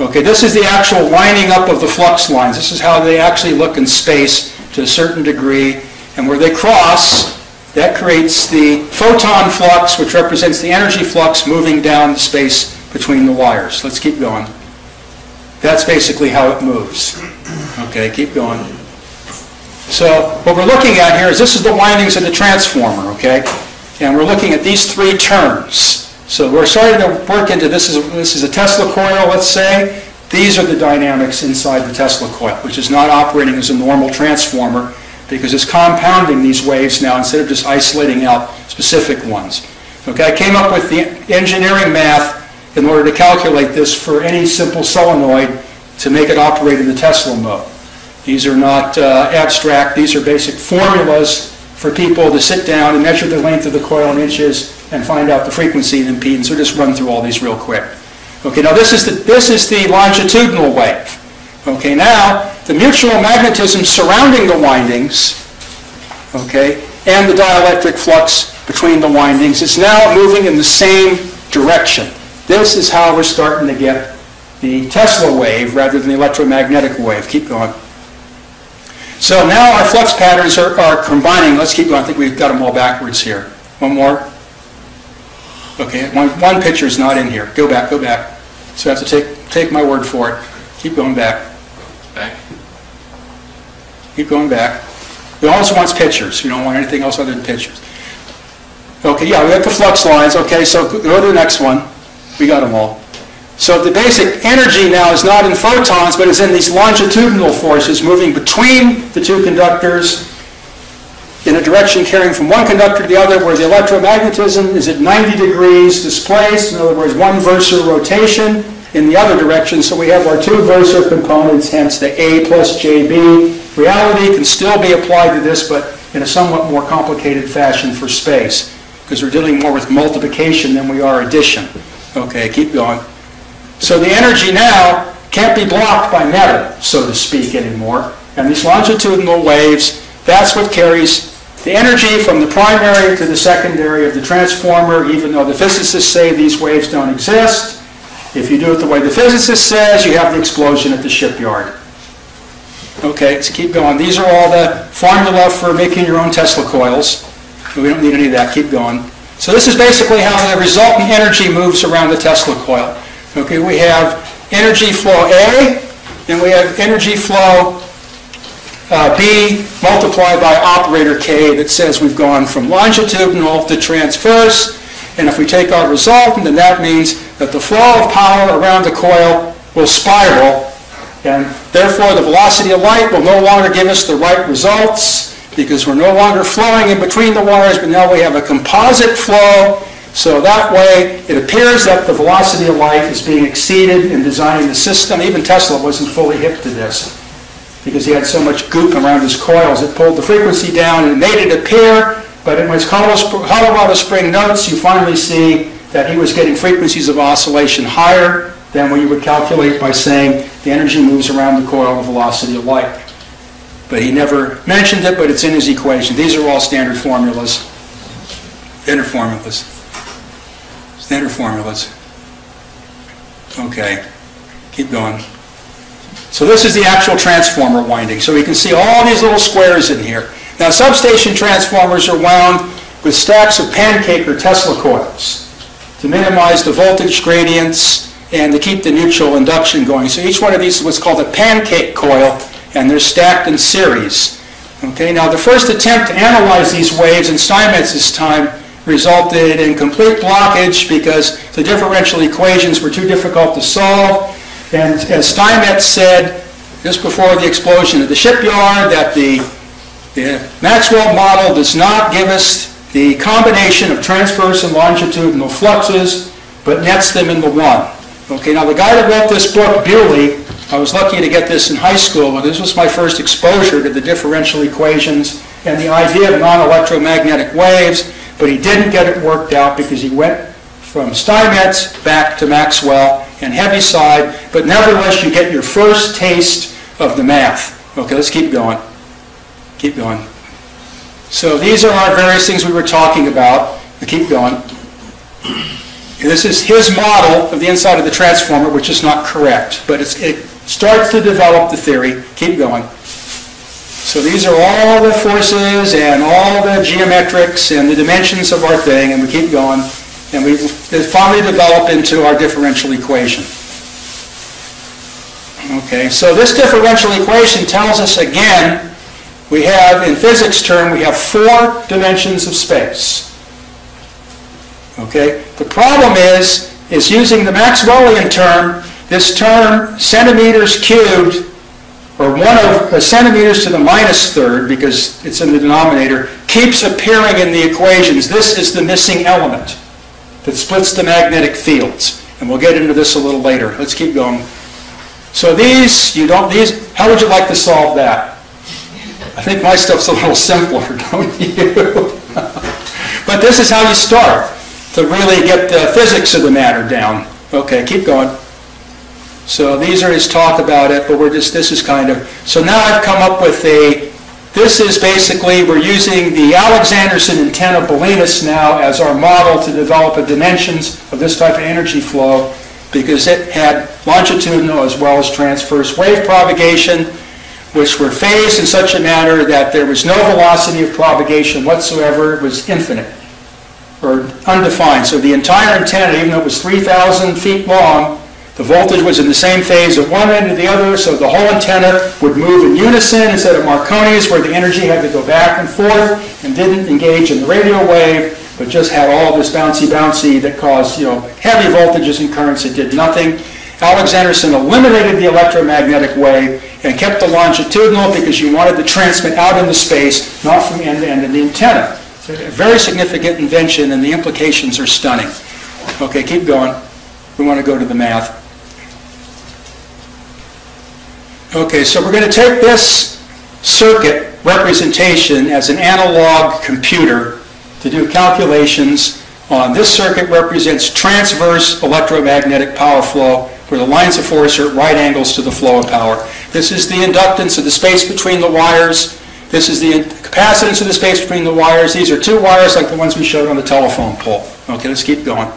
Okay, this is the actual winding up of the flux lines. This is how they actually look in space to a certain degree. And where they cross, that creates the photon flux, which represents the energy flux moving down the space between the wires. Let's keep going. That's basically how it moves. Okay, keep going. So what we're looking at here is this is the windings of the transformer, okay? And we're looking at these three turns. So we're starting to work into, this is, this is a Tesla coil, let's say. These are the dynamics inside the Tesla coil, which is not operating as a normal transformer because it's compounding these waves now instead of just isolating out specific ones. Okay, I came up with the engineering math in order to calculate this for any simple solenoid to make it operate in the Tesla mode. These are not uh, abstract, these are basic formulas for people to sit down and measure the length of the coil in inches and find out the frequency and impedance. We'll just run through all these real quick. Okay, now this is the, this is the longitudinal wave. Okay, now the mutual magnetism surrounding the windings, okay, and the dielectric flux between the windings is now moving in the same direction. This is how we're starting to get the Tesla wave rather than the electromagnetic wave. Keep going. So now our flux patterns are, are combining. Let's keep going. I think we've got them all backwards here. One more. Okay, one, one picture is not in here. Go back, go back. So I have to take, take my word for it. Keep going back. Back? Keep going back. We also want pictures. We don't want anything else other than pictures. Okay, yeah, we got the flux lines. Okay, so go to the next one. We got them all. So the basic energy now is not in photons, but is in these longitudinal forces moving between the two conductors in a direction carrying from one conductor to the other, where the electromagnetism is at 90 degrees displaced, in other words, one versor rotation in the other direction. So we have our two versor components, hence the A plus JB. Reality can still be applied to this, but in a somewhat more complicated fashion for space, because we're dealing more with multiplication than we are addition. Okay, keep going. So the energy now can't be blocked by metal, so to speak, anymore. And these longitudinal waves, that's what carries the energy from the primary to the secondary of the transformer, even though the physicists say these waves don't exist. If you do it the way the physicist says, you have the explosion at the shipyard. Okay, let's keep going. These are all the formula for making your own Tesla coils. We don't need any of that. Keep going. So this is basically how the resultant energy moves around the Tesla coil. Okay, we have energy flow A, and we have energy flow uh, B multiplied by operator K that says we've gone from longitudinal to transverse. And if we take our resultant, then that means that the flow of power around the coil will spiral, and therefore the velocity of light will no longer give us the right results because we're no longer flowing in between the wires, but now we have a composite flow so that way, it appears that the velocity of light is being exceeded in designing the system. Even Tesla wasn't fully hip to this because he had so much goop around his coils. It pulled the frequency down and made it appear, but in his Colorado Spring notes, you finally see that he was getting frequencies of oscillation higher than what you would calculate by saying the energy moves around the coil the velocity of light. But he never mentioned it, but it's in his equation. These are all standard formulas, inner formulas. Standard formulas. Okay, keep going. So this is the actual transformer winding. So we can see all these little squares in here. Now substation transformers are wound with stacks of pancake or Tesla coils to minimize the voltage gradients and to keep the neutral induction going. So each one of these is what's called a pancake coil, and they're stacked in series. Okay, now the first attempt to analyze these waves in Steinmetz's time resulted in complete blockage because the differential equations were too difficult to solve. And as Steinmetz said just before the explosion at the shipyard, that the, the Maxwell model does not give us the combination of transverse and longitudinal fluxes, but nets them into one. Okay, now the guy that wrote this book, Bewley, I was lucky to get this in high school, but this was my first exposure to the differential equations and the idea of non-electromagnetic waves, but he didn't get it worked out because he went from Steinmetz back to Maxwell and Heaviside, but nevertheless you get your first taste of the math. Okay, let's keep going. Keep going. So these are our various things we were talking about. Keep going. This is his model of the inside of the transformer, which is not correct, but it starts to develop the theory. Keep going. So these are all the forces and all the geometrics and the dimensions of our thing, and we keep going, and we finally develop into our differential equation. Okay, so this differential equation tells us again, we have, in physics term, we have four dimensions of space. Okay, the problem is, is using the Maxwellian term, this term centimeters cubed, or one of centimeters to the minus third, because it's in the denominator, keeps appearing in the equations. This is the missing element that splits the magnetic fields. And we'll get into this a little later. Let's keep going. So these, you don't, these, how would you like to solve that? I think my stuff's a little simpler, don't you? but this is how you start to really get the physics of the matter down. Okay, keep going. So these are his talk about it, but we're just, this is kind of, so now I've come up with a, this is basically, we're using the Alexanderson antenna Bolinas now as our model to develop the dimensions of this type of energy flow because it had longitudinal as well as transverse wave propagation, which were phased in such a manner that there was no velocity of propagation whatsoever. It was infinite or undefined. So the entire antenna, even though it was 3,000 feet long, the voltage was in the same phase at one end to the other, so the whole antenna would move in unison instead of Marconi's, where the energy had to go back and forth and didn't engage in the radio wave, but just had all this bouncy bouncy that caused you know heavy voltages and currents that did nothing. Alexanderson eliminated the electromagnetic wave and kept the longitudinal because you wanted to transmit out into space, not from end to end of the antenna. So a very significant invention, and the implications are stunning. Okay, keep going. We want to go to the math. Okay, so we're going to take this circuit representation as an analog computer to do calculations on this circuit represents transverse electromagnetic power flow where the lines of force are at right angles to the flow of power. This is the inductance of the space between the wires. This is the capacitance of the space between the wires. These are two wires like the ones we showed on the telephone pole. Okay, let's keep going.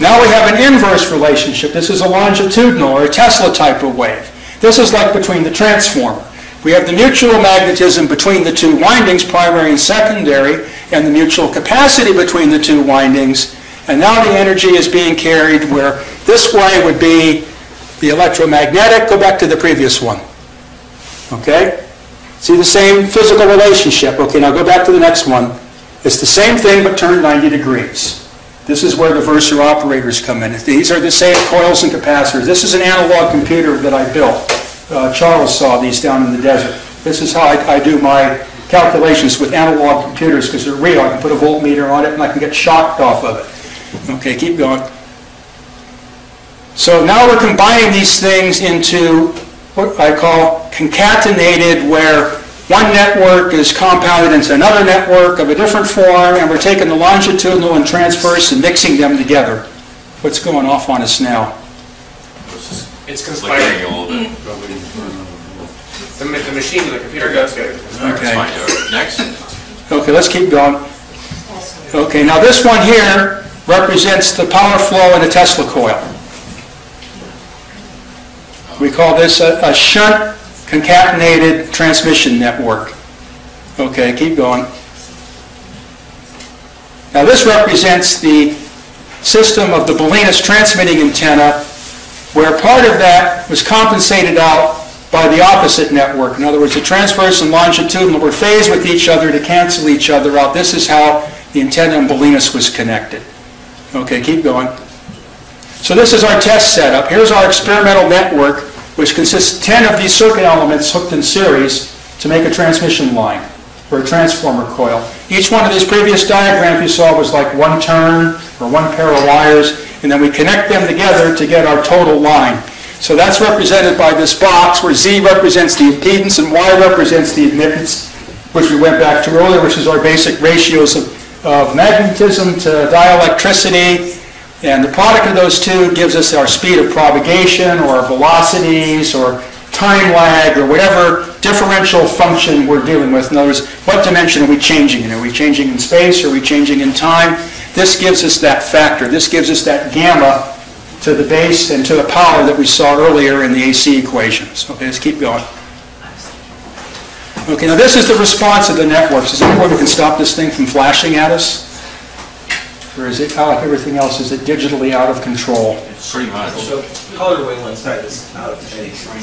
Now we have an inverse relationship. This is a longitudinal or a Tesla type of wave. This is like between the transformer. We have the mutual magnetism between the two windings, primary and secondary, and the mutual capacity between the two windings. And now the energy is being carried where this way would be the electromagnetic. Go back to the previous one. Okay? See the same physical relationship. Okay, now go back to the next one. It's the same thing but turned 90 degrees. This is where the versor operators come in. These are the same coils and capacitors. This is an analog computer that I built. Uh, Charles saw these down in the desert. This is how I, I do my calculations with analog computers because they're real. I can put a voltmeter on it and I can get shocked off of it. Okay, keep going. So now we're combining these things into what I call concatenated where one network is compounded into another network of a different form, and we're taking the longitudinal and transverse and mixing them together. What's going off on us now? It's Flickering conspiring. a little bit. The, the machine, the computer goes good. Okay. Fine, all right. Next. Okay, let's keep going. Okay, now this one here represents the power flow in a Tesla coil. We call this a a shunt concatenated transmission network. Okay, keep going. Now this represents the system of the Bolinas transmitting antenna, where part of that was compensated out by the opposite network. In other words, the transverse and longitudinal were phased with each other to cancel each other out. This is how the antenna in Bolinas was connected. Okay, keep going. So this is our test setup. Here's our experimental network, which consists 10 of these circuit elements hooked in series to make a transmission line or a transformer coil. Each one of these previous diagrams you saw was like one turn or one pair of wires, and then we connect them together to get our total line. So that's represented by this box where Z represents the impedance and Y represents the admittance, which we went back to earlier, which is our basic ratios of, of magnetism to dielectricity. And the product of those two gives us our speed of propagation or velocities or time lag or whatever differential function we're dealing with. In other words, what dimension are we changing in? Are we changing in space? Are we changing in time? This gives us that factor. This gives us that gamma to the base and to the power that we saw earlier in the AC equations. Okay, let's keep going. Okay, now this is the response of the networks. Is there any way we can stop this thing from flashing at us? Or is it, like everything else, is it digitally out of control? Pretty much. So color wavelength side is out of any screen.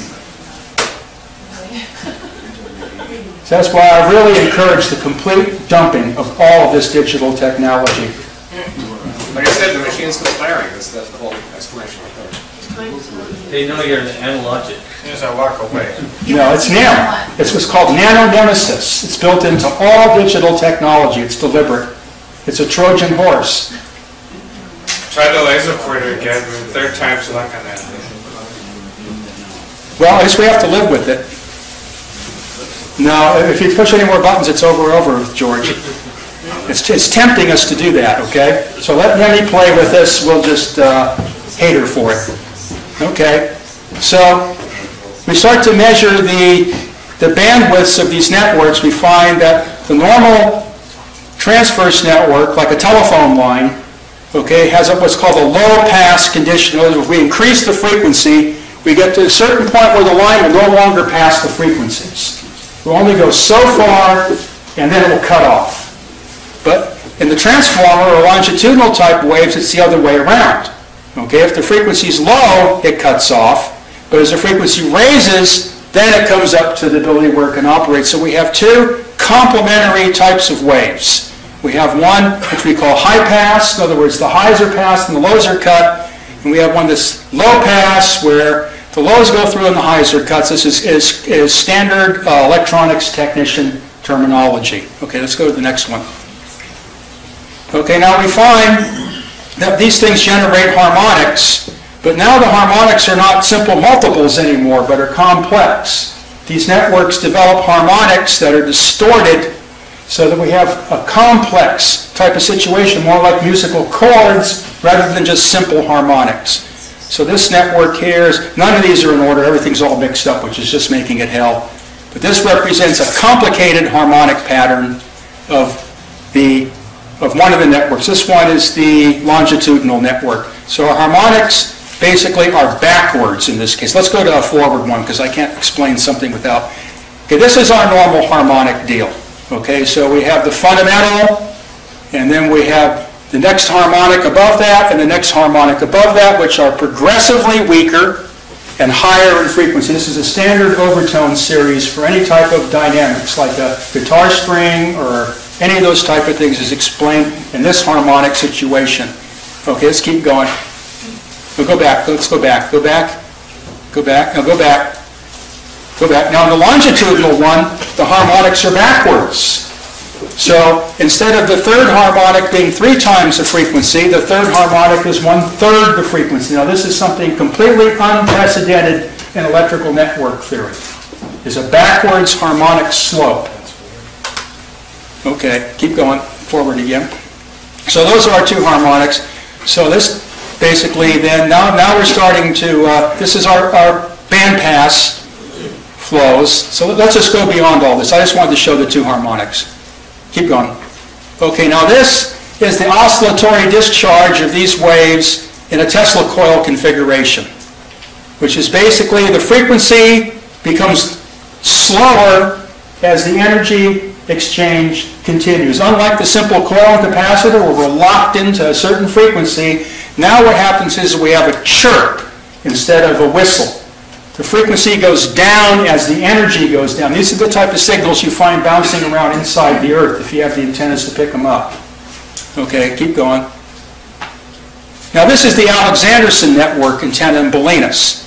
So that's why I really encourage the complete dumping of all of this digital technology. Like I said, the machine's still firing, that's, that's the whole explanation. They know you're an analogic. As soon as I walk away. No, it's nano. It's what's called nano nemesis. It's built into all digital technology. It's deliberate. It's a Trojan horse. Try the laser pointer again, third time's luck on that. Well, I guess we have to live with it. Now, if you push any more buttons, it's over and over, with George. It's, it's tempting us to do that, okay? So let Lenny play with this, we'll just uh, hate her for it. Okay, so we start to measure the, the bandwidths of these networks. We find that the normal transverse network, like a telephone line, okay, has what's called a low-pass condition. In other words, if we increase the frequency, we get to a certain point where the line will no longer pass the frequencies. It will only go so far, and then it will cut off. But in the transformer or longitudinal type waves, it's the other way around. Okay, if the frequency is low, it cuts off, but as the frequency raises, then it comes up to the ability where it can operate. So we have two complementary types of waves. We have one which we call high pass, in other words, the highs are passed and the lows are cut, and we have one that's low pass where the lows go through and the highs are cut. This is, is, is standard uh, electronics technician terminology. Okay, let's go to the next one. Okay, now we find that these things generate harmonics, but now the harmonics are not simple multiples anymore, but are complex. These networks develop harmonics that are distorted so that we have a complex type of situation, more like musical chords rather than just simple harmonics. So this network here is, none of these are in order, everything's all mixed up, which is just making it hell. But this represents a complicated harmonic pattern of the of one of the networks. This one is the longitudinal network. So our harmonics basically are backwards in this case. Let's go to a forward one because I can't explain something without. Okay, this is our normal harmonic deal. Okay, so we have the fundamental, and then we have the next harmonic above that, and the next harmonic above that, which are progressively weaker and higher in frequency. This is a standard overtone series for any type of dynamics, like a guitar string or any of those type of things is explained in this harmonic situation. Okay, let's keep going. We'll go back, let's go back, go back, go back, now go back, go back. Now in the longitudinal one, the harmonics are backwards. So instead of the third harmonic being three times the frequency, the third harmonic is one-third the frequency. Now this is something completely unprecedented in electrical network theory, is a backwards harmonic slope. Okay, keep going, forward again. So those are our two harmonics. So this basically then, now, now we're starting to, uh, this is our, our bandpass flows. So let's just go beyond all this. I just wanted to show the two harmonics. Keep going. Okay, now this is the oscillatory discharge of these waves in a Tesla coil configuration, which is basically the frequency becomes slower as the energy exchange continues. Unlike the simple coil and capacitor where we're locked into a certain frequency, now what happens is we have a chirp instead of a whistle. The frequency goes down as the energy goes down. These are the type of signals you find bouncing around inside the Earth if you have the antennas to pick them up. Okay, keep going. Now this is the Alexanderson network antenna in Bolinas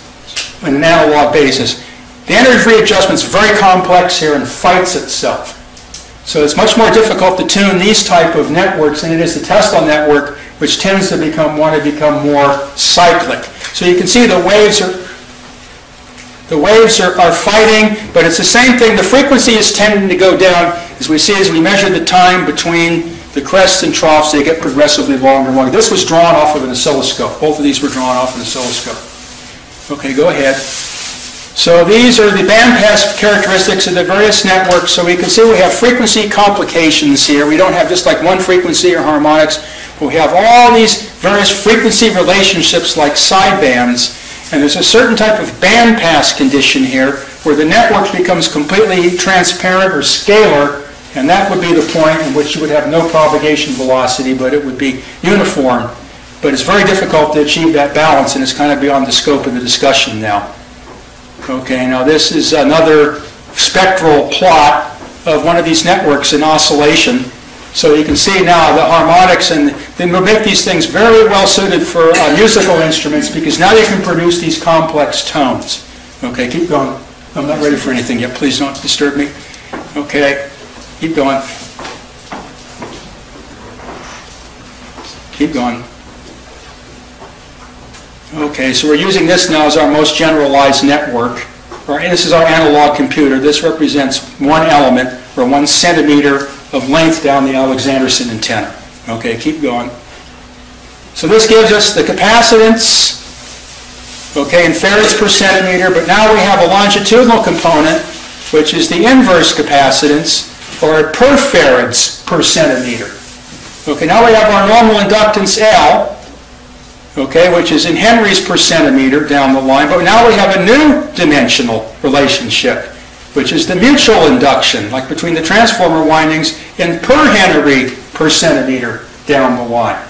on an analog basis. The energy readjustment is very complex here and fights itself. So it's much more difficult to tune these type of networks than it is the Tesla network, which tends to become want to become more cyclic. So you can see the waves are the waves are, are fighting, but it's the same thing. The frequency is tending to go down as we see as we measure the time between the crests and troughs, they get progressively longer and longer. This was drawn off of an oscilloscope. Both of these were drawn off of an oscilloscope. Okay, go ahead. So these are the bandpass characteristics of the various networks. So we can see we have frequency complications here. We don't have just like one frequency or harmonics. We have all these various frequency relationships like sidebands. And there's a certain type of bandpass condition here where the network becomes completely transparent or scalar and that would be the point in which you would have no propagation velocity, but it would be uniform. But it's very difficult to achieve that balance, and it's kind of beyond the scope of the discussion now. Okay, now this is another spectral plot of one of these networks in oscillation. So you can see now the harmonics, and they make these things very well suited for uh, musical instruments because now you can produce these complex tones. Okay, keep going. I'm not ready for anything yet. Please don't disturb me. Okay. Keep going. Keep going. Okay, so we're using this now as our most generalized network. Right, This is our analog computer. This represents one element, or one centimeter of length down the Alexanderson antenna. Okay, keep going. So this gives us the capacitance, okay, in farads per centimeter, but now we have a longitudinal component, which is the inverse capacitance, or per farads per centimeter. Okay, now we have our normal inductance L, okay, which is in henries per centimeter down the line, but now we have a new dimensional relationship, which is the mutual induction, like between the transformer windings, in per henry per centimeter down the wire.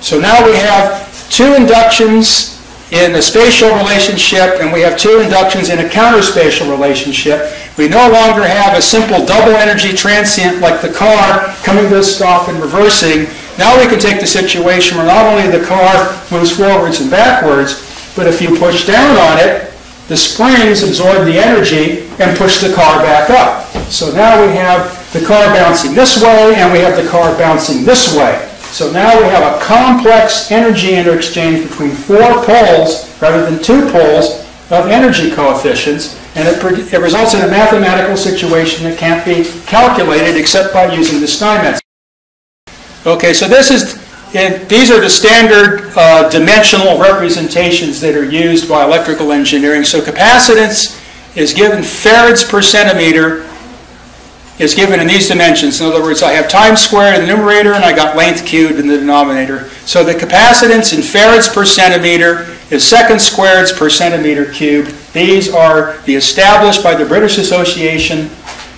So now we have two inductions in a spatial relationship, and we have two inductions in a counterspatial relationship. We no longer have a simple double energy transient like the car coming to a stop and reversing. Now we can take the situation where not only the car moves forwards and backwards, but if you push down on it, the springs absorb the energy and push the car back up. So now we have the car bouncing this way and we have the car bouncing this way. So now we have a complex energy interchange between four poles rather than two poles of energy coefficients, and it, it results in a mathematical situation that can't be calculated except by using the Steinmetz. Okay, so this is these are the standard uh, dimensional representations that are used by electrical engineering. So capacitance is given farads per centimeter is given in these dimensions. In other words, I have time squared in the numerator and I got length cubed in the denominator. So the capacitance in farads per centimeter is second squareds per centimeter cubed. These are the established by the British Association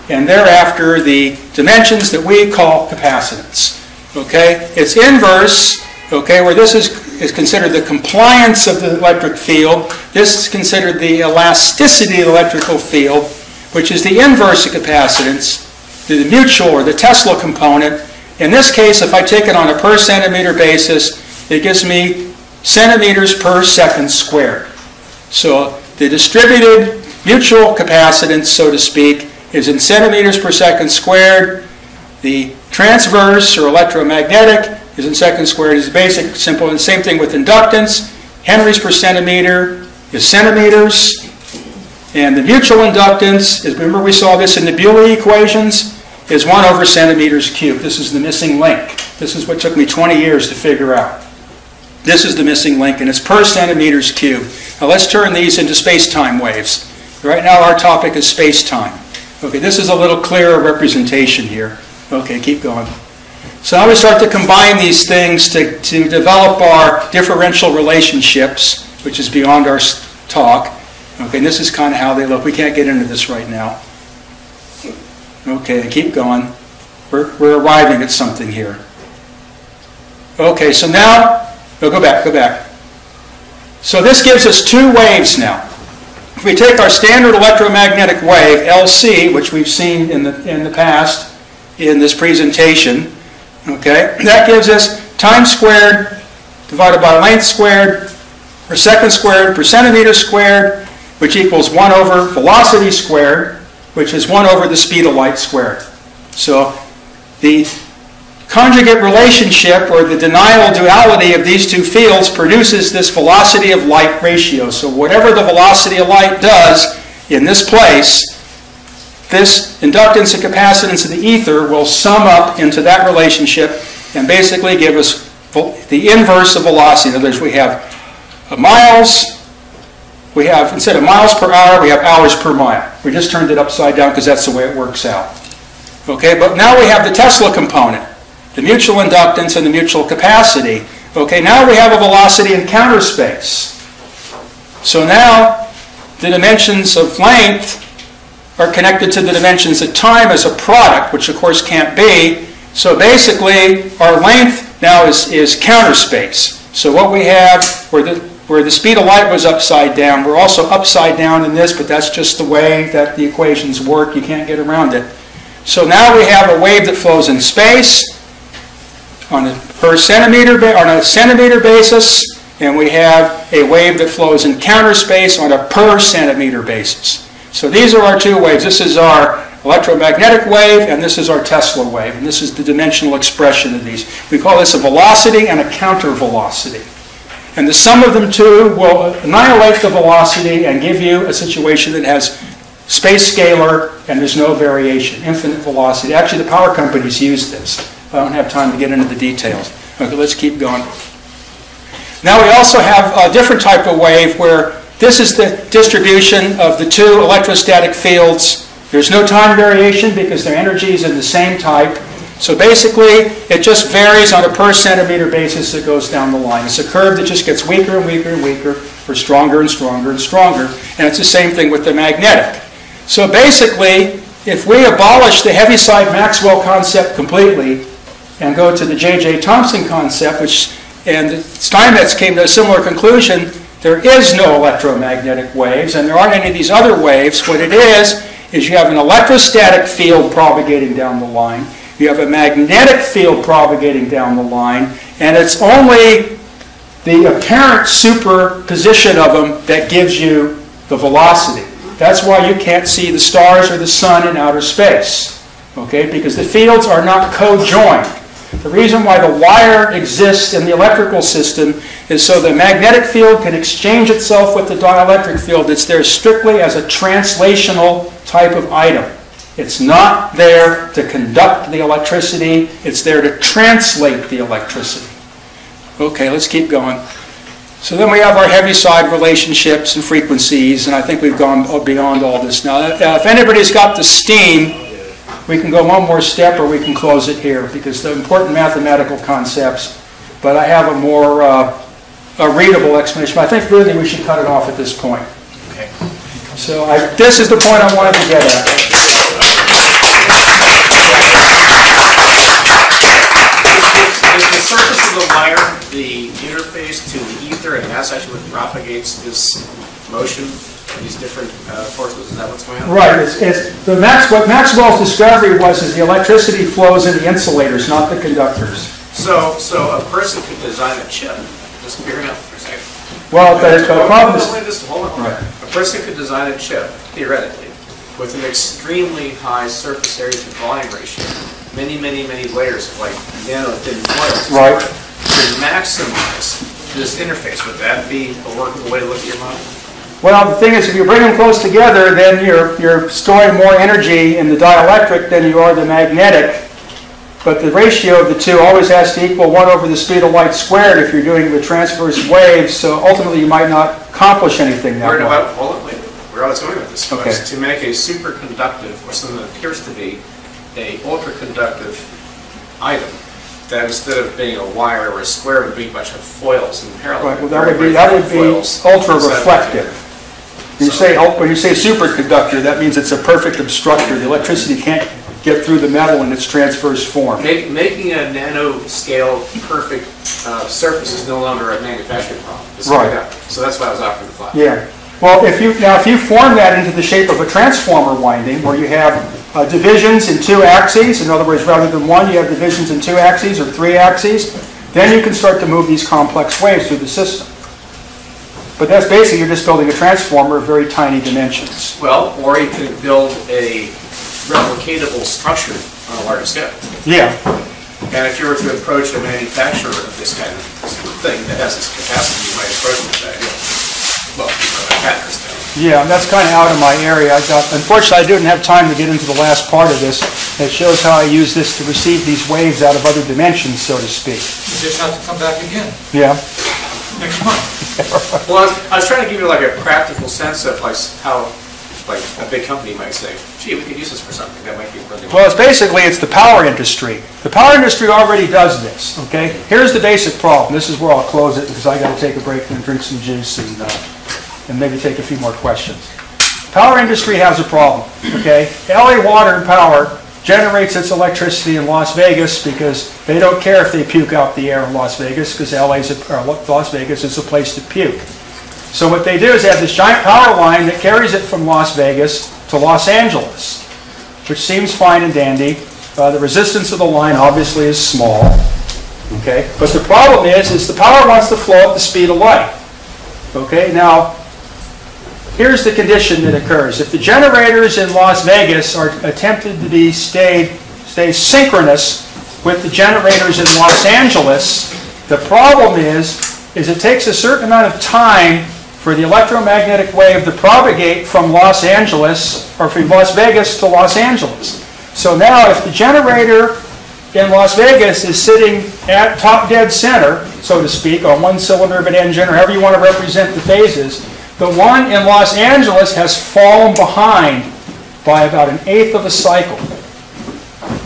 and thereafter the dimensions that we call capacitance. Okay, it's inverse, okay, where this is, is considered the compliance of the electric field. This is considered the elasticity of the electrical field, which is the inverse of capacitance the mutual or the Tesla component. In this case, if I take it on a per centimeter basis, it gives me centimeters per second squared. So the distributed mutual capacitance, so to speak, is in centimeters per second squared. The transverse or electromagnetic is in second squared. It's basic, simple, and same thing with inductance. Henries per centimeter is centimeters. And the mutual inductance, is, remember we saw this in the Bewley equations, is 1 over centimeters cubed. This is the missing link. This is what took me 20 years to figure out. This is the missing link, and it's per centimeters cubed. Now let's turn these into space-time waves. Right now our topic is space-time. Okay, this is a little clearer representation here. Okay, keep going. So now we start to combine these things to, to develop our differential relationships, which is beyond our talk. Okay, and this is kind of how they look. We can't get into this right now. Okay, keep going. We're, we're arriving at something here. Okay, so now, no, go back, go back. So this gives us two waves now. If we take our standard electromagnetic wave, LC, which we've seen in the, in the past in this presentation, okay, that gives us time squared divided by length squared per second squared per centimeter squared, which equals 1 over velocity squared, which is 1 over the speed of light squared. So the conjugate relationship or the denial duality of these two fields produces this velocity of light ratio. So whatever the velocity of light does in this place, this inductance and capacitance of the ether will sum up into that relationship and basically give us the inverse of velocity. In other words, we have miles, we have, instead of miles per hour, we have hours per mile. We just turned it upside down because that's the way it works out. Okay, but now we have the Tesla component, the mutual inductance and the mutual capacity. Okay, now we have a velocity in counter space. So now the dimensions of length are connected to the dimensions of time as a product, which of course can't be. So basically, our length now is, is counter space. So what we have, where the, where the speed of light was upside down, we're also upside down in this, but that's just the way that the equations work. You can't get around it. So now we have a wave that flows in space on a per centimeter, on a centimeter basis, and we have a wave that flows in counter space on a per centimeter basis. So these are our two waves. This is our electromagnetic wave, and this is our Tesla wave, and this is the dimensional expression of these. We call this a velocity and a counter velocity. And the sum of them two will annihilate the velocity and give you a situation that has space scalar and there's no variation, infinite velocity. Actually, the power companies use this. I don't have time to get into the details. Okay, let's keep going. Now we also have a different type of wave where this is the distribution of the two electrostatic fields. There's no time variation because their energy is in the same type. So basically, it just varies on a per centimeter basis that goes down the line. It's a curve that just gets weaker and weaker and weaker, or stronger and stronger and stronger. And it's the same thing with the magnetic. So basically, if we abolish the Heaviside Maxwell concept completely and go to the J.J. Thomson concept, which and Steinmetz came to a similar conclusion, there is no electromagnetic waves and there aren't any of these other waves. What it is, is you have an electrostatic field propagating down the line, you have a magnetic field propagating down the line, and it's only the apparent superposition of them that gives you the velocity. That's why you can't see the stars or the sun in outer space, okay? Because the fields are not co-joined. The reason why the wire exists in the electrical system is so the magnetic field can exchange itself with the dielectric field. It's there strictly as a translational type of item. It's not there to conduct the electricity, it's there to translate the electricity. Okay, let's keep going. So then we have our Heaviside relationships and frequencies, and I think we've gone beyond all this now. If anybody's got the steam, we can go one more step or we can close it here because the important mathematical concepts, but I have a more uh, a readable explanation. But I think really we should cut it off at this point. Okay. So I, this is the point I wanted to get at. Is the surface of the wire the interface to the ether, and that's actually what propagates this motion, these different uh, forces? Is that what's going on? Right, it's, it's, the Max, what Maxwell's discovery was is the electricity flows in the insulators, not the conductors. So, so a person could design a chip, just hear me out for a second. Well, the, the problem is, just hold on. Right. A person could design a chip, theoretically, with an extremely high surface area to volume ratio, many, many, many layers of like nano thin foils. Right. To maximize this interface, would that be a workable way to look at your model? Well, the thing is, if you bring them close together, then you're, you're storing more energy in the dielectric than you are the magnetic. But the ratio of the two always has to equal 1 over the speed of light squared if you're doing the transverse waves, so ultimately you might not accomplish anything that Where way. about, hold on, wait, where I was going with this Okay. to make a superconductive, or something that appears to be a ultraconductive item, that instead of being a wire or a square, would be a bunch of foils in parallel. Right, well, that would be, that would be ultra reflective. When you say, when you say superconductor, that means it's a perfect obstructor. The electricity can't get through the metal in its transverse form. Make- Making a nanoscale perfect uh, surface is no longer a manufacturing problem. It's Right. like that. So that's why I was offering the thought. Yeah. Well, if you, now if you form that into the shape of a transformer winding, where you have uh, divisions in two axes, in other words, rather than one, you have divisions in two axes or three axes, then you can start to move these complex waves through the system. But that's basically, you're just building a transformer of very tiny dimensions. Well, or you could build a replicatable structure on a larger scale. Yeah. And if you were to approach a manufacturer of this kind of thing that has this capacity, you might approach it that idea. Well, you know, like patterns down. Yeah, and that's kind of out of my area. I got, unfortunately, I didn't have time to get into the last part of this. It shows how I use this to receive these waves out of other dimensions, so to speak. You just have to come back again Yeah. Next month. Well, I was, I was trying to give you like a practical sense of like how, like a big company might say, gee, we could use this for something, that might be really. Well, it's basically, it's the power industry. The power industry already does this, okay? Here's the basic problem. This is where I'll close it, because I gotta take a break and drink some juice and, uh, and maybe take a few more questions. Power industry has a problem, okay? LA Water and Power generates its electricity in Las Vegas because they don't care if they puke out the air in Las Vegas, because LA's, a- Las Vegas is a place to puke. So what they do is they have this giant power line that carries it from Las Vegas to Los Angeles which seems fine and dandy. Uh, The resistance of the line obviously is small, okay? But the problem is, is the power wants to flow at the speed of light, okay? Now, here's the condition that occurs. If the generators in Las Vegas are attempted to be stayed, stay synchronous with the generators in Los Angeles, the problem is, is it takes a certain amount of time for the electromagnetic wave to propagate from Los Angeles, or from Las Vegas to Los Angeles. So now, if the generator in Las Vegas is sitting at top dead center, so to speak, on one cylinder of an engine, or however you want to represent the phases, the one in Los Angeles has fallen behind by about an eighth of a cycle.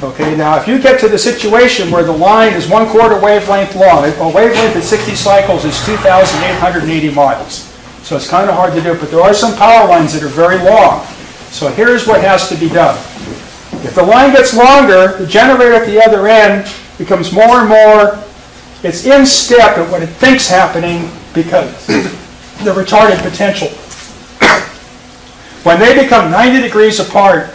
Okay, now if you get to the situation where the line is one quarter wavelength long, a wavelength at 60 cycles is 2,880 miles. So it's kind of hard to do, but there are some power lines that are very long. So here's what has to be done. If the line gets longer, the generator at the other end becomes more and more, it's in step at what it thinks happening because the retarded potential. When they become 90 degrees apart,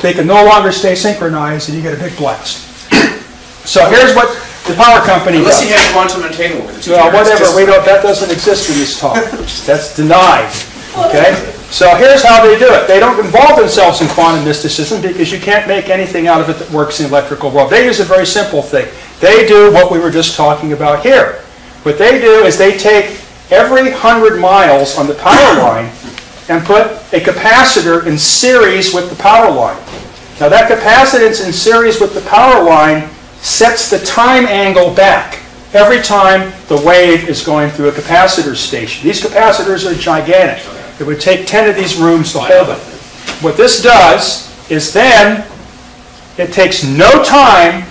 they can no longer stay synchronized and you get a big blast. So here's what the power company Unless does. you have quantum entanglement with the two Well, whatever, we don't, that doesn't exist in this talk. That's denied, okay? So here's how they do it. They don't involve themselves in quantum mysticism because you can't make anything out of it that works in the electrical world. They use a very simple thing. They do what we were just talking about here. What they do is they take every 100 miles on the power line and put a capacitor in series with the power line. Now that capacitance in series with the power line sets the time angle back every time the wave is going through a capacitor station. These capacitors are gigantic. It would take 10 of these rooms to hold them. What this does is then it takes no time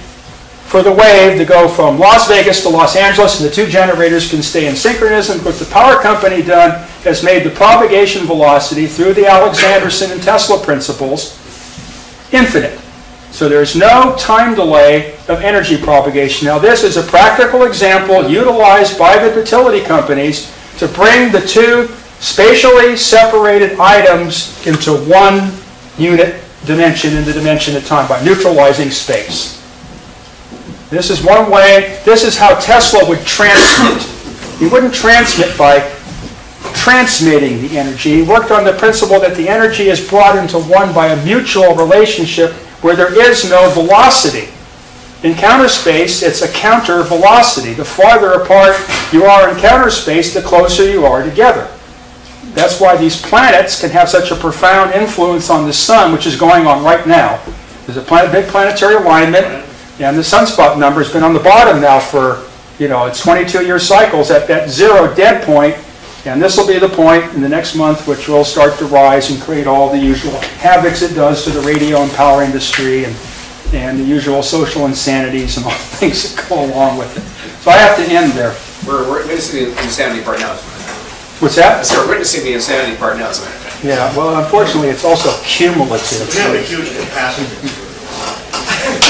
for the wave to go from Las Vegas to Los Angeles, and the two generators can stay in synchronism. What the power company done has made the propagation velocity through the Alexanderson and Tesla principles infinite. So there's no time delay of energy propagation. Now this is a practical example utilized by the utility companies to bring the two spatially separated items into one unit dimension in the dimension of time by neutralizing space. This is one way, this is how Tesla would transmit. He wouldn't transmit by transmitting the energy. He worked on the principle that the energy is brought into one by a mutual relationship where there is no velocity. In counter space, it's a counter velocity. The farther apart you are in counter space, the closer you are together. That's why these planets can have such a profound influence on the sun, which is going on right now. There's a planet, big planetary alignment, and the sunspot number has been on the bottom now for, you know, it's 22-year cycles at that zero dead point. point, and this will be the point in the next month which will start to rise and create all the usual havocs it does to the radio and power industry and and the usual social insanities and all the things that go along with it. So I have to end there. We're we're witnessing the insanity part now. What's that? So we're witnessing the insanity part now, as a matter. Yeah, well, unfortunately, it's also cumulative. We have a huge capacity.